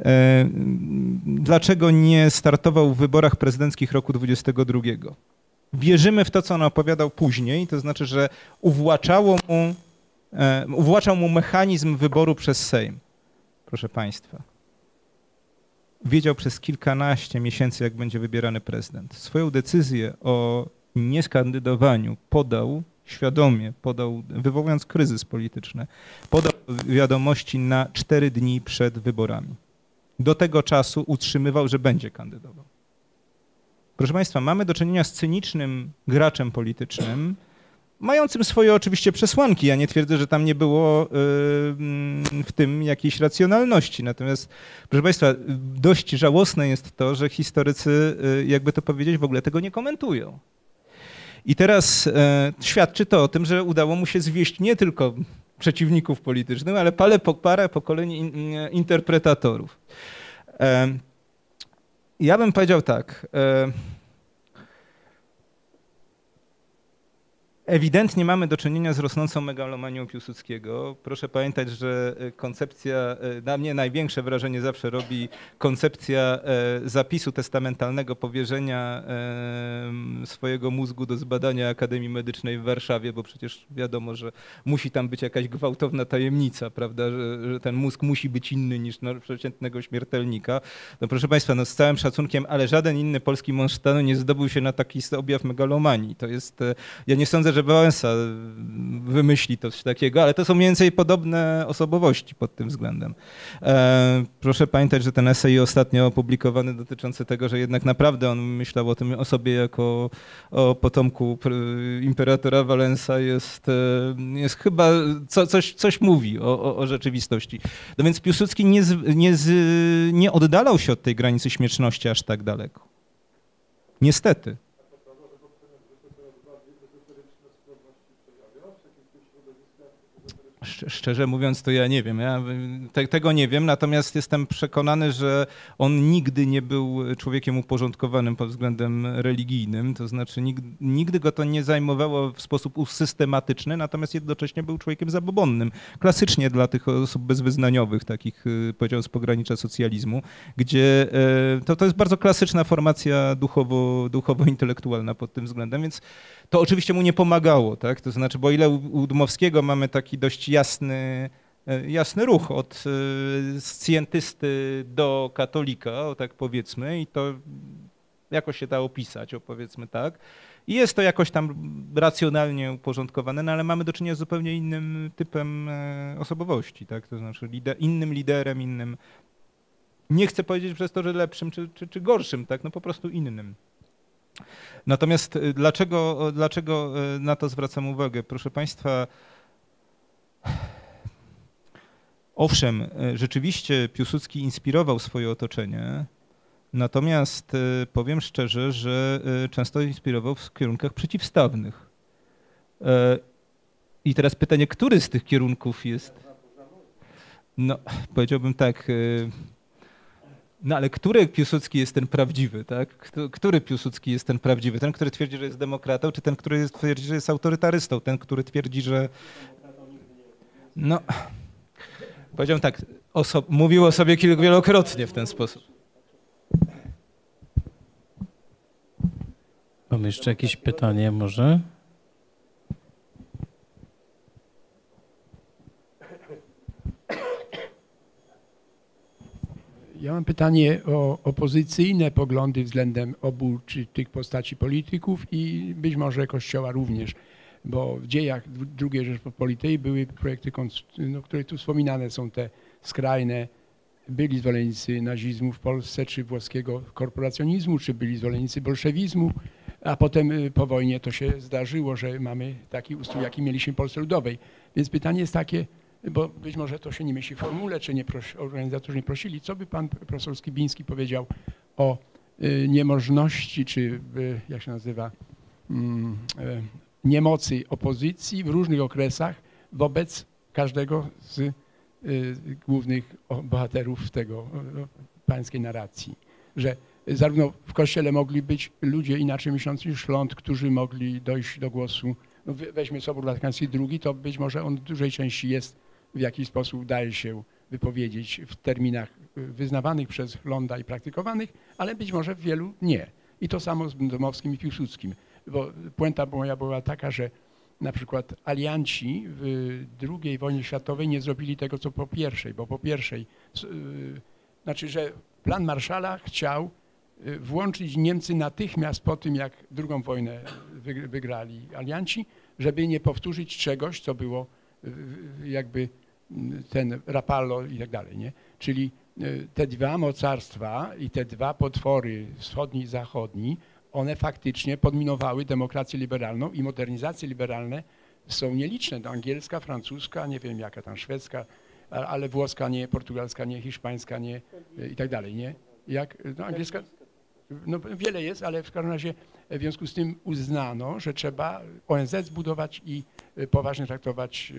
y, dlaczego nie startował w wyborach prezydenckich roku 22. Wierzymy w to, co on opowiadał później, to znaczy, że uwłaczało mu, y, uwłaczał mu mechanizm wyboru przez Sejm. Proszę Państwa wiedział przez kilkanaście miesięcy, jak będzie wybierany prezydent. Swoją decyzję o nieskandydowaniu podał świadomie, podał, wywołując kryzys polityczny, podał wiadomości na cztery dni przed wyborami. Do tego czasu utrzymywał, że będzie kandydował. Proszę Państwa, mamy do czynienia z cynicznym graczem politycznym, mającym swoje oczywiście przesłanki. Ja nie twierdzę, że tam nie było y, w tym jakiejś racjonalności. Natomiast, proszę Państwa, dość żałosne jest to, że historycy, y, jakby to powiedzieć, w ogóle tego nie komentują. I teraz e, świadczy to o tym, że udało mu się zwieść nie tylko przeciwników politycznych, ale parę, parę pokoleń in, interpretatorów. E, ja bym powiedział tak. Ewidentnie mamy do czynienia z rosnącą megalomanią Piłsudskiego. Proszę pamiętać, że e, koncepcja, e, na mnie największe wrażenie zawsze robi koncepcja e, zapisu testamentalnego powierzenia swojego mózgu do zbadania Akademii Medycznej w Warszawie, bo przecież wiadomo, że musi tam być jakaś gwałtowna tajemnica, prawda, że, że ten mózg musi być inny niż przeciętnego śmiertelnika. No proszę Państwa, no z całym szacunkiem, ale żaden inny polski mąż stanu nie zdobył się na taki objaw megalomanii. To jest, ja nie sądzę, że Wałęsa wymyśli coś takiego, ale to są mniej więcej podobne osobowości pod tym względem. E, proszę pamiętać, że ten esej ostatnio opublikowany dotyczący tego, że jednak naprawdę on myślał o tym o sobie jako o potomku imperatora Wałęsa jest, e, jest chyba, co, coś, coś mówi o, o, o rzeczywistości. No więc Piłsudski nie, z, nie, z, nie oddalał się od tej granicy śmieszności aż tak daleko. Niestety. Szczerze mówiąc, to ja nie wiem. Ja te, tego nie wiem, natomiast jestem przekonany, że on nigdy nie był człowiekiem uporządkowanym pod względem religijnym. To znaczy, nigdy, nigdy go to nie zajmowało w sposób systematyczny, natomiast jednocześnie był człowiekiem zabobonnym. Klasycznie dla tych osób bezwyznaniowych, takich y, powiedziałbym z pogranicza socjalizmu, gdzie e, to, to jest bardzo klasyczna formacja duchowo, duchowo-intelektualna pod tym względem, więc to oczywiście mu nie pomagało, tak? To znaczy, bo ile u Dmowskiego mamy taki dość jasny, e, jasny ruch od e, scjentysty do katolika, o tak powiedzmy, i to jakoś się da opisać, powiedzmy tak. I jest to jakoś tam racjonalnie uporządkowane, no ale mamy do czynienia z zupełnie innym typem e, osobowości, tak? To znaczy lider, innym liderem, innym. Nie chcę powiedzieć przez to, że lepszym czy, czy, czy gorszym, tak? No po prostu innym. Natomiast y, dlaczego, dlaczego y, na to zwracam uwagę? Proszę Państwa, owszem, y, rzeczywiście Piłsudski inspirował swoje otoczenie, natomiast powiem szczerze, że często inspirował w kierunkach przeciwstawnych. I teraz pytanie, który z tych kierunków jest? No, powiedziałbym tak, no ale który Piłsudski jest ten prawdziwy, tak? Który Piłsudski jest ten prawdziwy? Ten, który twierdzi, że jest demokratą, czy ten, który twierdzi, że jest autorytarystą? Ten, który twierdzi, że... No, powiedziałem tak, oso... mówił o sobie wielokrotnie w ten sposób. Mamy jeszcze jakieś pytanie może? Ja mam pytanie o opozycyjne poglądy względem obu czy tych postaci polityków i być może Kościoła również, bo w dziejach II Rzeczpospolitej były projekty, no, które tu wspominane są te skrajne, byli zwolennicy nazizmu w Polsce, czy włoskiego korporacjonizmu, czy byli zwolennicy bolszewizmu, a potem y, po wojnie to się zdarzyło, że mamy taki ustrój, jaki mieliśmy w Polsce Ludowej. Więc pytanie jest takie, bo być może to się nie mieści w formule, czy nie prosi, organizatorzy nie prosili. Co by pan profesor Skibiński powiedział o y, niemożności, czy y, jak się nazywa, mm, y, niemocy opozycji w różnych okresach wobec każdego z głównych bohaterów tego pańskiej narracji, że zarówno w kościele mogli być ludzie inaczej myślący niż Ląd, którzy mogli dojść do głosu. No weźmy Sobór Watykański II, to być może on w dużej części jest w jaki sposób daje się wypowiedzieć w terminach y, wyznawanych przez Londa i praktykowanych, ale być może w wielu nie. I to samo z Domowskim i Piłsudskim, bo puenta moja była taka, że na przykład alianci w II wojnie światowej nie zrobili tego, co po pierwszej, bo po pierwszej, yy, znaczy, że plan Marszala chciał y, włączyć Niemcy natychmiast po tym, jak drugą wojnę wyg- wygrali alianci, żeby nie powtórzyć czegoś, co było y, y, jakby ten Rapallo i tak dalej, nie? Czyli y, te dwa mocarstwa i te dwa potwory, wschodni i zachodni, one faktycznie podminowały demokrację liberalną i modernizacje liberalne są nieliczne. No, angielska, francuska, nie wiem jaka tam, szwedzka, ale włoska nie, portugalska nie, hiszpańska nie y, i tak dalej, nie? Jak, no angielska, no wiele jest, ale w każdym razie w związku z tym uznano, że trzeba ONZ zbudować i y, poważnie traktować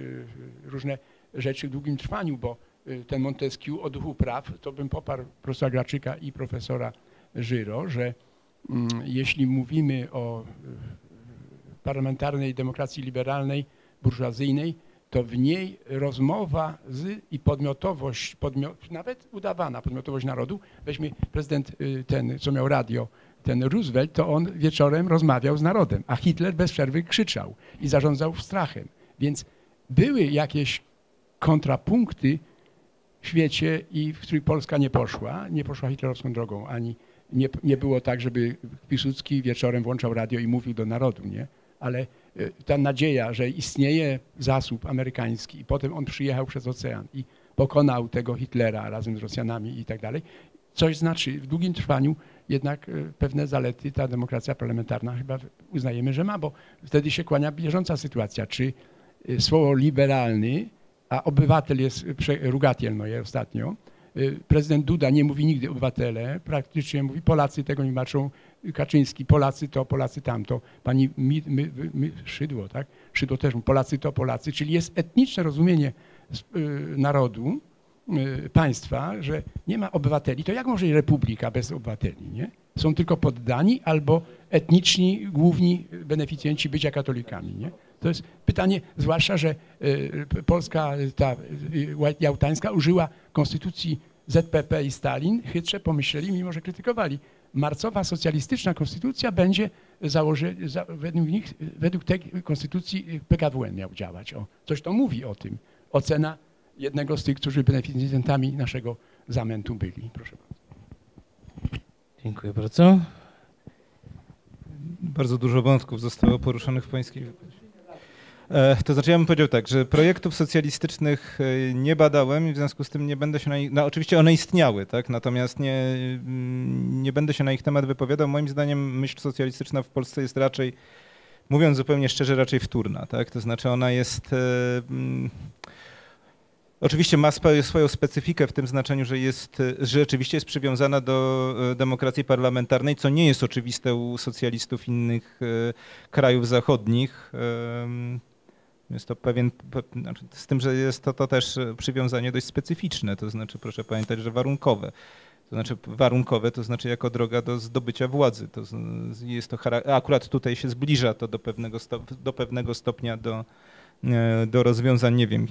różne rzeczy w długim trwaniu, bo y, ten Montesquieu o duchu praw, to bym poparł profesora Graczyka i profesora Żyro, że mm, jeśli mówimy o y, parlamentarnej demokracji liberalnej, burżuazyjnej, to w niej rozmowa z i podmiotowość, podmiot, nawet udawana podmiotowość narodu, weźmy prezydent y, ten, co miał radio, ten Roosevelt, to on wieczorem rozmawiał z narodem, a Hitler bez przerwy krzyczał i zarządzał strachem. Więc były jakieś kontrapunkty w świecie i w których Polska nie poszła, nie poszła hitlerowską drogą, ani nie, nie było tak, żeby Piłsudski wieczorem włączał radio i mówił do narodu, nie? Ale y, ta nadzieja, że istnieje zasób amerykański i potem on przyjechał przez ocean i pokonał tego Hitlera razem z Rosjanami i tak dalej, coś znaczy w długim trwaniu jednak y, pewne zalety ta demokracja parlamentarna chyba uznajemy, że ma, bo wtedy się kłania bieżąca sytuacja, czy y, słowo liberalny, a obywatel jest, Rugatiel no je ostatnio, y, prezydent Duda nie mówi nigdy obywatele, praktycznie mówi Polacy tego nie maczą, Kaczyński, Polacy to, Polacy tamto, pani mi, my, my, Szydło, tak? Szydło też mówi Polacy to, Polacy, czyli jest etniczne rozumienie y, narodu, y, państwa, że nie ma obywateli, to jak może republika bez obywateli, nie? Są tylko poddani albo etniczni, główni beneficjenci bycia katolikami, nie? To jest pytanie, zwłaszcza, że y, Polska, ta y, jałtańska użyła konstytucji ZPP i Stalin, chytrze pomyśleli, mimo że krytykowali. Marcowa socjalistyczna konstytucja będzie założy, za, według nich, według tej konstytucji PKWN miał działać. O, coś to mówi o tym. Ocena jednego z tych, którzy beneficjentami naszego zamętu byli. Proszę bardzo. Dziękuję bardzo. Bardzo dużo wątków zostało poruszonych w pańskiej wypowiedzi. E, To znaczy ja bym powiedział tak, że projektów socjalistycznych e, nie badałem i w związku z tym nie będę się na nich, no oczywiście one istniały, tak, natomiast nie, mm, nie będę się na ich temat wypowiadał. Moim zdaniem myśl socjalistyczna w Polsce jest raczej, mówiąc zupełnie szczerze, raczej wtórna, tak, to znaczy ona jest... e, mm, Oczywiście ma swoją, specyfikę w tym znaczeniu, że jest, że rzeczywiście jest przywiązana do demokracji parlamentarnej, co nie jest oczywiste u socjalistów innych krajów zachodnich. Jest to pewien, pe- znaczy z tym, że jest to, to też e, przywiązanie dość specyficzne, to znaczy proszę pamiętać, że warunkowe. To znaczy warunkowe, to znaczy jako droga do zdobycia władzy. To jest to, akurat tutaj się zbliża to do pewnego, do pewnego stopnia do, e, do rozwiązań, nie wiem,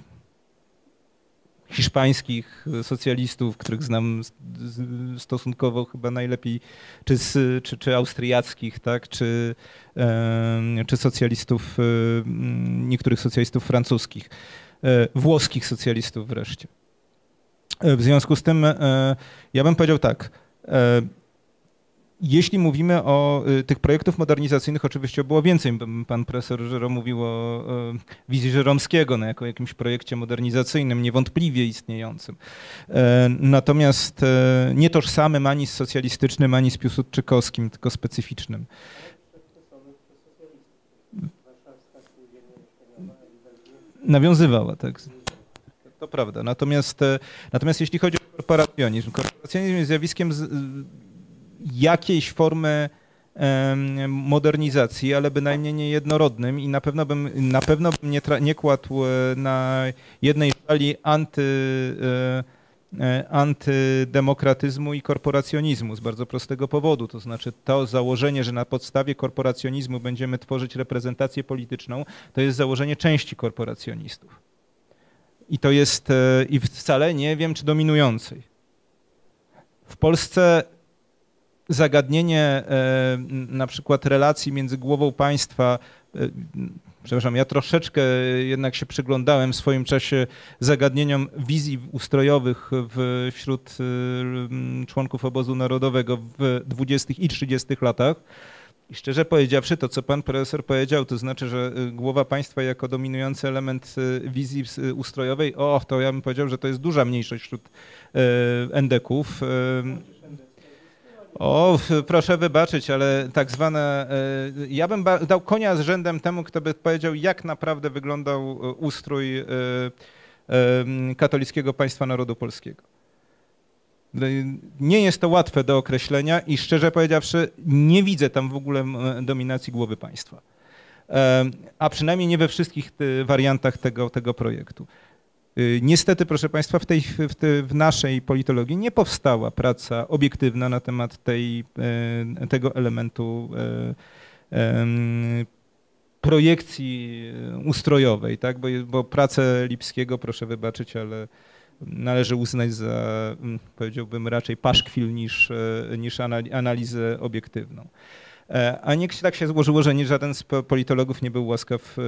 hiszpańskich socjalistów, których znam stosunkowo chyba najlepiej, czy, czy, czy austriackich, tak, czy, czy socjalistów, niektórych socjalistów francuskich, e, włoskich socjalistów wreszcie. E, W związku z tym e, ja bym powiedział tak, jeśli mówimy o y, tych projektów modernizacyjnych, oczywiście było więcej. Pan profesor Żero mówił o wizji Żeromskiego no, jako jakimś projekcie modernizacyjnym, niewątpliwie istniejącym. E, Natomiast e, nie tożsamym ani z socjalistycznym, ani z piłsudczykowskim, tylko specyficznym. Nawiązywała, tak. To prawda. Natomiast, e, natomiast jeśli chodzi o korporacjonizm, korporacjonizm jest zjawiskiem z, jakiejś formy modernizacji, ale bynajmniej nie jednorodnym i na pewno bym, na pewno bym nie, nie kładł e, na jednej szali anty, e, e, antydemokratyzmu i korporacjonizmu z bardzo prostego powodu. To znaczy to założenie, że na podstawie korporacjonizmu będziemy tworzyć reprezentację polityczną, to jest założenie części korporacjonistów. I to jest, i wcale nie wiem, czy dominującej. W Polsce zagadnienie e, na przykład relacji między głową państwa, e, przepraszam, ja troszeczkę jednak się przyglądałem w swoim czasie zagadnieniom wizji ustrojowych wśród y, członków obozu narodowego w 20. i 30. latach. I szczerze powiedziawszy, to co pan profesor powiedział, to znaczy, że głowa państwa jako dominujący element wizji ustrojowej, o, to ja bym powiedział, że to jest duża mniejszość wśród endeków. O, proszę wybaczyć, ale tak zwane. Ja bym dał konia z rzędem temu, kto by powiedział, jak naprawdę wyglądał ustrój katolickiego państwa narodu polskiego. Nie jest to łatwe do określenia i szczerze powiedziawszy, nie widzę tam w ogóle dominacji głowy państwa. A przynajmniej nie we wszystkich wariantach tego, tego projektu. Y, niestety, proszę Państwa, w, tej, w, tej, w, naszej politologii nie powstała praca obiektywna na temat tej, e, tego elementu e, projekcji ustrojowej, tak? bo, bo pracę Lipskiego, proszę wybaczyć, ale należy uznać za, powiedziałbym, raczej paszkwil niż, e, niż analizę obiektywną. E, a niech się tak się złożyło, że nie żaden z politologów nie był łaskaw, e,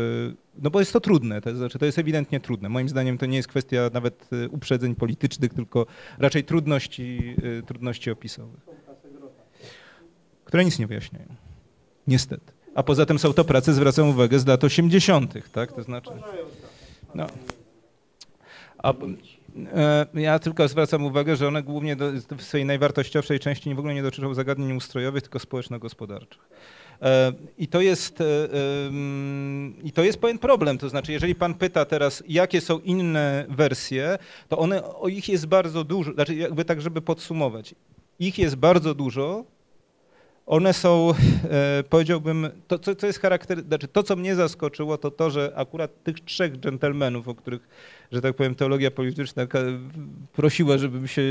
no bo jest to trudne, to znaczy to jest ewidentnie trudne. Moim zdaniem to nie jest kwestia nawet uprzedzeń politycznych, tylko raczej trudności, trudności opisowych, które nic nie wyjaśniają. Niestety. A poza tym są to prace, zwracam uwagę, z lat 80., tak? To znaczy. No. A, E, ja tylko zwracam uwagę, że one głównie do, w swojej najwartościowszej części w ogóle nie dotyczą zagadnień ustrojowych, tylko społeczno-gospodarczych. E, I to, jest, e, I to jest pewien problem. To znaczy, jeżeli pan pyta teraz, jakie są inne wersje, to one, o ich jest bardzo dużo, znaczy jakby tak, żeby podsumować. Ich jest bardzo dużo, one są, powiedziałbym, to co, co jest charakter, znaczy to, co mnie zaskoczyło, to to, że akurat tych trzech dżentelmenów, o których że tak powiem, teologia polityczna prosiła, żebym się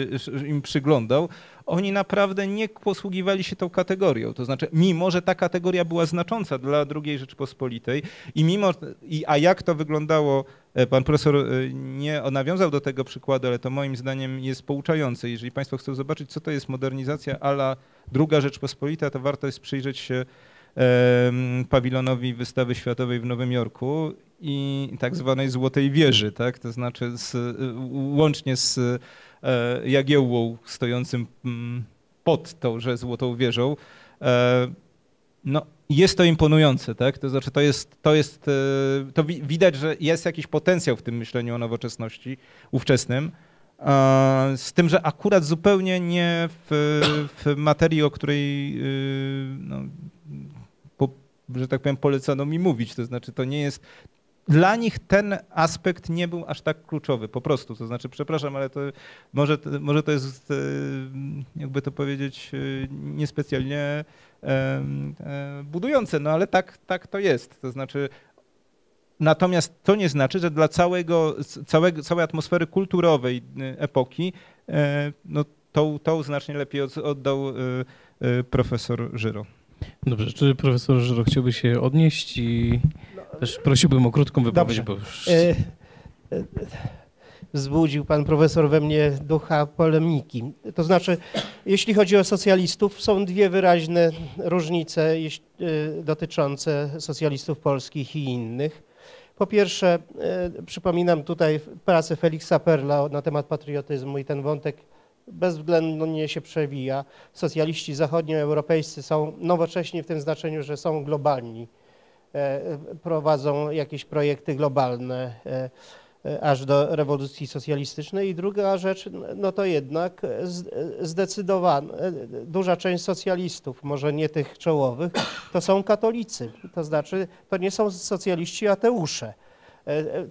im przyglądał, oni naprawdę nie posługiwali się tą kategorią. To znaczy, mimo, że ta kategoria była znacząca dla II Rzeczpospolitej i mimo, i, a jak to wyglądało, e, pan profesor e, nie nawiązał do tego przykładu, ale to moim zdaniem jest pouczające. Jeżeli państwo chcą zobaczyć, co to jest modernizacja ala druga Rzeczpospolita, to warto jest przyjrzeć się pawilonowi wystawy światowej w Nowym Jorku i tak zwanej Złotej Wieży, tak? to znaczy z, łącznie z e, Jagiełłą stojącym mm, pod tąże Złotą Wieżą. E, no, jest to imponujące, tak? To znaczy to jest, to jest, e, to widać, że jest jakiś potencjał w tym myśleniu o nowoczesności ówczesnym, z tym, że akurat zupełnie nie w, w materii, o której no, po, że tak powiem, polecono mi mówić. To znaczy, to nie jest dla nich ten aspekt nie był aż tak kluczowy, po prostu. To znaczy, przepraszam, ale to może, może to jest, e, jakby to powiedzieć, e, niespecjalnie e, budujące, no ale tak, tak to jest. To znaczy, natomiast to nie znaczy, że dla całego, całego, całej atmosfery kulturowej epoki, no tą, tą znacznie lepiej oddał profesor Żyro. Dobrze, czy profesor Żyro chciałby się odnieść i też prosiłbym o krótką wypowiedź, Dobrze. bo. E, e, wzbudził pan profesor we mnie ducha polemiki. To znaczy, jeśli chodzi o socjalistów, są dwie wyraźne różnice e, dotyczące socjalistów polskich i innych. Po pierwsze, przypominam tutaj pracę Feliksa Perla na temat patriotyzmu i ten wątek bezwzględnie się przewija. Socjaliści zachodnioeuropejscy są nowocześni w tym znaczeniu, że są globalni prowadzą jakieś projekty globalne e, e, aż do rewolucji socjalistycznej. I druga rzecz, no to jednak zdecydowana, duża część socjalistów, może nie tych czołowych, to są katolicy. To znaczy, to nie są socjaliści ateusze.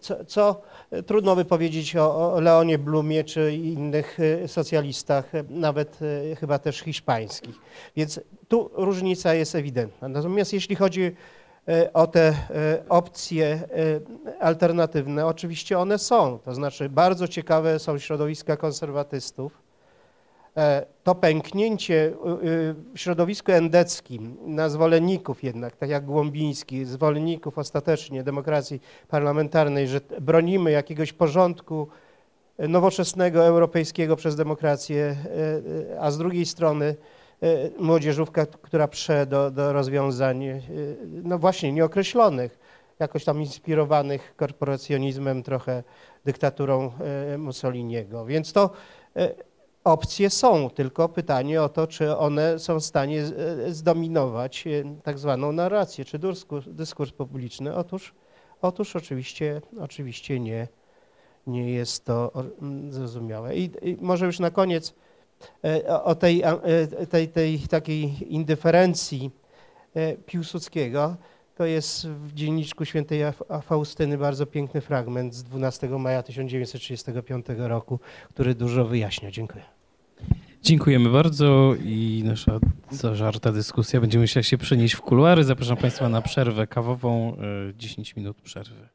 Co, co trudno by powiedzieć o, o Leonie Blumie czy innych socjalistach, nawet chyba też hiszpańskich. Więc tu różnica jest ewidentna. Natomiast jeśli chodzi E, o te e, opcje e, alternatywne. Oczywiście one są, to znaczy bardzo ciekawe są środowiska konserwatystów. To pęknięcie w środowisku endeckim na zwolenników jednak, tak jak Głąbiński, zwolenników ostatecznie demokracji parlamentarnej, że bronimy jakiegoś porządku nowoczesnego, europejskiego przez demokrację, a z drugiej strony E, młodzieżówka, która prze do, do rozwiązań, e, no właśnie, nieokreślonych. jakoś tam inspirowanych korporacjonizmem, trochę dyktaturą e, Mussoliniego. Więc to opcje są, tylko pytanie o to, czy one są w stanie zdominować tak zwaną narrację, czy dyskurs, dyskurs publiczny. Otóż, otóż oczywiście, oczywiście nie, nie jest to mm, zrozumiałe. I, I może już na koniec o- o tej, e, tej, tej takiej indyferencji e, Piłsudskiego, to jest w dzienniczku świętej Faustyny bardzo piękny fragment z 12 maja 1935 roku, który dużo wyjaśnia. Dziękuję. Dziękujemy bardzo i nasza zażarta dyskusja będzie musiała się przenieść w kuluary. Zapraszam Państwa na przerwę kawową, e, 10 minut przerwy.